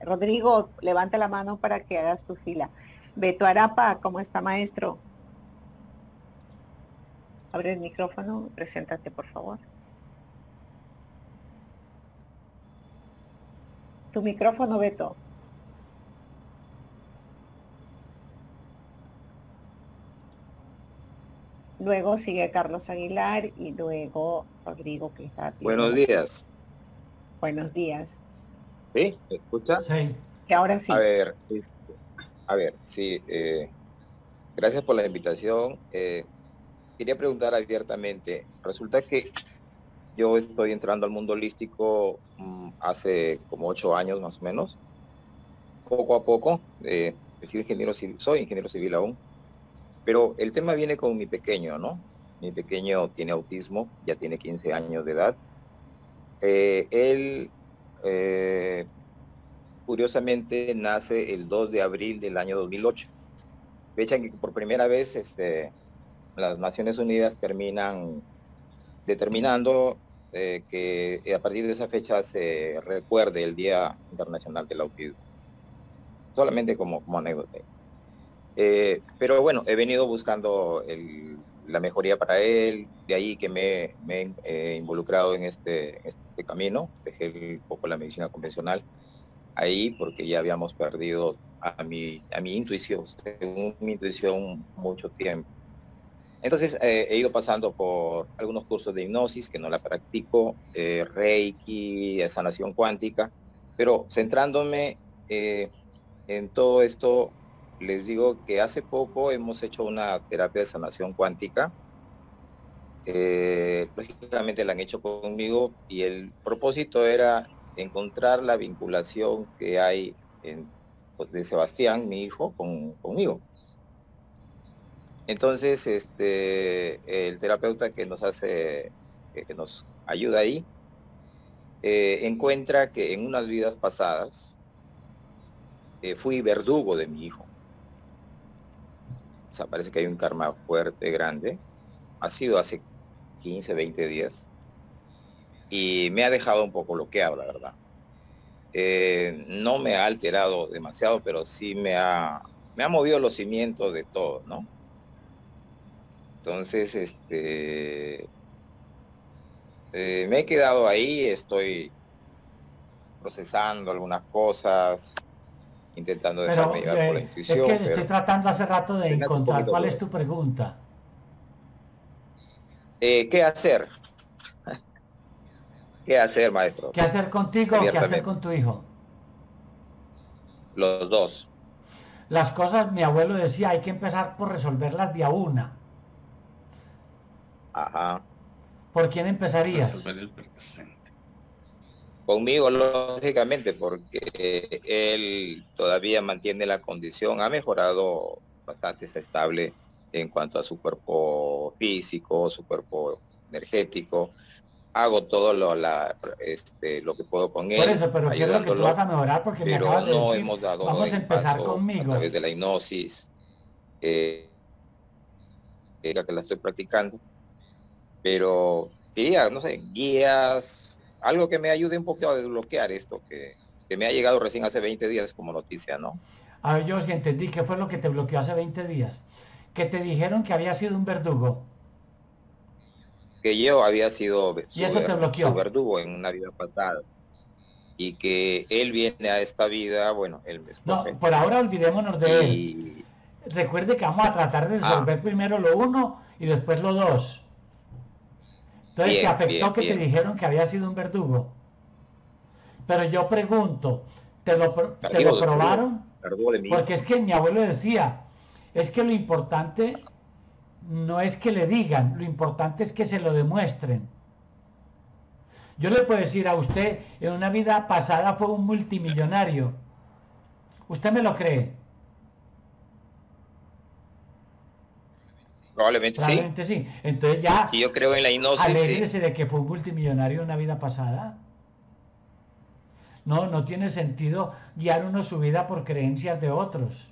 Rodrigo, levanta la mano para que hagas tu fila. Beto Arapa, ¿cómo está maestro? Abre el micrófono, preséntate por favor. Tu micrófono, Beto. Luego sigue Carlos Aguilar y luego Rodrigo que está Buenos días. Buenos días. ¿Sí? ¿Me escucha? Sí. Que ahora sí. A ver, a ver, sí. Eh, gracias por la invitación. Eh, quería preguntar abiertamente. Resulta que yo estoy entrando al mundo holístico mm, hace como ocho años más o menos. Poco a poco. Eh, ingeniero civil, soy ingeniero civil aún pero el tema viene con mi pequeño, ¿no? Mi pequeño tiene autismo, ya tiene 15 años de edad. Eh, él, eh, curiosamente, nace el 2 de abril del año 2008. Fecha en que por primera vez este, las Naciones Unidas terminan determinando eh, que a partir de esa fecha se recuerde el Día Internacional del Autismo. Solamente como, como anécdota. Eh, pero bueno, he venido buscando la mejoría para él, de ahí que me, he eh, involucrado en este, este camino, dejé un poco la medicina convencional ahí porque ya habíamos perdido a mi, a mi intuición, según mi intuición mucho tiempo. Entonces eh, he ido pasando por algunos cursos de hipnosis que no la practico, Reiki, sanación cuántica, pero centrándome en todo esto les digo que hace poco hemos hecho una terapia de sanación cuántica. Eh, la han hecho conmigo y el propósito era encontrar la vinculación que hay en, de Sebastián, mi hijo, con, conmigo. Entonces, este, el terapeuta que nos hace, que nos ayuda ahí, eh, encuentra que en unas vidas pasadas eh, fui verdugo de mi hijo. O sea, parece que hay un karma fuerte, grande. Ha sido hace 15, 20 días. Y me ha dejado un poco bloqueado, la verdad. Eh, no me ha alterado demasiado, pero sí me ha, me ha movido los cimientos de todo, ¿no? Entonces, este, eh, me he quedado ahí, estoy procesando algunas cosas, intentando dejarme llevar por la eh, intuición. Es que estoy tratando hace rato de encontrar cuál es tu pregunta. Eh, ¿Qué hacer? ¿Qué hacer, maestro? ¿Qué hacer contigo o qué hacer con tu hijo? Los dos. Las cosas, mi abuelo decía, hay que empezar por resolverlas de a una. Ajá. ¿Por quién empezarías? Conmigo, lógicamente, porque él todavía mantiene la condición, ha mejorado bastante, estable en cuanto a su cuerpo físico, su cuerpo energético. Hago todo lo, la, este, lo que puedo con él. Por eso, pero quiero que tú vas a mejorar porque me acabas de no decir, hemos dado vamos a empezar conmigo. A través de la hipnosis, eh, que la estoy practicando. Pero quería, no sé, guías, algo que me ayude un poco a desbloquear esto que, que me ha llegado recién hace 20 días como noticia, ¿no? Yo sí entendí qué fue lo que te bloqueó hace 20 días. Que te dijeron que había sido un verdugo. que yo había sido su, Y eso te bloqueó. su verdugo en una vida pasada y que él viene a esta vida, bueno, él me No, por ahora olvidémonos de él. Recuerde que vamos a tratar de resolver primero lo uno y después lo dos. Entonces, ¿te afectó bien, que te dijeron que había sido un verdugo? Pero yo pregunto, ¿te lo, te probaron? Porque es que mi abuelo decía, es que lo importante no es que le digan, lo importante es que se lo demuestren. Yo le puedo decir a usted, en una vida pasada fue un multimillonario. ¿Usted me lo cree? Probablemente sí. Probablemente sí. Entonces ya Si yo creo en la hipnosis, sí. alégrese de que fue un multimillonario en una vida pasada. No, no tiene sentido guiar uno su vida por creencias de otros.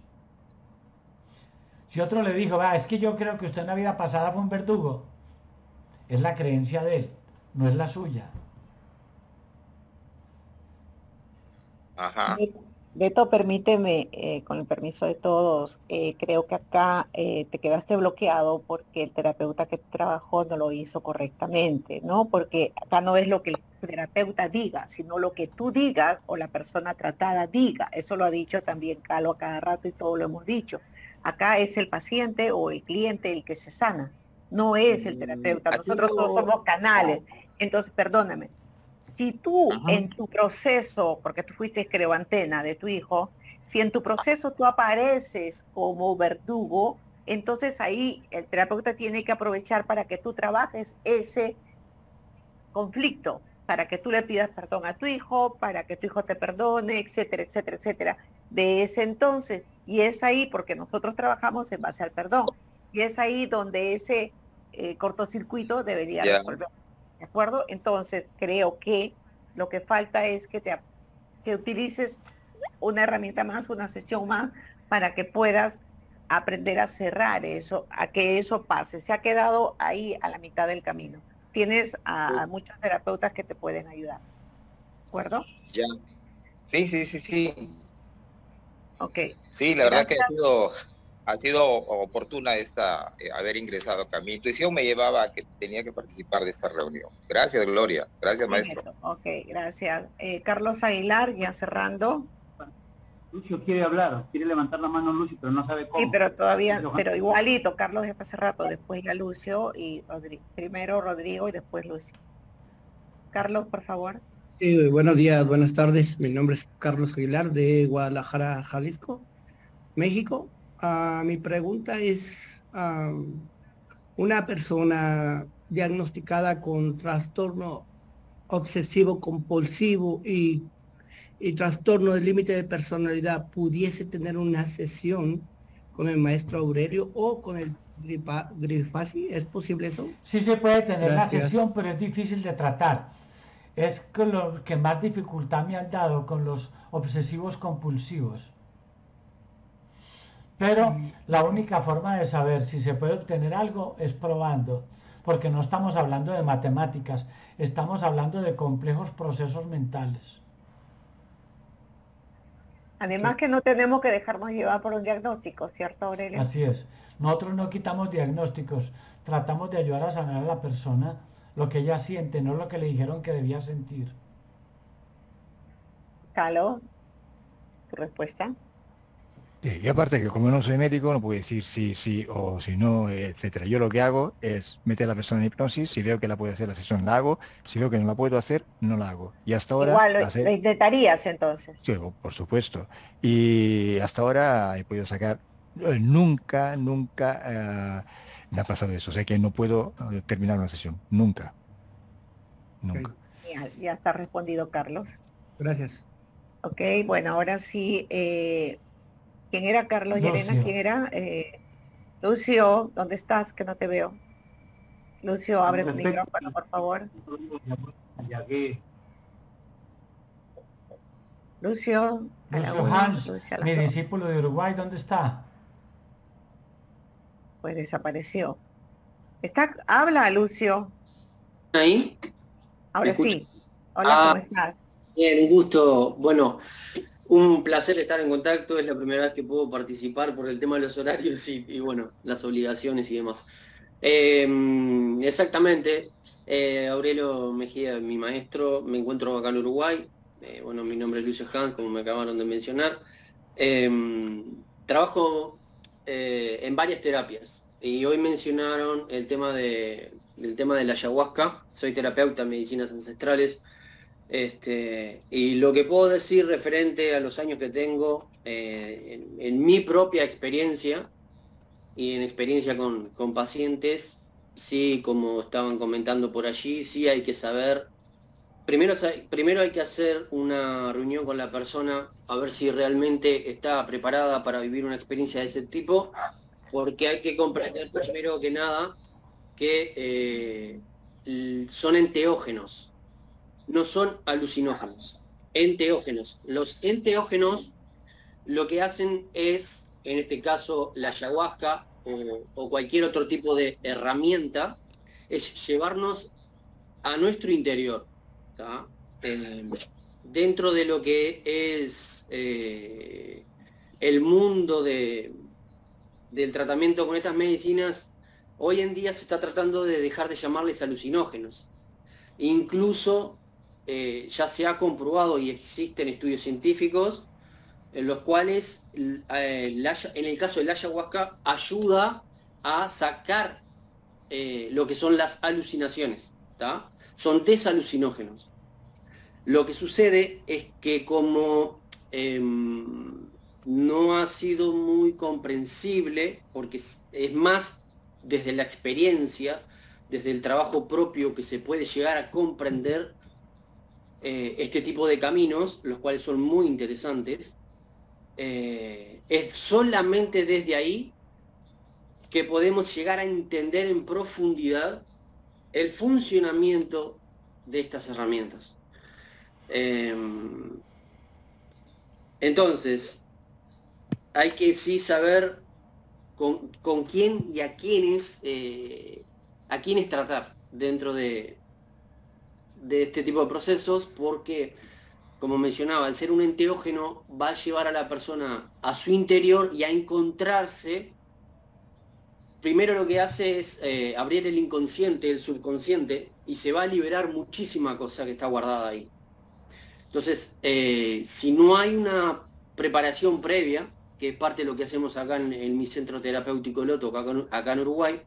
Si otro le dijo, va, es que yo creo que usted en la vida pasada fue un verdugo, es la creencia de él, no es la suya. Ajá. Beto, permíteme, eh, con el permiso de todos, eh, creo que acá eh, te quedaste bloqueado porque el terapeuta que trabajó no lo hizo correctamente, ¿no? Porque acá no es lo que el terapeuta diga, sino lo que tú digas o la persona tratada diga. Eso lo ha dicho también Calo a cada rato y todo lo hemos dicho. Acá es el paciente o el cliente el que se sana, no es el terapeuta. Nosotros todos somos canales. Entonces, perdóname, si tú en tu proceso, porque tú fuiste creo antena de tu hijo, si en tu proceso tú apareces como verdugo, entonces ahí el terapeuta tiene que aprovechar para que tú trabajes ese conflicto, para que tú le pidas perdón a tu hijo, para que tu hijo te perdone, etcétera, etcétera, etcétera. De ese entonces, y es ahí porque nosotros trabajamos en base al perdón, y es ahí donde ese eh, cortocircuito debería resolver. ¿De acuerdo? Entonces, creo que lo que falta es que, te, que utilices una herramienta más, una sesión más, para que puedas aprender a cerrar eso, a que eso pase. Se ha quedado ahí a la mitad del camino. Tienes a, a muchos terapeutas que te pueden ayudar. ¿De acuerdo? Ya. Sí, sí, sí, sí. Ok. Sí, la verdad que ha sido, ha sido oportuna esta, eh, haber ingresado acá. Mi intuición me llevaba a que tenía que participar de esta reunión. Gracias, Gloria. Gracias, maestro. Ok, gracias. Eh, Carlos Aguilar, ya cerrando. Lucio quiere hablar, quiere levantar la mano Lucio, pero no sabe cómo. Sí, pero todavía, Pero- pero igualito, Carlos ya está hace rato, después ya Lucio y Rodrigo. Primero Rodrigo y después Lucio. Carlos, por favor. Sí, buenos días, buenas tardes. Mi nombre es Carlos Aguilar de Guadalajara, Jalisco. México. Ah, mi pregunta es, una persona diagnosticada con trastorno obsesivo compulsivo y, y trastorno del límite de personalidad pudiese tener una sesión con el maestro Aurelio o con el Grifasi, ¿es posible eso? Sí se puede tener una sesión, pero es difícil de tratar. Es con lo que más dificultad me han dado con los obsesivos compulsivos. Pero mm. la única forma de saber si se puede obtener algo es probando, porque no estamos hablando de matemáticas, estamos hablando de complejos procesos mentales. Además que no tenemos que dejarnos llevar por un diagnóstico, ¿cierto, Aurelio? Así es. Nosotros no quitamos diagnósticos, tratamos de ayudar a sanar a la persona lo que ella siente, no lo que le dijeron que debía sentir. Calo, tu respuesta. Y aparte que como no soy médico, no puedo decir sí, sí o si no, etcétera. Yo lo que hago es meter a la persona en hipnosis, si veo que la puedo hacer la sesión, la hago, si veo que no la puedo hacer, no la hago. Y hasta ahora... Igual lo, intentarías entonces. Sí, por supuesto. Y hasta ahora he podido sacar eh, nunca, nunca eh, me ha pasado eso. O sea que no puedo eh, terminar una sesión. Nunca. Nunca. Ya, está respondido, Carlos. Gracias. Ok, bueno, ahora sí. ¿Quién era Carlos Llerena? ¿Quién era? Lucio, ¿dónde estás? Que no te veo. Lucio, abre tu micrófono, por favor. Lucio. Lucio Hans, mi discípulo de Uruguay, ¿dónde está? pues desapareció. Está, habla Lucio. ¿Ahí? Ahora sí. Hola, ¿cómo ah, estás? Bien, un gusto. Bueno, un placer estar en contacto. Es la primera vez que puedo participar por el tema de los horarios y, bueno, las obligaciones y demás. Em, exactamente. Eh, Aurelio Mejía, mi maestro, me encuentro acá en Uruguay. Eh, bueno, mi nombre es Lucio Hans, como me acabaron de mencionar. Em, trabajo eh, en varias terapias. Y hoy mencionaron el tema de, del tema de la ayahuasca. Soy terapeuta en medicinas ancestrales. Este, y lo que puedo decir referente a los años que tengo, eh, en, mi propia experiencia y en experiencia con, con pacientes, sí, como estaban comentando por allí, sí hay que saber Primero, primero hay que hacer una reunión con la persona a ver si realmente está preparada para vivir una experiencia de ese tipo, porque hay que comprender primero que nada que eh, son enteógenos, no son alucinógenos, enteógenos. Los enteógenos lo que hacen es, en este caso la ayahuasca o, cualquier otro tipo de herramienta, es llevarnos a nuestro interior eh, dentro de lo que es eh, el mundo de, del tratamiento con estas medicinas, hoy en día se está tratando de dejar de llamarles alucinógenos. Incluso eh, ya se ha comprobado y existen estudios científicos en los cuales en el caso del ayahuasca ayuda a sacar lo que son las alucinaciones. Son desalucinógenos. Lo que sucede es que como em, no ha sido muy comprensible, porque es, más desde la experiencia, desde el trabajo propio que se puede llegar a comprender eh, este tipo de caminos, los cuales son muy interesantes, eh, es solamente desde ahí que podemos llegar a entender en profundidad el funcionamiento de estas herramientas. Em, entonces, hay que sí saber con, quién y a quiénes, eh, a quiénes tratar dentro de, de este tipo de procesos, porque, como mencionaba, al ser un enteógeno va a llevar a la persona a su interior y a encontrarse primero lo que hace es eh, abrir el inconsciente, el subconsciente, y se va a liberar muchísima cosa que está guardada ahí. Entonces, eh, si no hay una preparación previa, que es parte de lo que hacemos acá en, mi centro terapéutico Loto, acá, en Uruguay,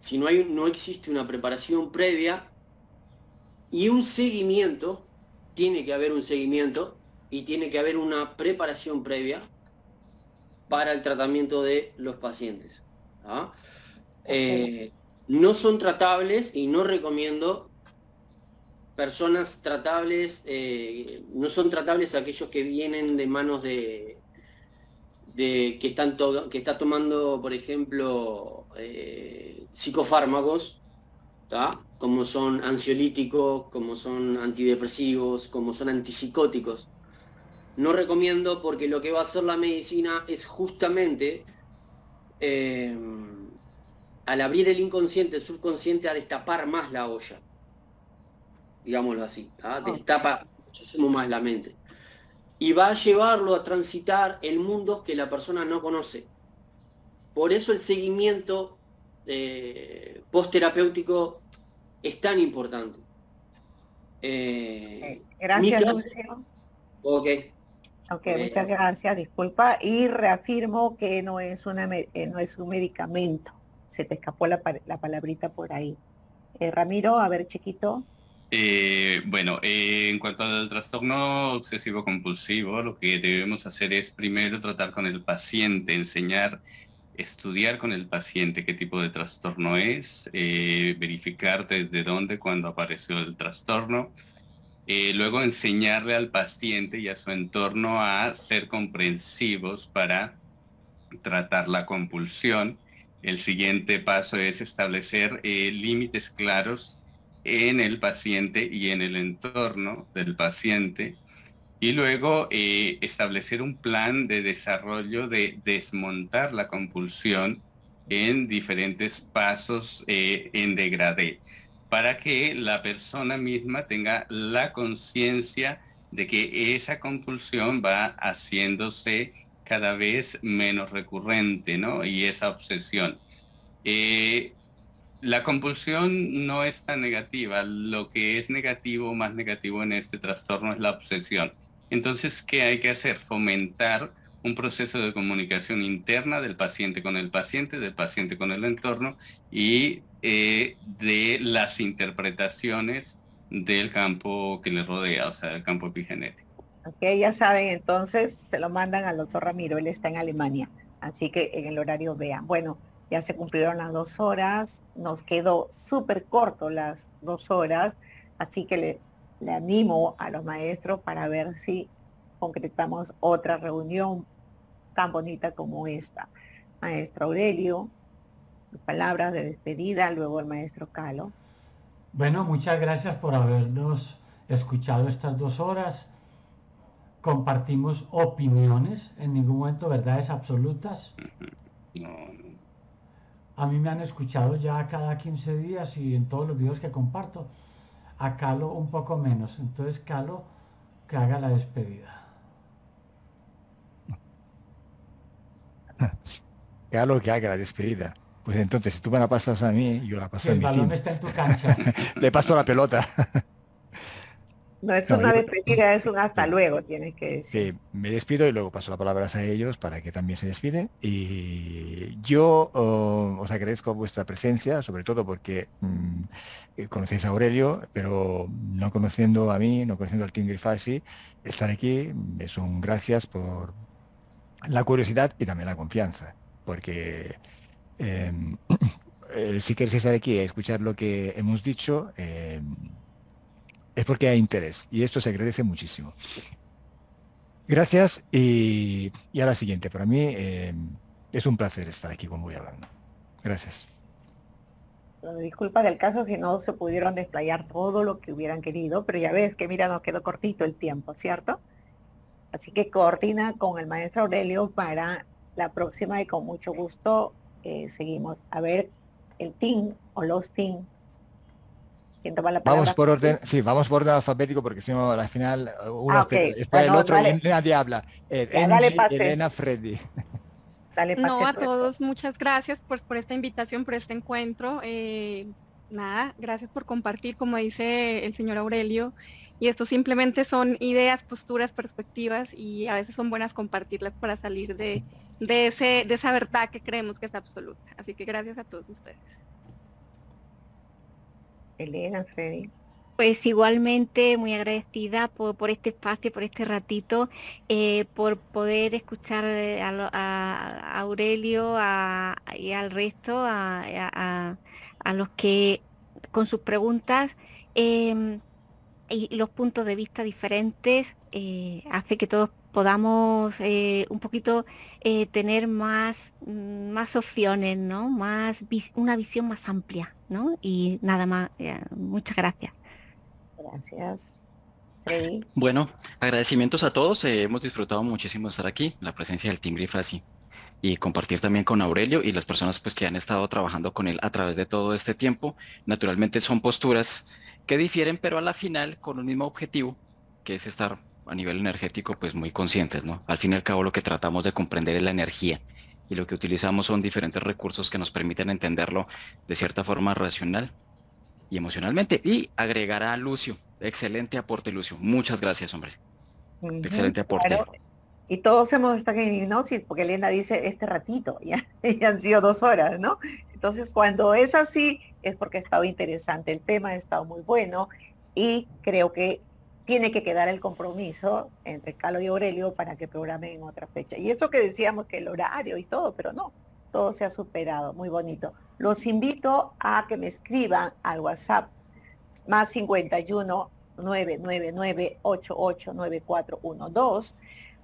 si no, hay, no existe una preparación previa y un seguimiento, tiene que haber un seguimiento y tiene que haber una preparación previa, para el tratamiento de los pacientes. ¿ah? Eh, no son tratables y no recomiendo personas tratables, eh, no son tratables aquellos que vienen de manos de, de que, están que está tomando, por ejemplo, eh, psicofármacos, como son ansiolíticos, como son antidepresivos, como son antipsicóticos. No recomiendo porque lo que va a hacer la medicina es justamente eh, al abrir el inconsciente, el subconsciente, a destapar más la olla digámoslo así, destapa muchísimo más la mente. Y va a llevarlo a transitar el mundo que la persona no conoce. Por eso el seguimiento eh, post-terapéutico es tan importante. Eh, gracias, Lucio. Ok. Ok, muchas gracias, disculpa. Y reafirmo que no es, una, eh, no es un medicamento. Se te escapó la, la palabrita por ahí. Ramiro, a ver, chiquito. Eh, bueno, eh, en cuanto al trastorno obsesivo compulsivo, lo que debemos hacer es primero tratar con el paciente, enseñar, estudiar con el paciente qué tipo de trastorno es, eh, verificar desde dónde, cuando apareció el trastorno, luego enseñarle al paciente y a su entorno a ser comprensivos para tratar la compulsión. El siguiente paso es establecer límites claros en el paciente y en el entorno del paciente y luego eh, establecer un plan de desarrollo de desmontar la compulsión en diferentes pasos eh, en degradé para que la persona misma tenga la conciencia de que esa compulsión va haciéndose cada vez menos recurrente, ¿no? Y esa obsesión. Eh, la compulsión no es tan negativa. Lo que es negativo, más negativo en este trastorno es la obsesión. Entonces, ¿qué hay que hacer? Fomentar un proceso de comunicación interna del paciente con el paciente, del paciente con el entorno y eh, de las interpretaciones del campo que le rodea, o sea, del campo epigenético. Ok, ya saben, entonces se lo mandan al doctor Ramiro, él está en Alemania, así que en el horario vean. Bueno, ya se cumplieron las dos horas, nos quedó súper corto las dos horas, así que le, le animo a los maestros para ver si concretamos otra reunión tan bonita como esta. Maestro Aurelio, palabras de despedida, luego el maestro Calo. Bueno, muchas gracias por habernos escuchado estas dos horas. Compartimos opiniones, en ningún momento verdades absolutas. A mí me han escuchado ya cada 15 días y en todos los videos que comparto. A Calo un poco menos. Entonces, Calo, que haga la despedida. Calo, que haga la despedida. Pues entonces, si tú me la pasas a mí, yo la paso a mi El balón está en tu cancha. Le paso la pelota. No es una despedida, es un hasta luego, tienes que decir. Sí, me despido y luego paso las palabras a ellos para que también se despiden. Y yo oh, os agradezco vuestra presencia, sobre todo porque mm, eh, conocéis a Aurelio, pero no conociendo a mí, no conociendo al King Grifasi, estar aquí es un gracias por la curiosidad y también la confianza, porque em, eh, si queréis estar aquí a escuchar lo que hemos dicho, em, es porque hay interés y esto se agradece muchísimo. Gracias y, a la siguiente. Para mí eh, es un placer estar aquí con Voy Hablando. Gracias. disculpa del caso si no se pudieron desplayar todo lo que hubieran querido, pero ya ves que mira, nos quedó cortito el tiempo, ¿cierto? Así que coordina con el maestro Aurelio para la próxima y con mucho gusto eh, seguimos. A ver, el team o los team Vamos por orden, sí, vamos por orden alfabético porque si no al final uno ah, espera, el otro y nadie habla. Eh, Elena Freddy. no a todos, muchas gracias por, por esta invitación, por este encuentro. Eh, nada, gracias por compartir, como dice el señor Aurelio. Y esto simplemente son ideas, posturas, perspectivas y a veces son buenas compartirlas para salir de, de, ese, de esa verdad que creemos que es absoluta. Así que gracias a todos ustedes. Elena, Freddy. Pues igualmente muy agradecida por, este espacio, por este ratito, eh, por poder escuchar eh, a, Aurelio y al resto, a, los que con sus preguntas em, y los puntos de vista diferentes eh, hace que todos podamos un poquito tener más, mm, más opciones, ¿no? Más una visión más amplia, ¿no? Y nada más, muchas gracias. Gracias. Bueno, agradecimientos a todos. Eh, hemos disfrutado muchísimo estar aquí, la presencia del Team Grifasi y compartir también con Aurelio y las personas pues que han estado trabajando con él a través de todo este tiempo. Naturalmente son posturas que difieren, pero a la final con un mismo objetivo, que es estar a nivel energético pues muy conscientes, ¿no? Al fin y al cabo lo que tratamos de comprender es la energía y lo que utilizamos son diferentes recursos que nos permiten entenderlo de cierta forma racional y emocionalmente. Y agregará a Lucio. Excelente aporte, Lucio. Muchas gracias, hombre. Excelente aporte. Y todos hemos estado en hipnosis, porque Elena dice este ratito, ya, ya han sido dos horas, ¿no? Entonces, cuando es así, es porque ha estado interesante el tema, ha estado muy bueno y creo que tiene que quedar el compromiso entre Carlos y Aurelio para que programen en otra fecha. Y eso que decíamos que el horario y todo, pero no, todo se ha superado, muy bonito. Los invito a que me escriban al WhatsApp más 51 999 889412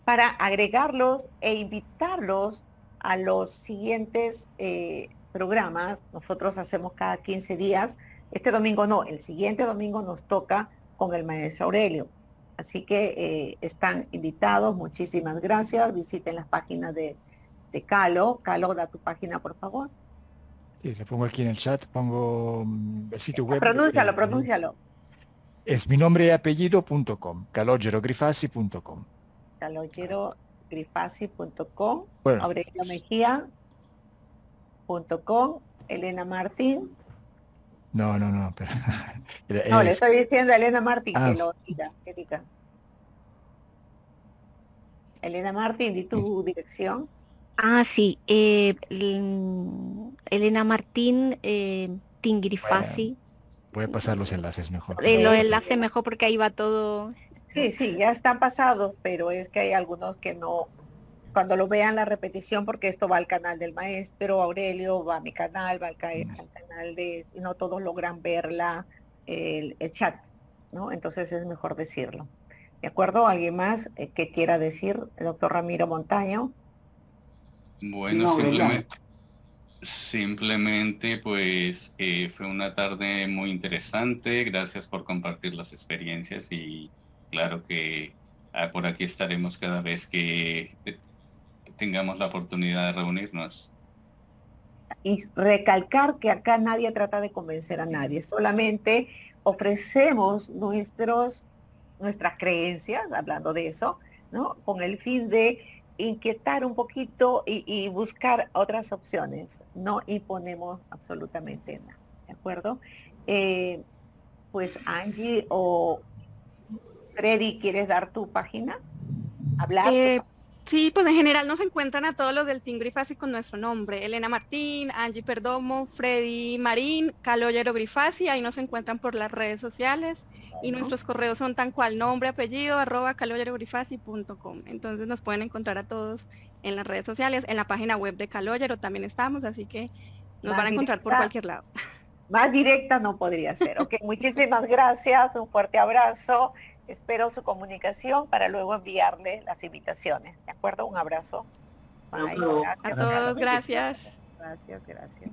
para agregarlos e invitarlos a los siguientes eh, programas. Nosotros hacemos cada 15 días. Este domingo no, el siguiente domingo nos toca con el maestro Aurelio. Así que eh, están invitados. Muchísimas gracias. Visiten las páginas de de Calo. Calo, da tu página, por favor. Sí, le pongo aquí en el chat, pongo mm, el sitio web. Pronúncialo, eh, pronúncialo. Es mi nombre y apellido.com, caloggerogrifasi.com. caloggerogrifasi.com, bueno. Aurelio Mejía.com, Elena Martín. No, no, no, pero... no, le estoy diciendo a Elena Martín que ah. lo diga, que diga. Elena Martín, di tu dirección. Ah, sí. Eh, Elena Martín, eh, Tingrifasi. voy a pasar los enlaces mejor. Eh, los enlaces mejor porque ahí va todo. Sí, sí, ya están pasados, pero es que hay algunos que no, cuando lo vean la repetición, porque esto va al canal del maestro Aurelio, va a mi canal, va al, canal de, y no todos logran verla, el, el, chat, ¿no? Entonces es mejor decirlo. ¿De acuerdo? ¿Alguien más eh, que quiera decir? El doctor Ramiro Montaño. Bueno, simplemente, simplemente pues eh, fue una tarde muy interesante. Gracias por compartir las experiencias y claro que ah, por aquí estaremos cada vez que tengamos la oportunidad de reunirnos. Y recalcar que acá nadie trata de convencer a nadie, solamente ofrecemos nuestros, nuestras creencias, hablando de eso, ¿no? Con el fin de inquietar un poquito y, buscar otras opciones. No imponemos absolutamente nada, ¿de acuerdo? Eh, pues Angie o Freddy, ¿quieres dar tu página? Hablar. Eh, sí, pues en general nos encuentran a todos los del Team Grifasi con nuestro nombre. Elena Martín, Angie Perdomo, Freddy Marín, Caloyero Grifasi, ahí nos encuentran por las redes sociales y nuestros correos son tan cual nombre, apellido, arroba calollerogrifasi.com. Entonces nos pueden encontrar a todos en las redes sociales, en la página web de Caloyero también estamos, así que nos van a encontrar por cualquier lado. Más directa no podría ser. Ok, muchísimas gracias, un fuerte abrazo. Espero su comunicación para luego enviarle las invitaciones. ¿De acuerdo? Un abrazo. a todos, gracias. Gracias, gracias.